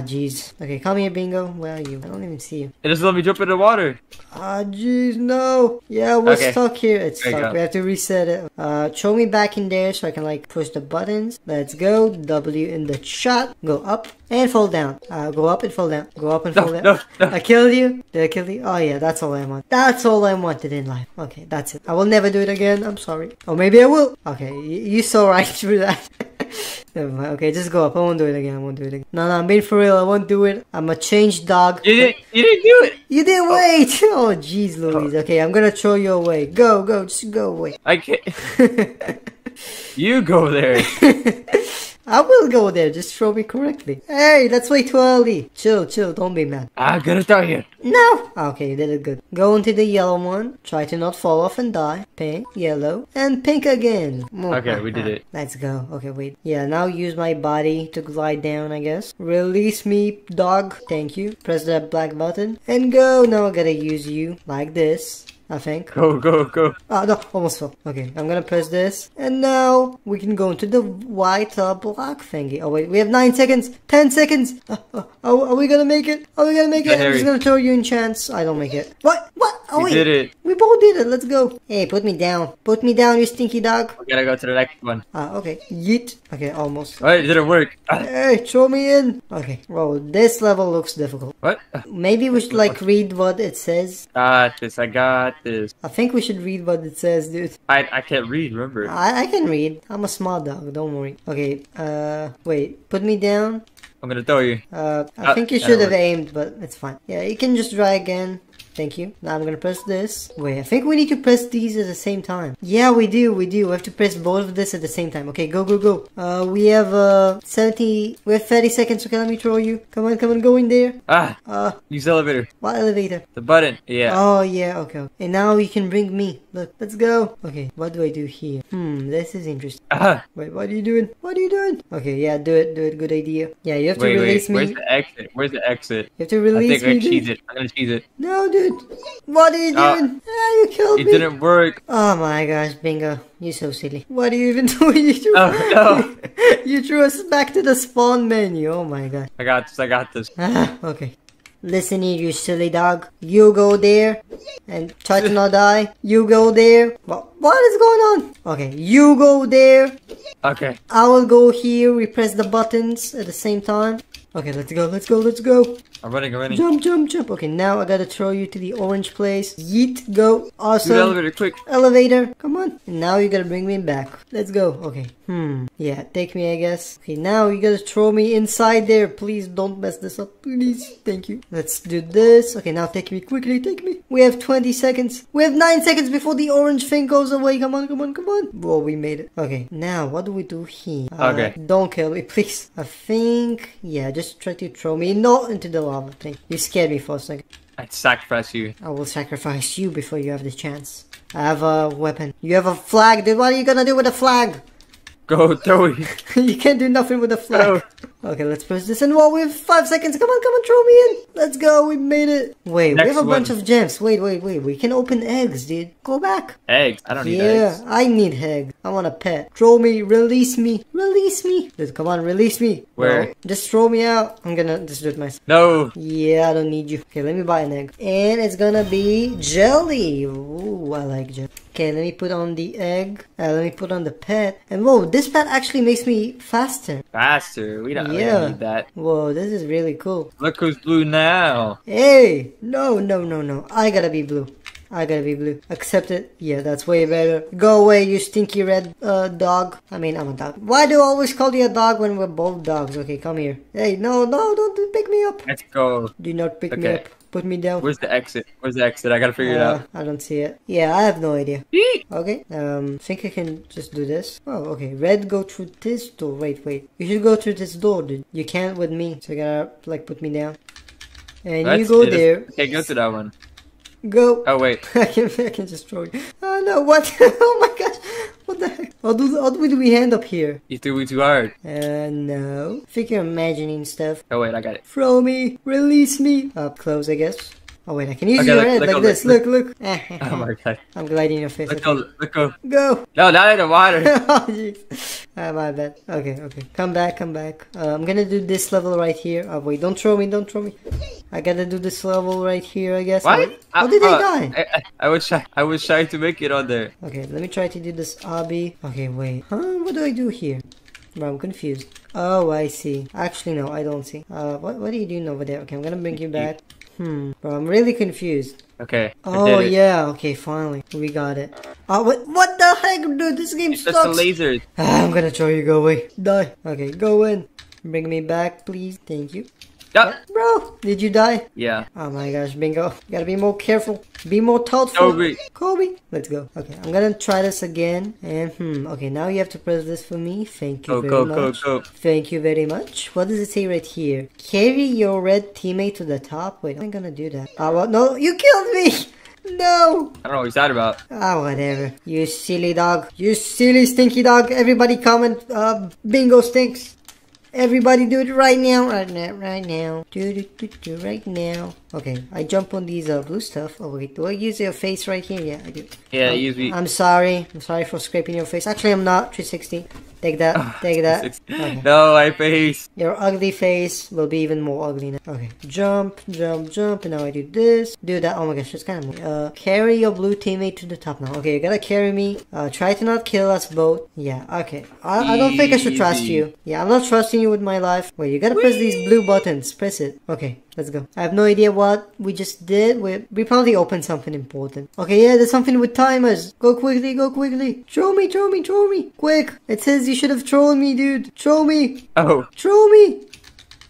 jeez. Okay, come here, Bingo. Where are you? I don't even see you. it just let me jump in the water. Ah, jeez, no. Yeah, we're Okay. stuck here. It's There stuck. We have to reset it. Uh, throw me back in there so I can like push the buttons. Let's go. W in the shot. Go up and fall down. Uh, go up and fall down. Go up and No, fall down. no, no. I killed you. Did I kill you? Oh yeah, that's all I want. That's all I wanted in life. Okay, that's it. I will never do it again. I'm sorry. Or maybe I will. Okay, you, you saw right through that. Never mind. Okay, just go up. I won't do it again. I won't do it again. No, no, I'm being for real. I won't do it. I'm a changed dog. You didn't. You didn't do it. You didn't wait! Oh jeez Louise. Okay, I'm gonna throw you away. Go, go, just go away. I can't. you go there. I will go there, just throw me correctly. Hey, that's way too early. Chill, chill, don't be mad. I'm gonna throw you. No! Okay, you did it good. Go into the yellow one. Try to not fall off and die. Pink, yellow, and pink again. Okay, we did it. Let's go. Okay, wait. Yeah, now use my body to glide down, I guess. Release me, dog. Thank you. Press that black button. And go. Now I gotta use you. Like this. I think. Go, go, go. Oh no, almost fell. Okay, I'm gonna press this. And now we can go into the white uh, block thingy. Oh wait, we have 9 seconds! 10 seconds! Uh, uh, are, are we gonna make it? Are we gonna make it? I'm just gonna throw you in chance. I don't make it. What? What? Oh wait. did it. We both did it. Let's go. Hey, put me down. Put me down, you stinky dog. We gotta go to the next one. Ah, okay. Yeet. Okay, almost. Wait, it didn't work. Ah, Hey, throw me in. Okay. Well, this level looks difficult. What? Maybe we should like read what it says. Got this. I got this. I think we should read what it says, dude. I I can't read. Remember? I, I can read. I'm a smart dog. Don't worry. Okay. Uh, wait. Put me down. I'm gonna throw you. Uh, I Uh, think you should have work. aimed, but it's fine. Yeah, you can just try again. Thank you. Now I'm gonna press this. Wait, I think we need to press these at the same time. Yeah, we do, we do. We have to press both of this at the same time. Okay, go, go, go. Uh, we have, uh, 70, we have 30 seconds. Okay, let me throw you. Come on, come on, go in there. Ah, Uh, use elevator. what elevator? The button. Yeah. Oh, yeah, okay. And now you can bring me. Look, let's go. Okay, what do I do here? Hmm, this is interesting. Ah, Wait, what are you doing? What are you doing? Okay, yeah, do it, do it. Good idea. Yeah, you have to wait, release wait. Where's the exit? Where's the exit? You have to I release think I me. cheese dude. it. I'm gonna cheese it. No, dude. What are you Uh, doing? ah, you killed It me. It didn't work. Oh my gosh, Bingo. You're so silly. What are you even doing? You drew, Oh no. you threw us back to the spawn menu. Oh my god. I got this. I got this. Ah, okay. Listen here, you silly dog. You go there and try to not die. You go there. What, what is going on? Okay, you go there. Okay. I will go here. We press the buttons at the same time. Okay, let's go, let's go, let's go. I'm running. I'm running. Jump, jump, jump. Okay, now I gotta throw you to the orange place. Yeet, go. Do Awesome. the elevator quick. Elevator, come on. And now you gotta bring me back. Let's go. Okay. Hmm. Yeah, take me, I guess. Okay, now you gotta throw me inside there. Please don't mess this up. Please. Thank you. Let's do this. Okay, now take me quickly. Take me. We have 20 seconds. We have 9 seconds before the orange thing goes away. Come on, come on, come on. Whoa, we made it. Okay, now what do we do here? Uh, Okay. Don't kill me, please. I think, yeah, just try to throw me not into the lava thing. You scared me for a second. I'd sacrifice you. I will sacrifice you before you have the chance. I have a weapon. You have a flag, dude. What are you gonna do with a flag? Go throw it. you can't do nothing with the flag. Okay, let's press this and wall. We have five seconds. Come on, come on, throw me in. Let's go. We made it. Wait, we have a bunch of gems. Wait, wait, wait. We can open eggs, dude. Go back. Eggs. I don't need Yeah, eggs. I need eggs. I want a pet. Throw me, release me, release me. Dude, come on, release me. Where? No, just throw me out. I'm gonna just do it myself. No. Yeah, I don't need you. Okay, let me buy an egg. And it's gonna be jelly. Ooh, I like jelly. Okay, let me put on the egg. Uh, let me put on the pet. And whoa, this pet actually makes me faster. Faster. We don't, Yeah. don't need that. Whoa, this is really cool. Look who's blue now. Hey, no, no, no, no. I gotta be blue. I gotta be blue. Accept it. Yeah, that's way better. Go away, you stinky red uh, dog. I mean, I'm a dog. Why do I always call you a dog when we're both dogs? Okay, come here. Hey, no, no, don't pick me up. Let's go. Do not pick me up. Put me down. Where's the exit? Where's the exit? I gotta figure it Uh, out. I don't see it. Yeah, I have no idea. Okay, um, think I can just do this. Oh, okay. Red, go through this door. Wait, wait. You should go through this door, dude. You can't with me, so you gotta, like, put me down. And you go it is- there. Okay, go to that one. Go. Oh wait. I can, I can just throw you. Oh no, what? oh my gosh. What the heck? How do, how do we end up here? You threw me too hard. Uh, no. think you're imagining stuff. Oh wait, I got it. Throw me. Release me. Up close, I guess. Oh wait, I can use Okay, your look- head look, like look, this. look. Look. Oh my god. I'm gliding your face. Okay. go. Let's go. Go. No, not in the water. oh jeez. Ah, my bad. Okay, okay. Come back, come back. Uh, I'm gonna do this level right here. Oh wait, don't throw me, don't throw me. I gotta do this level right here, I guess. What? Wait, How did I Uh, die? I, I, was shy. I was shy to make it on there. Okay, let me try to do this obby. Okay, wait. Huh? What do I do here? Bro, I'm confused. Oh, I see. Actually, no, I don't see. Uh, what, what are you doing over there? Okay, I'm gonna bring you back. Hmm. Bro, I'm really confused. Okay. Oh, yeah. Okay, finally. We got it. Oh, what, what the heck, dude? This game It's just the lasers. Ah, I'm gonna throw you. Go away. Die. Okay, go in. Bring me back, please. Thank you. Bro, did you die? Yeah. Oh my gosh, bingo. You gotta be more careful. Be more thoughtful. Kobe. Kobe. Let's go. Okay, I'm gonna try this again. And hmm, okay, now you have to press this for me. Thank you Go, very go, go, much. go. Thank you very much. What does it say right here? Carry your red teammate to the top. Wait, I'm gonna do that. Oh, well, no, you killed me. No. I don't know what he's talking about. Ah, whatever. You silly dog. You silly stinky dog. Everybody comment, uh, bingo stinks. Everybody do it right now. Right now. Right now. Do, it, do, do, do, right now. Okay, I jump on these uh, blue stuff. Oh, wait. Do I use your face right here? Yeah, I do. Yeah, I'm, use me. I'm sorry. I'm sorry for scraping your face. Actually, I'm not. 360. Take that. Take that. Okay. No, I face. Your ugly face will be even more ugly now. Okay. Jump, jump, jump, and now I do this. Do that. Oh my gosh, it's kind of Uh, carry your blue teammate to the top now. Okay, you gotta carry me. Uh, try to not kill us both. Yeah, okay. I, I don't think I should trust you. Yeah, I'm not trusting you with my life. Wait, you gotta press these blue buttons. Press it. Okay, let's go. I have no idea what we just did. We, we probably opened something important. Okay, yeah, there's something with timers. Go quickly, go quickly. Throw me, throw me, throw me. Quick. It says you should have thrown me, dude. Throw me. Oh. Throw me.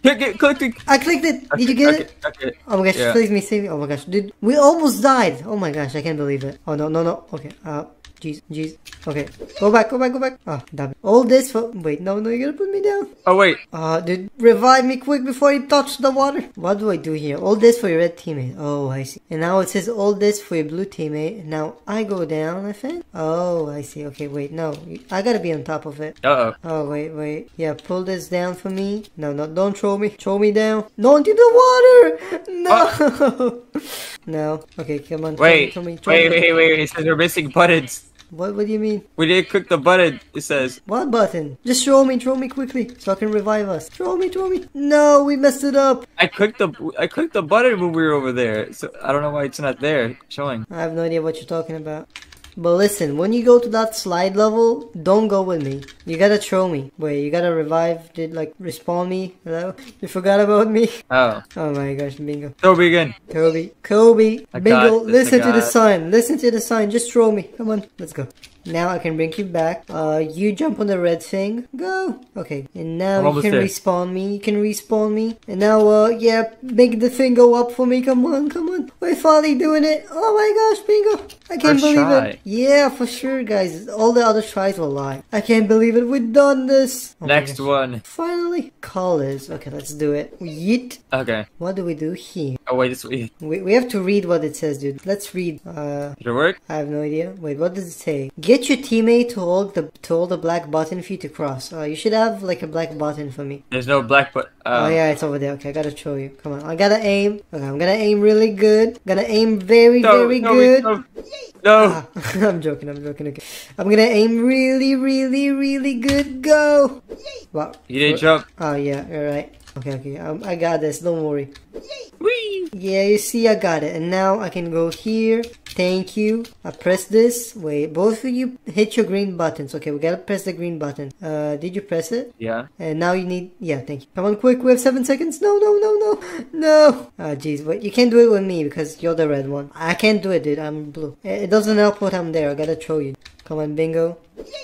Click it, click it. I clicked it. Did you get okay, it? Okay. Oh my gosh, Yeah. please me save me. Oh my gosh, dude, we almost died. Oh my gosh, I can't believe it. Oh no, no, no. Okay, uh, jeez, jeez. Okay, go back, go back, go back. Ah, damn it. All this for. Wait, no, no, you're gonna put me down. Oh wait. Uh, dude, revive me quick before you touch the water. What do I do here? All this for your red teammate. Oh, I see. And now it says all this for your blue teammate. Now I go down, I think. Oh, I see. Okay, wait, no, I gotta be on top of it. Uh oh. Oh wait, wait. Yeah, pull this down for me. No, no, don't throw me. Throw me down. No, into the water. No. no. Okay, come on. throw me, Wait. throw me, throw Wait, me. wait, wait. It says we're missing buttons. What? What do you mean? We didn't click the button. It says. What button? Just throw me, throw me quickly, so I can revive us. Throw me, throw me. No, we messed it up. I clicked the I clicked the button when we were over there. So I don't know why it's not there showing. I have no idea what you're talking about. But listen, when you go to that slide level, don't go with me. You gotta throw me. Wait, you gotta revive, did like respawn me? Hello? You forgot about me? Oh. Oh my gosh, bingo. So again. Kobe, Kobe, I Bingo, listen to the sign, listen to the sign, just throw me. Come on, let's go. Now I can bring you back. Uh, you jump on the red thing. Go. Okay, and now I'm you can there. respawn me. You can respawn me. And now, uh, yeah, make the thing go up for me. Come on, come on. We're finally doing it. Oh my gosh, Bingo. I can't First believe try. it. Yeah, for sure, guys. All the other tries were lie. I can't believe it. We've done this. Oh Next one. Finally, colors. Okay, let's do it. Yeet. Okay. What do we do here? Oh wait, this way. We, we have to read what it says, dude. Let's read. Uh, Did it work? I have no idea. Wait, what does it say? Get get your teammate to hold the to hold the black button for you to cross. Uh, you should have like a black button for me. There's no black but. Oh Uh, yeah, it's over there. Okay, I gotta show you. Come on, I gotta aim. Okay, I'm gonna aim really good. I'm Gonna aim very, no, very no, good. No. no. Ah, I'm joking. I'm joking. Okay, I'm gonna aim really, really, really good. Go. Wow. You didn't jump. Oh yeah, you're right. Okay, okay. Um, I got this. Don't worry. Whee! Yeah, you see, I got it. And now I can go here. Thank you. I press this. Wait, both of you hit your green buttons. Okay, we gotta press the green button. Uh, did you press it? Yeah. And now you need, yeah, thank you. Come on, quick, we have seven seconds. No, no, no, no, no. Ah, jeez, but you can't do it with me because you're the red one. I can't do it, dude. I'm blue. It it doesn't help what I'm there. I gotta throw you. Come on, bingo.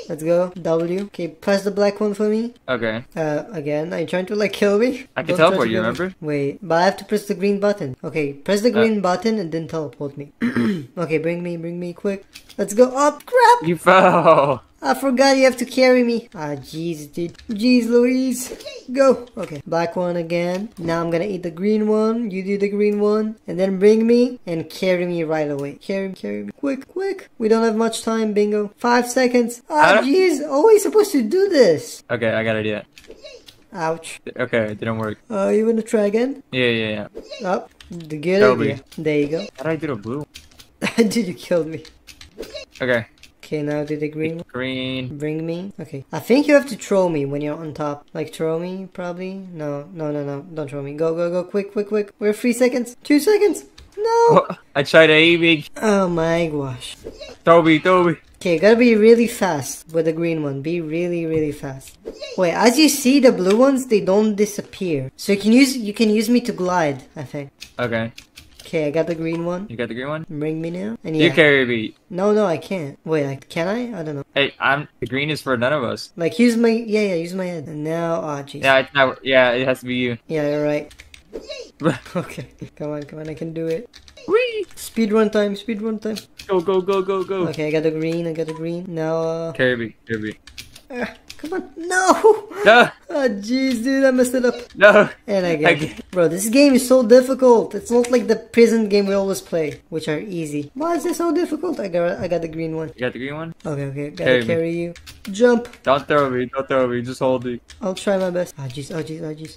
Let's go. W. Okay, press the black one for me. Okay. Uh, again, are you trying to like kill me? I can Don't teleport you, remember? Wait, but I have to press the green button. Okay, press the green button and then teleport me. okay, bring me, bring me quick. Let's go up. Crap! You fell. I forgot you have to carry me. Ah, jeez, dude. Jeez, Louise. Go. Okay, black one again. Now I'm gonna eat the green one. You do the green one. And then bring me and carry me right away. Carry me, carry me. Quick, quick. We don't have much time, bingo. Five seconds. Ah, jeez. Always supposed to do this. Okay, I got an idea. Ouch. Okay, it didn't work. Uh, you wanna try again? Yeah, yeah, yeah. Up. The good Toby. idea. There you go. How did I do the blue? Dude, you killed me. Okay. Okay, now do the green. Green. Bring me. Okay. I think you have to throw me when you're on top. Like throw me, probably. No, no, no, no. Don't throw me. Go, go, go. Quick, quick, quick. We're three seconds. Two seconds. No. Oh, I tried aiming. Oh my gosh. Toby, Toby. Okay, gotta be really fast with the green one. Be really, really fast. Wait, as you see, the blue ones they don't disappear. So you can use you can use me to glide. I think. Okay. Okay, I got the green one. You got the green one? Bring me now. And yeah. You carry me. No, no, I can't. Wait, I, can I? I don't know. Hey, I'm the green is for none of us. Like use my yeah, yeah, use my head. And now, ah, jeez. Yeah, it's not, yeah, it has to be you. Yeah, you're right. Okay, come on, come on, I can do it. Whee! Speed run time, speed run time. Go, go, go, go, go. Okay, I got the green, I got the green. Now, uh, Carry me, carry me. Ah, come on. No! No, Oh, jeez, dude, I messed it up. no. And I got Okay. Bro, this game is so difficult. It's not like the prison game we always play, which are easy. Why is this so difficult? I got, I got the green one. You got the green one? Okay, okay, gotta Carry carry you. Jump. Don't throw me, don't throw me, just hold me. I'll try my best. Ah, jeez, oh, jeez, oh, jeez.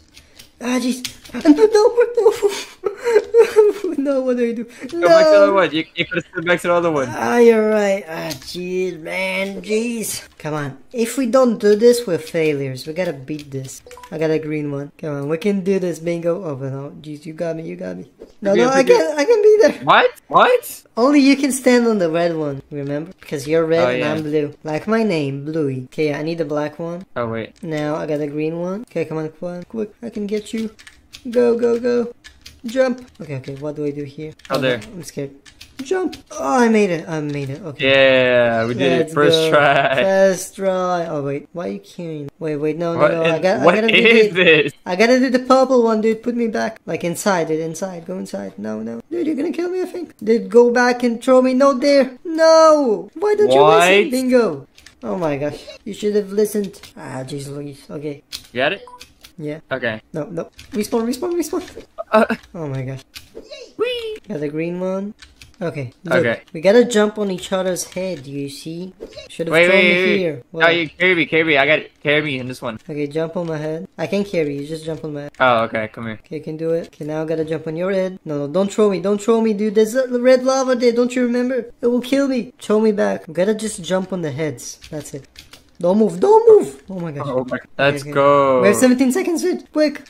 Ah, jeez. No, no. no, what do I do? Go back to the other one. You, you could have stood back to the other one. Ah, you're right. Ah, jeez, man, jeez. Come on. If we don't do this, we're failures. We gotta beat this. I got a green one. Come on, we can do this, bingo. Oh, but no, jeez, you got me, you got me. No, no, I can't, I can be there. What? What? Only you can stand on the red one, remember? Because you're red Oh, and yeah. I'm blue. Like my name, Bluey. Okay, I need the black one. Oh, wait. Now I got a green one. Okay, come on, come on, quick, I can get you. Go, go, go. Jump. Okay, okay, what do I do here? Oh, there. I'm scared. Jump. Oh, I made it. I made it. Okay. Yeah, we did Let's it first go. try. First try. Oh wait, why are you carrying? Wait, wait, no, no, What, no. I is- got, I gotta do the, this? I gotta do the purple one, dude. Put me back, like inside, it. Inside. Go inside. No, no, dude. You're gonna kill me. I think. Dude, go back and throw me. No, there. No. Why don't you listen? Bingo. Oh my gosh. You should have listened. Ah, jeez, Louise. Okay. You got it? Yeah. Okay. No, no. Respawn, respawn, respawn. Uh, Oh my gosh. whee! Got the green one. Okay. Look, Okay. We gotta jump on each other's head. You see? Should have Wait, thrown wait, me wait. wait. here. No, What? you carry me, carry me. I got it. Carry me in this one. Okay, jump on my head. I can carry you. Just jump on my head. Oh, okay. Come here. Okay, can do it. Okay, now I gotta jump on your head. No, no, don't throw me. Don't throw me, dude. There's a red lava there. Don't you remember? It will kill me. Throw me back. We gotta just jump on the heads. That's it. Don't move. Don't move. Oh my gosh. Oh my. Let's okay. go. We have 17 seconds, dude. Quick.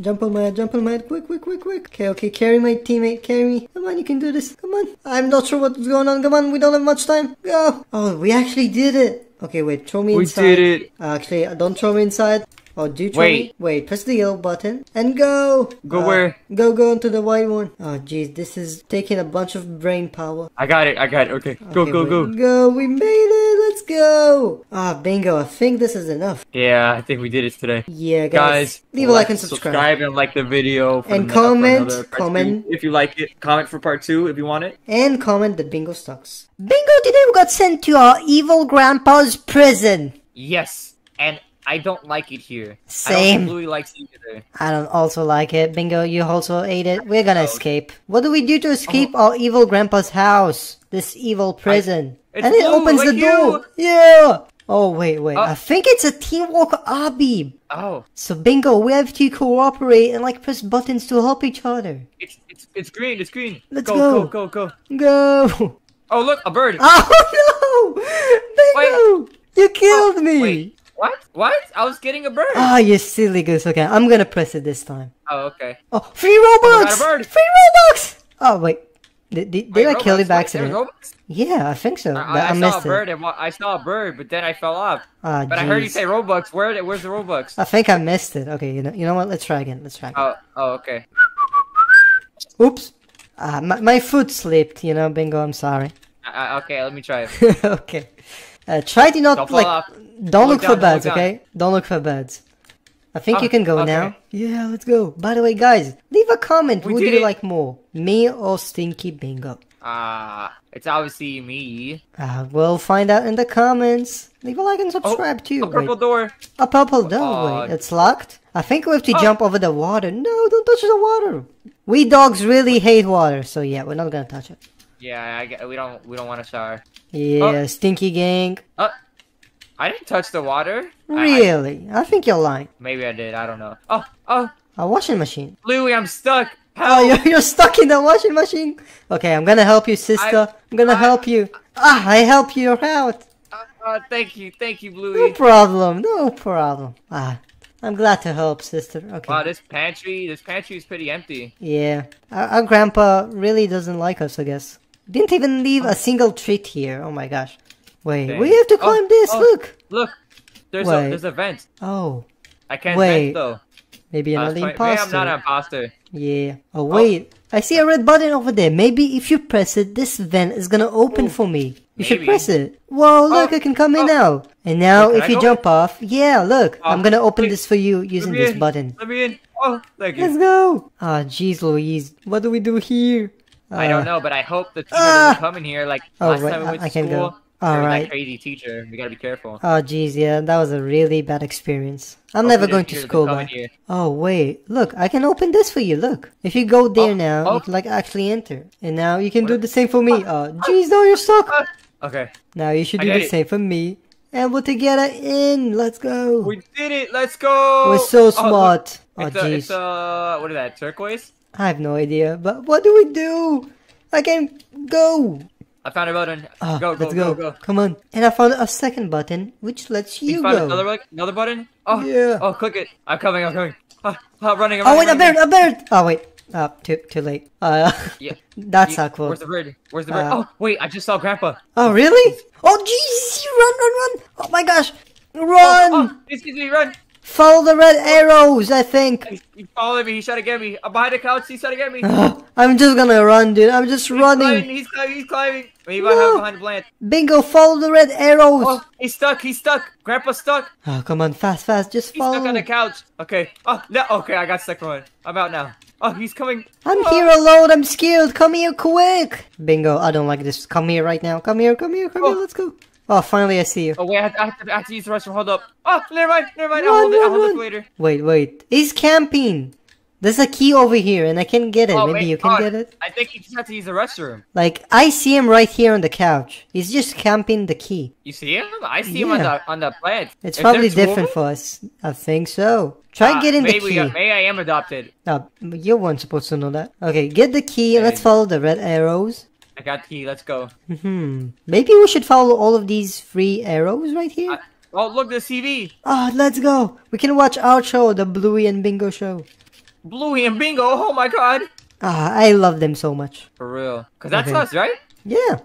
Jump on my head, jump on my head, quick, quick, quick, quick. Okay, okay, carry my teammate, carry me. Come on, you can do this. Come on. I'm not sure what's going on. Come on, we don't have much time. Go. Oh, we actually did it. Okay, wait, throw me We inside. did it. Uh, actually, uh, don't throw me inside. Oh, do throw Wait. Wait, press the yellow button and go. Go Uh, where? Go, go into the white one. Oh, jeez, this is taking a bunch of brain power. I got it. I got it. Okay. Go, Okay, go, wait. go. Go, we made it. Let's go. Ah, bingo. I think this is enough. Yeah, I think we did it today. Yeah, guys. Guys, leave a like and subscribe. Subscribe. and like the video. for And the- comment, comment. two if you like it. Comment for part two if you want it. And comment the bingo sucks. Bingo today we got sent to our evil grandpa's prison. Yes, and I don't like it here. I Same. don't think Louis likes it either. I don't also like it. Bingo, you also ate it. We're gonna oh. escape. What do we do to escape oh. our evil grandpa's house? This evil prison. It's and it opens like the door. you. Yeah. Oh wait, wait. Oh. I think it's a Team teamwork obby. Oh, So bingo, we have to cooperate and like press buttons to help each other. it's it's it's green. It's green. Let's go, go. go, go, go. Oh, look, a bird. Oh no! Bingo! You killed oh, me. Oh, Wait, what? What? I was getting a bird. Ah, you silly goose. Okay, I'm gonna press it this time. oh, okay. Oh, free Robux! got a bird. Free Robux! Oh wait, did, did, did Wait, I kill Robux, it by accident? Yeah, I think so. I, I, I, saw a bird it. and I saw a bird, but then I fell off. Ah, But I heard you say Robux. Where? Where's the Robux? I think I missed it. Okay, you know, you know what? Let's try again. Let's try again. Oh, oh, okay. Oops. Ah, my, my foot slipped. You know, bingo. I'm sorry. Uh, okay, let me try it. okay. Uh, try to not Don't like. off. Don't Look look for down, beds, look okay? Don't look for beds. I think Oh, you can go okay. now. Yeah, let's go. By the way, guys, leave a comment. We Who do you it. like more, me or Stinky Bingo? Ah, it's obviously me. Uh, we'll find out in the comments. Leave a like and subscribe too. A purple Wait, door. a purple door. Oh. Wait, it's locked. I think we have to Oh. jump over the water. No, don't touch the water. We dogs really hate water, so yeah, we're not gonna touch it. Yeah, I, get- we don't we don't want to shower. Yeah, Stinky Gang. Uh, I didn't touch the water. I- I- Really? I, think you're lying. maybe I did. I don't know. Oh, oh, A washing machine. Louie, I'm stuck. Oh, you're, you're stuck in the washing machine. Okay, I'm gonna help you, sister. I, am gonna I- help you. Ah, I help you out. Uh, thank you, thank you, Bluey. No problem. No problem. Ah, I'm glad to help, sister. Okay. Wow, this pantry, this pantry is pretty empty. Yeah, our, our grandpa really doesn't like us, I guess. Didn't even leave a single treat here. Oh my gosh. Wait, Dang. we have to Oh, climb this. oh. Look. Look, there's Wait. a there's a vent. Oh, I can't Wait. vent though. maybe another trying- maybe imposter. I'm not an imposter. Yeah. Oh wait, I see a red button over there. Maybe if you press it, this vent is gonna open Ooh, for me. You should press it. Whoa, look, Oh, I can come in oh. now. And now, Wait, if I you jump off, yeah, look, Oh, I'm gonna open wait, this for you using this in. button. Let me in. Oh, thank you. Let's go. Ah, jeez, Louise, what do we do here? I Uh, don't know, but I hope the teacher Ah. come in here. Like Oh, last wait, time we went I to can go. school. Alright. That crazy teacher. We gotta be careful. Oh, jeez, yeah, that was a really bad experience. I'm Hope never going to school, here. Oh, wait, look, I can open this for you, look. If you go there Oh, now, oh. you can, like, actually enter. And now you can do the same for me. Oh, jeez, no, you're stuck. Ah, Okay, Now you should I do the it. same for me. And we're together in. Let's go. we did it. Let's go. We're so Oh, smart. Oh, It's a, it's a what is that? Turquoise. I have no idea. But what do we do? I can go. I found a button. Ah, go, go, let's go, go. go. Come on. And I found a second button, which lets You you found go. another, another button? Oh, Yeah. Oh, click it. I'm coming. I'm coming. Ah, ah, running. I'm Oh running, wait, a running. bird, a bird. Oh wait, uh, too too late. Uh, Yeah. that's You- not cool. Where's the bird? Where's the bird? Uh, oh, wait. I just saw Grandpa. Oh really? Oh jeez, run, run, run! Oh my gosh, Oh, run! oh, excuse me. Run. Follow the red arrows. I think. He, he followed me. He's trying to get me. I'm behind the couch. He's trying to get me. Uh, I'm just gonna run, dude. I'm just He's climbing. running. He's climbing. He's climbing. Maybe No. I have behind the plant. Bingo, follow the red arrows. Oh, he's stuck. He's stuck. Grandpa's stuck. Oh, come on, fast, fast, just He's stuck on the couch. Okay. Oh, no. Okay, I got stuck on it. I'm out now. Oh, he's coming. I'm Oh. here alone. I'm scared. Come here, quick. Bingo. I don't like this. Come here right now. Come here. Come here. Come oh. here. Oh. Let's go. Oh, finally I see you. Oh, wait. I have, I have, to, I have to use the restroom. Hold up. Oh, never mind. Never mind. Run, I'll hold it. I'll hold it run. later. Wait, wait. He's camping. There's a key over here, and I can get it. Oh, Maybe wait, you can oh, get it. I think you just have to use the restroom. Like I see him right here on the couch. He's just camping the key. You see him? I see him on the on the plant. It's Is probably there two of different for us. I think so. Try Ah, getting the maybe, key. uh, maybe I am adopted. No, you weren't supposed to know that. Okay, get the key and let's follow the red arrows. I got key. Let's go. Hmm. Maybe we should follow all of these free arrows right here. I- Oh, look, the CV. Oh, let's go. We can watch our show, the Bluey and Bingo show. Bluey and Bingo. Oh my god. Ah, I love them so much. For real. Cause that's Okay. us, right? Yeah.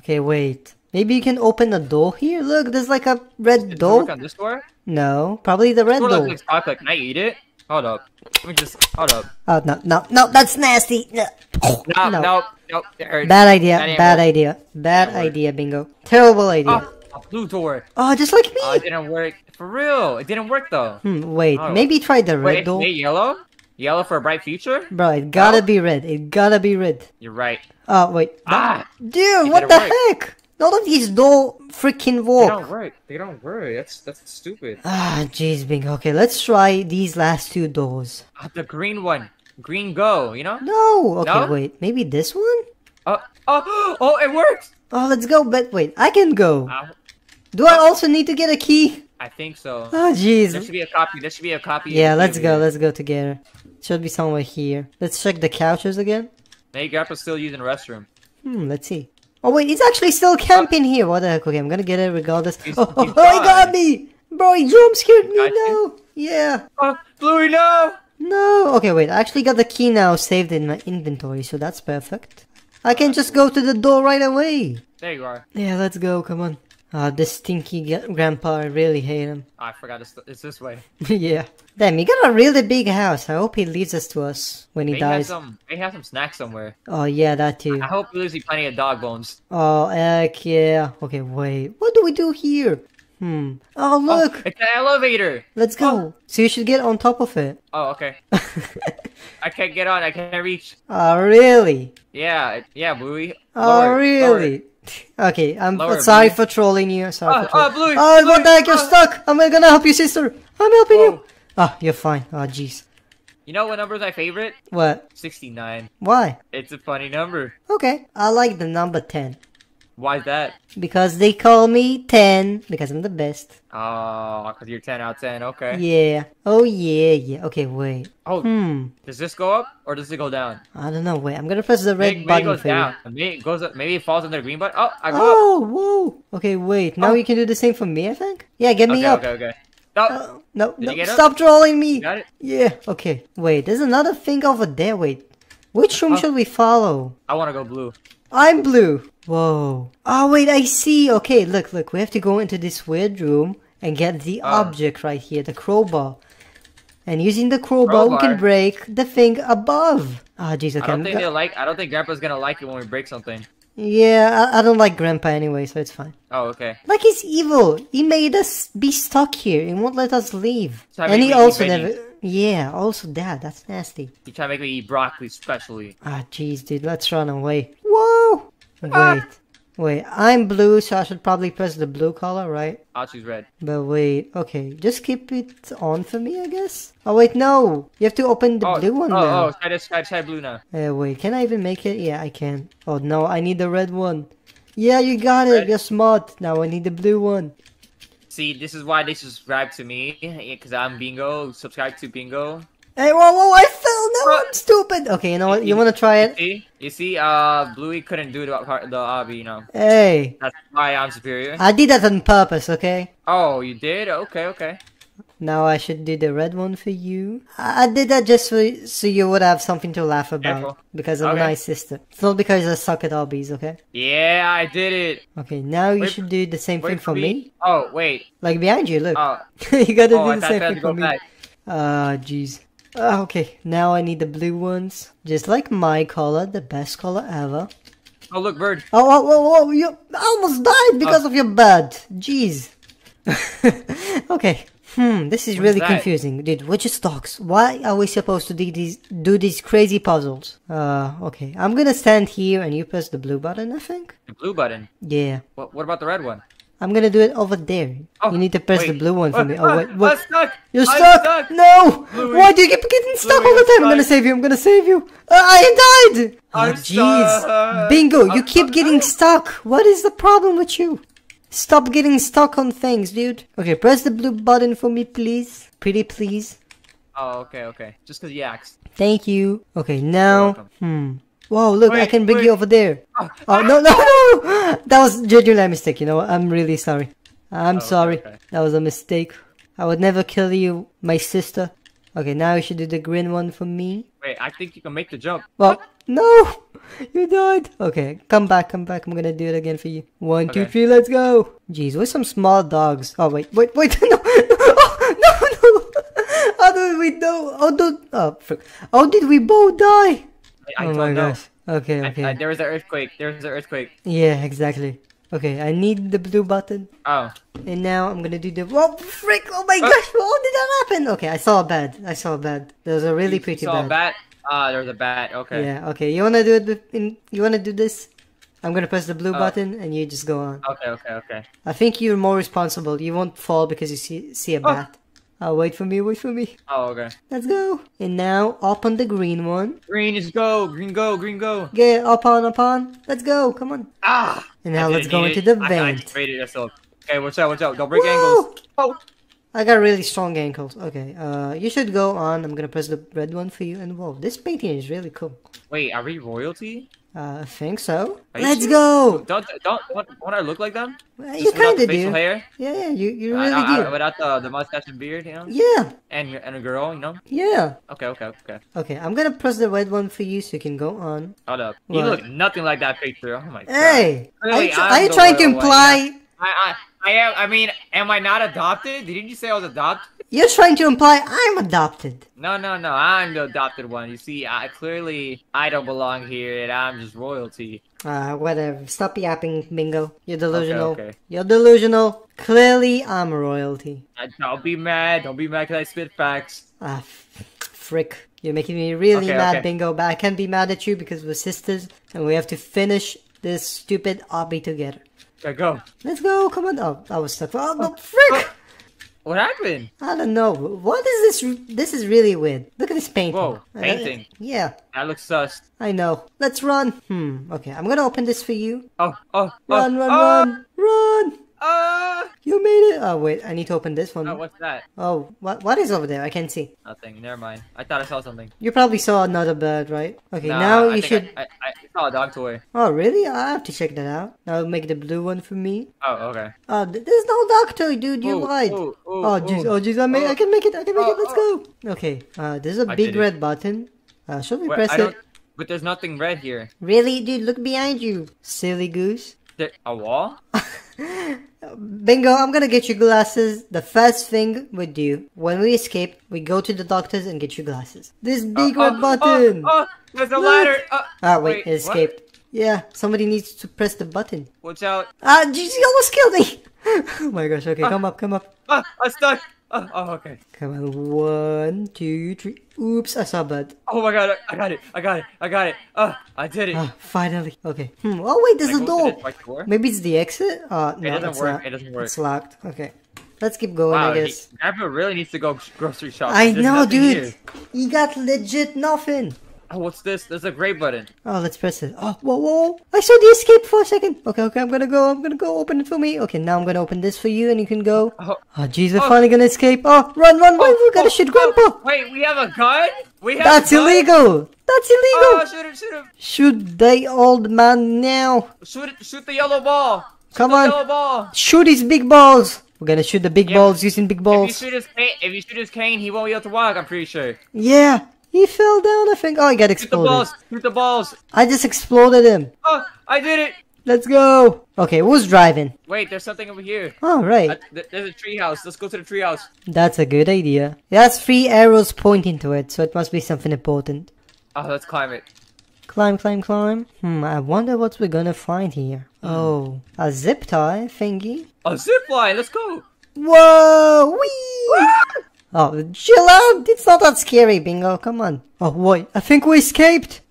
Okay, wait. Maybe you can open a door here? Look, there's like a red Did door. work on this door? No, probably the red Door door. looks like chocolate. Can I eat it? Hold up. Let me just. Hold up. Oh, no, no, no, that's nasty. No. No, No. no, no. Bad idea, bad idea, bad idea, Bingo. Terrible idea. Oh, a blue door. Oh, just like Oh, it didn't work. For real. It didn't work though. Hmm, wait, Oh. maybe try the red Wait, door. wait, yellow? Yellow for a bright future? Bro, it gotta No? be red. It gotta be red. You're right. Oh, wait. Ah! Dude, what the work. heck? None of these door freaking They don't work. They don't work. That's that's stupid. Ah, jeez, Bingo. Okay, let's try these last two doors. Ah, the green one. Green go, you know? No. Okay, No? wait. Maybe this one? Oh, oh, oh, it worked! Oh, let's go. But wait, I can go. Uh, Do I also need to get a key? I think so. Oh, There jeez. should be a copy. There should be a copy. Yeah, let's go. Let's go together. Should be somewhere here. Let's check the couches again. Hey, Grandpa's still using the restroom. Hmm, let's see. Oh wait, he's actually still uh, camping here. What the heck? Okay, I'm gonna get it regardless. Oh, oh, oh, he got me! Bro, he jump scared me. No. Yeah. Uh, oh, Bluey, no! No. Okay, wait. I actually got the key now saved in my inventory, so that's perfect. I can just go to the door right away. There you are. Yeah, let's go. Come on. Ah, this stinky g- grandpa. I really hate him. Oh, I forgot it's, it's this way. yeah. Damn, he got a really big house. I hope he leads us to us when he They have dies. some. They have some snacks somewhere. Oh yeah, that too. I hope he leaves me plenty of dog bones. Oh heck yeah. Okay, wait. What do we do here? Hmm. Oh look. Oh, it's an elevator. Let's go. So you should get on top of it. Oh, okay. I can't get on. I can't reach. Oh really? Yeah, yeah, Bluey. Oh Lower, really? Okay, I'm Lower, sorry Bluey. for trolling you. Sorry Oh, for trolling. Ah, oh, Bluey, Oh, ah, what the heck? You're oh. stuck. I'm gonna help you, sister. I'm helping you. Whoa. Oh, you're fine. Oh, jeez. You know what number is my favorite? What? 69. Why? It's a funny number. Okay, I like the number 10. Why is that? Because they call me 10, because I'm the best. Oh, because you're 10 out of 10. Okay. Yeah. Oh, yeah, yeah. Okay, wait. Oh, Hmm. does this go up or does it go down? I don't know. Wait, I'm gonna press the red maybe, maybe it goes down. you. Maybe it goes up. Maybe it falls under the green button. Oh, I go up. Oh, whoa. Okay, wait. Now Oh. you can do the same for me, I think? Yeah, get me Okay, up. okay, okay. No, Oh, no, no. up? Stop trolling me. got it. Yeah, okay. Wait, there's another thing over there. Wait. Which room Oh. should we follow? I want to go blue. I'm blue. Whoa. Oh, wait, I see. Okay, look, look. We have to go into this weird room and get the Oh. object right here, the crowbar. And using the crowbar, we can break the thing above. Ah, jeez, okay. I don't think they'll like. I don't think Grandpa's gonna like it when we break something. yeah, I, I don't like Grandpa anyway, so it's fine. Oh, okay. Like he's evil. He made us be stuck here He won't let us leave. So I and he also we ready. never. Yeah, also that. That's nasty. You try to make me eat broccoli specially. Ah, jeez, dude. Let's run away. Whoa! Wait, wait. I'm blue, so I should probably press the blue color, right? I'll choose red. But wait, okay. Just keep it on for me, I guess. Oh wait, no. You have to open the oh, blue one oh, now. oh, try this. Try, try blue now. Uh, wait, can I even make it? Yeah, I can. Oh no, I need the red one. Yeah, you got it. You're smart. Now I need the blue one. See, this is why they subscribe to me because I'm Bingo. Subscribe to Bingo. Hey, whoa, whoa! I fell. No, I'm stupid. Okay, you know what? You wanna try it? See, you see, uh, Bluey couldn't do the the obby, you know. Hey, That's why I'm superior. I did that on purpose. Okay. Oh, you did? Okay, okay. Now I should do the red one for you. I I did that just for, so you would have something to laugh about. Careful. Because I'm Okay. a nice sister. It's not because I suck at hobbies, okay? Yeah, I did it. Okay, now you Wait- should do the same thing for me. Oh, wait. Like behind you, look. Oh, you gotta oh, do the same thing for me. back. Ah, jeez. Ah, okay, now I need the blue ones. Just like my color, the best color ever. Oh, look, bird. Oh, oh, oh, oh you almost died because of your bed. Jeez. okay. Hmm, this is What's really that? confusing. Dude, which stocks? Why are we supposed to do these do these crazy puzzles? Uh, okay. I'm gonna stand here and you press the blue button, I think? The blue button. Yeah. What, what about the red one? I'm gonna do it over there. Oh, you need to press the blue one for me. Oh, wait, I'm stuck. You're stuck. stuck. No! Why do you keep getting stuck all the I'm time? I'm gonna save you. I'm gonna save you. Uh, I died. I'm oh, jeez. Bingo, you I'm keep stuck. getting stuck. What is the problem with you? Stop getting stuck on things, dude. Okay, press the blue button for me, please. Pretty please. Oh, okay, okay. Just because you asked. Thank you. Okay, now. Hmm. Whoa, look, I can bring wait. you over there. Oh, Oh, no, no, no! That was genuinely a mistake, you know what? I'm really sorry. I'm Oh, sorry. okay. That was a mistake. I would never kill you, my sister. Okay, now you should do the green one for me. Wait, I think you can make the jump. Well, no! You died! Okay, come back, come back. I'm gonna do it again for you. One, two, three, let's go! Jeez, where's some small dogs? Oh, wait, wait, wait, no! Oh, no, no! How did we know? Oh, don't, oh, frick. How did we both die? I, I oh don't my know. gosh. Okay, I- okay. I- there was an earthquake. There was an earthquake. Yeah, exactly. Okay, I need the blue button. Oh, And now I'm gonna do the. Whoa, frick! Oh my Uh. gosh, what did that happen? Okay, I saw a bed. I saw a bed. There was a really you pretty saw bed. a bat. Ah, there was a bat. Okay. Yeah, okay. You wanna do it in. You wanna do this? I'm gonna press the blue Uh. button and you just go on. Okay, okay, okay. I think you're more responsible. You won't fall because you see see a Oh. bat. Oh, wait for me, wait for me. Oh, okay. Let's go. And now up on the green one. Green is go. Green go. Green go. Get up on, up on. Let's go. Come on. Ah. And now let's go into it. the I, I vent. just yourself. Okay, watch out, watch out. Don't break Whoa! angles. Oh. I got really strong ankles. Okay, uh, you should go on. I'm gonna press the red one for you. And whoa, this painting is really cool. Wait, are we royalty? Uh, I think so. Let's serious? go. Don't don't don't, don't I look like them? Well, you kind of facial do. hair. Yeah, yeah, you you really I- I- do. without the the mustache and beard, you know. Yeah, And and a girl, you know. yeah. Okay, okay, okay. Okay, I'm gonna press the red one for you so you can go on. Hold up. You look nothing like that picture. Oh my god. Hey, are you, I'm are you the trying to imply? I, I, I am. I mean, am I not adopted? Didn't you say I was adopted? You're trying to imply I'm adopted. No, no, no. I'm the adopted one. You see, I clearly I don't belong here, and I'm just royalty. Uh, whatever. Stop yapping, Bingo. You're delusional. okay. You're delusional. Clearly, I'm royalty. Uh, Don't be mad. Don't be mad because I spit facts. Ah, frick. You're making me really Okay, mad, okay. Bingo, but I can't be mad at you because we're sisters and we have to finish this stupid obby together. Okay, go. Let's go, come on. Oh, I was stuck. Oh, no, frick! What happened? I don't know. What is this? This is really weird. Look at this painting. Whoa, Uh, painting. yeah, That looks sus. I know. Let's run. Hmm, okay. I'm gonna open this for you. Oh, oh, Run, oh, run, oh, run, run! Oh, You made it. Oh, wait. I need to open this one. oh, what's that? Oh, what? What is over there? I can't see. Nothing. Never mind. I thought I saw something. You probably saw another bird, right? Okay, Nah, now you should. I, I, I saw a dog toy. Oh, really? I have to check that out. Now make the blue one for me. Oh, okay. Oh, th- there's no dog toy, dude. You Ooh, lied. ooh, ooh, oh, jeez. Oh, jeez. I, ma- I Oh. can make it. I can make it. Oh, Let's go. Okay. Uh, there's a big red button. Uh, should we Wait, press it? But there's nothing red here. Really, dude? Look behind you, silly goose. There, a wall? Bingo, I'm gonna get you glasses. The first thing we do when we escape, we go to the doctors and get you glasses. This big red oh, button. Oh, oh, there's a Look. ladder. Oh, ah, wait, it what? escaped. Yeah, somebody needs to press the button. Watch out. Ah, jeez, you almost killed me. oh my gosh. Okay, come up, come up. Ah, I'm stuck. Oh, oh, okay. Come on, one, two, three. Oops, I saw blood. Oh my god, I got it. I got it. I got it. Oh, I did it. Ah, finally. Okay. Hmm. Oh wait, there's a door. door? Maybe it's the exit. Uh, no, doesn't work, not. it doesn't work. It's locked. Okay. Let's keep going. Wow, I guess. Grandpa really needs to go grocery shopping. I There's know, dude. here. You got legit nothing. Oh, what's this? There's a gray button. Oh, let's press it. Oh, whoa, whoa. I saw the escape for a second. Okay, okay, I'm gonna go. I'm gonna go open it for me. Okay, now I'm gonna open this for you and you can go. Oh, Oh, oh jeez, we're Oh. finally gonna escape. Oh, run, run, run. Oh, we gotta oh, shoot oh, Grandpa. Wait, we have a gun? We have That's a gun? illegal. That's illegal. Oh, shoot him, shoot him. Shoot the old man now. Shoot it, shoot the yellow ball. Shoot Come on. ball. Shoot his big balls. We're gonna shoot the big Yeah, balls using big balls. If you shoot his cane, if you shoot his cane, he won't be able to walk. I'm pretty sure. Yeah, he fell down. I think. Oh, he got exploded. Shoot the balls. Shoot the balls. I just exploded him. Oh, I did it. Let's go. Okay, who's driving? Wait, there's something over here. Oh, right. Uh, th- there's a treehouse. Let's go to the treehouse. That's a good idea. It has three arrows pointing to it, so it must be something important. Oh, let's climb it. Climb, climb, climb. Hmm, I wonder what we're gonna find here. Oh, a zip tie thingy. A zip line. Let's go. Whoa! Wee! Oh, chill out! Um, it's not that scary, Bingo. Come on. Oh, wait. I think we escaped.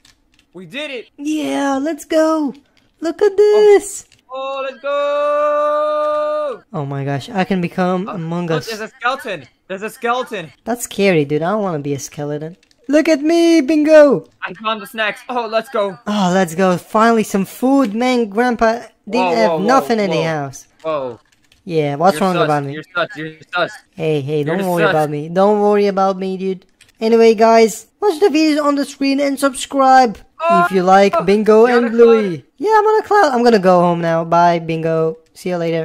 We did it. Yeah, let's go. Look at oh. this. Oh, let's go. Oh my gosh, I can become oh, Among Look, Us. there's a skeleton. There's a skeleton. That's scary, dude. I don't want to be a skeleton. Look at me, Bingo. I found the snacks. Oh, let's go. Oh, let's go. Finally, some food. Man, Grandpa didn't Whoa, have whoa, whoa, nothing in the house. Whoa. Yeah, what's You're wrong sus. about me? You're sus. You're sus. Hey, hey, don't You're worry sus. about me. Don't worry about me, dude. Anyway, guys, watch the videos on the screen and subscribe if you like Oh, Bingo and. Bluey. Yeah, I'm on a cloud. I'm gonna go home now. Bye, Bingo. See you later.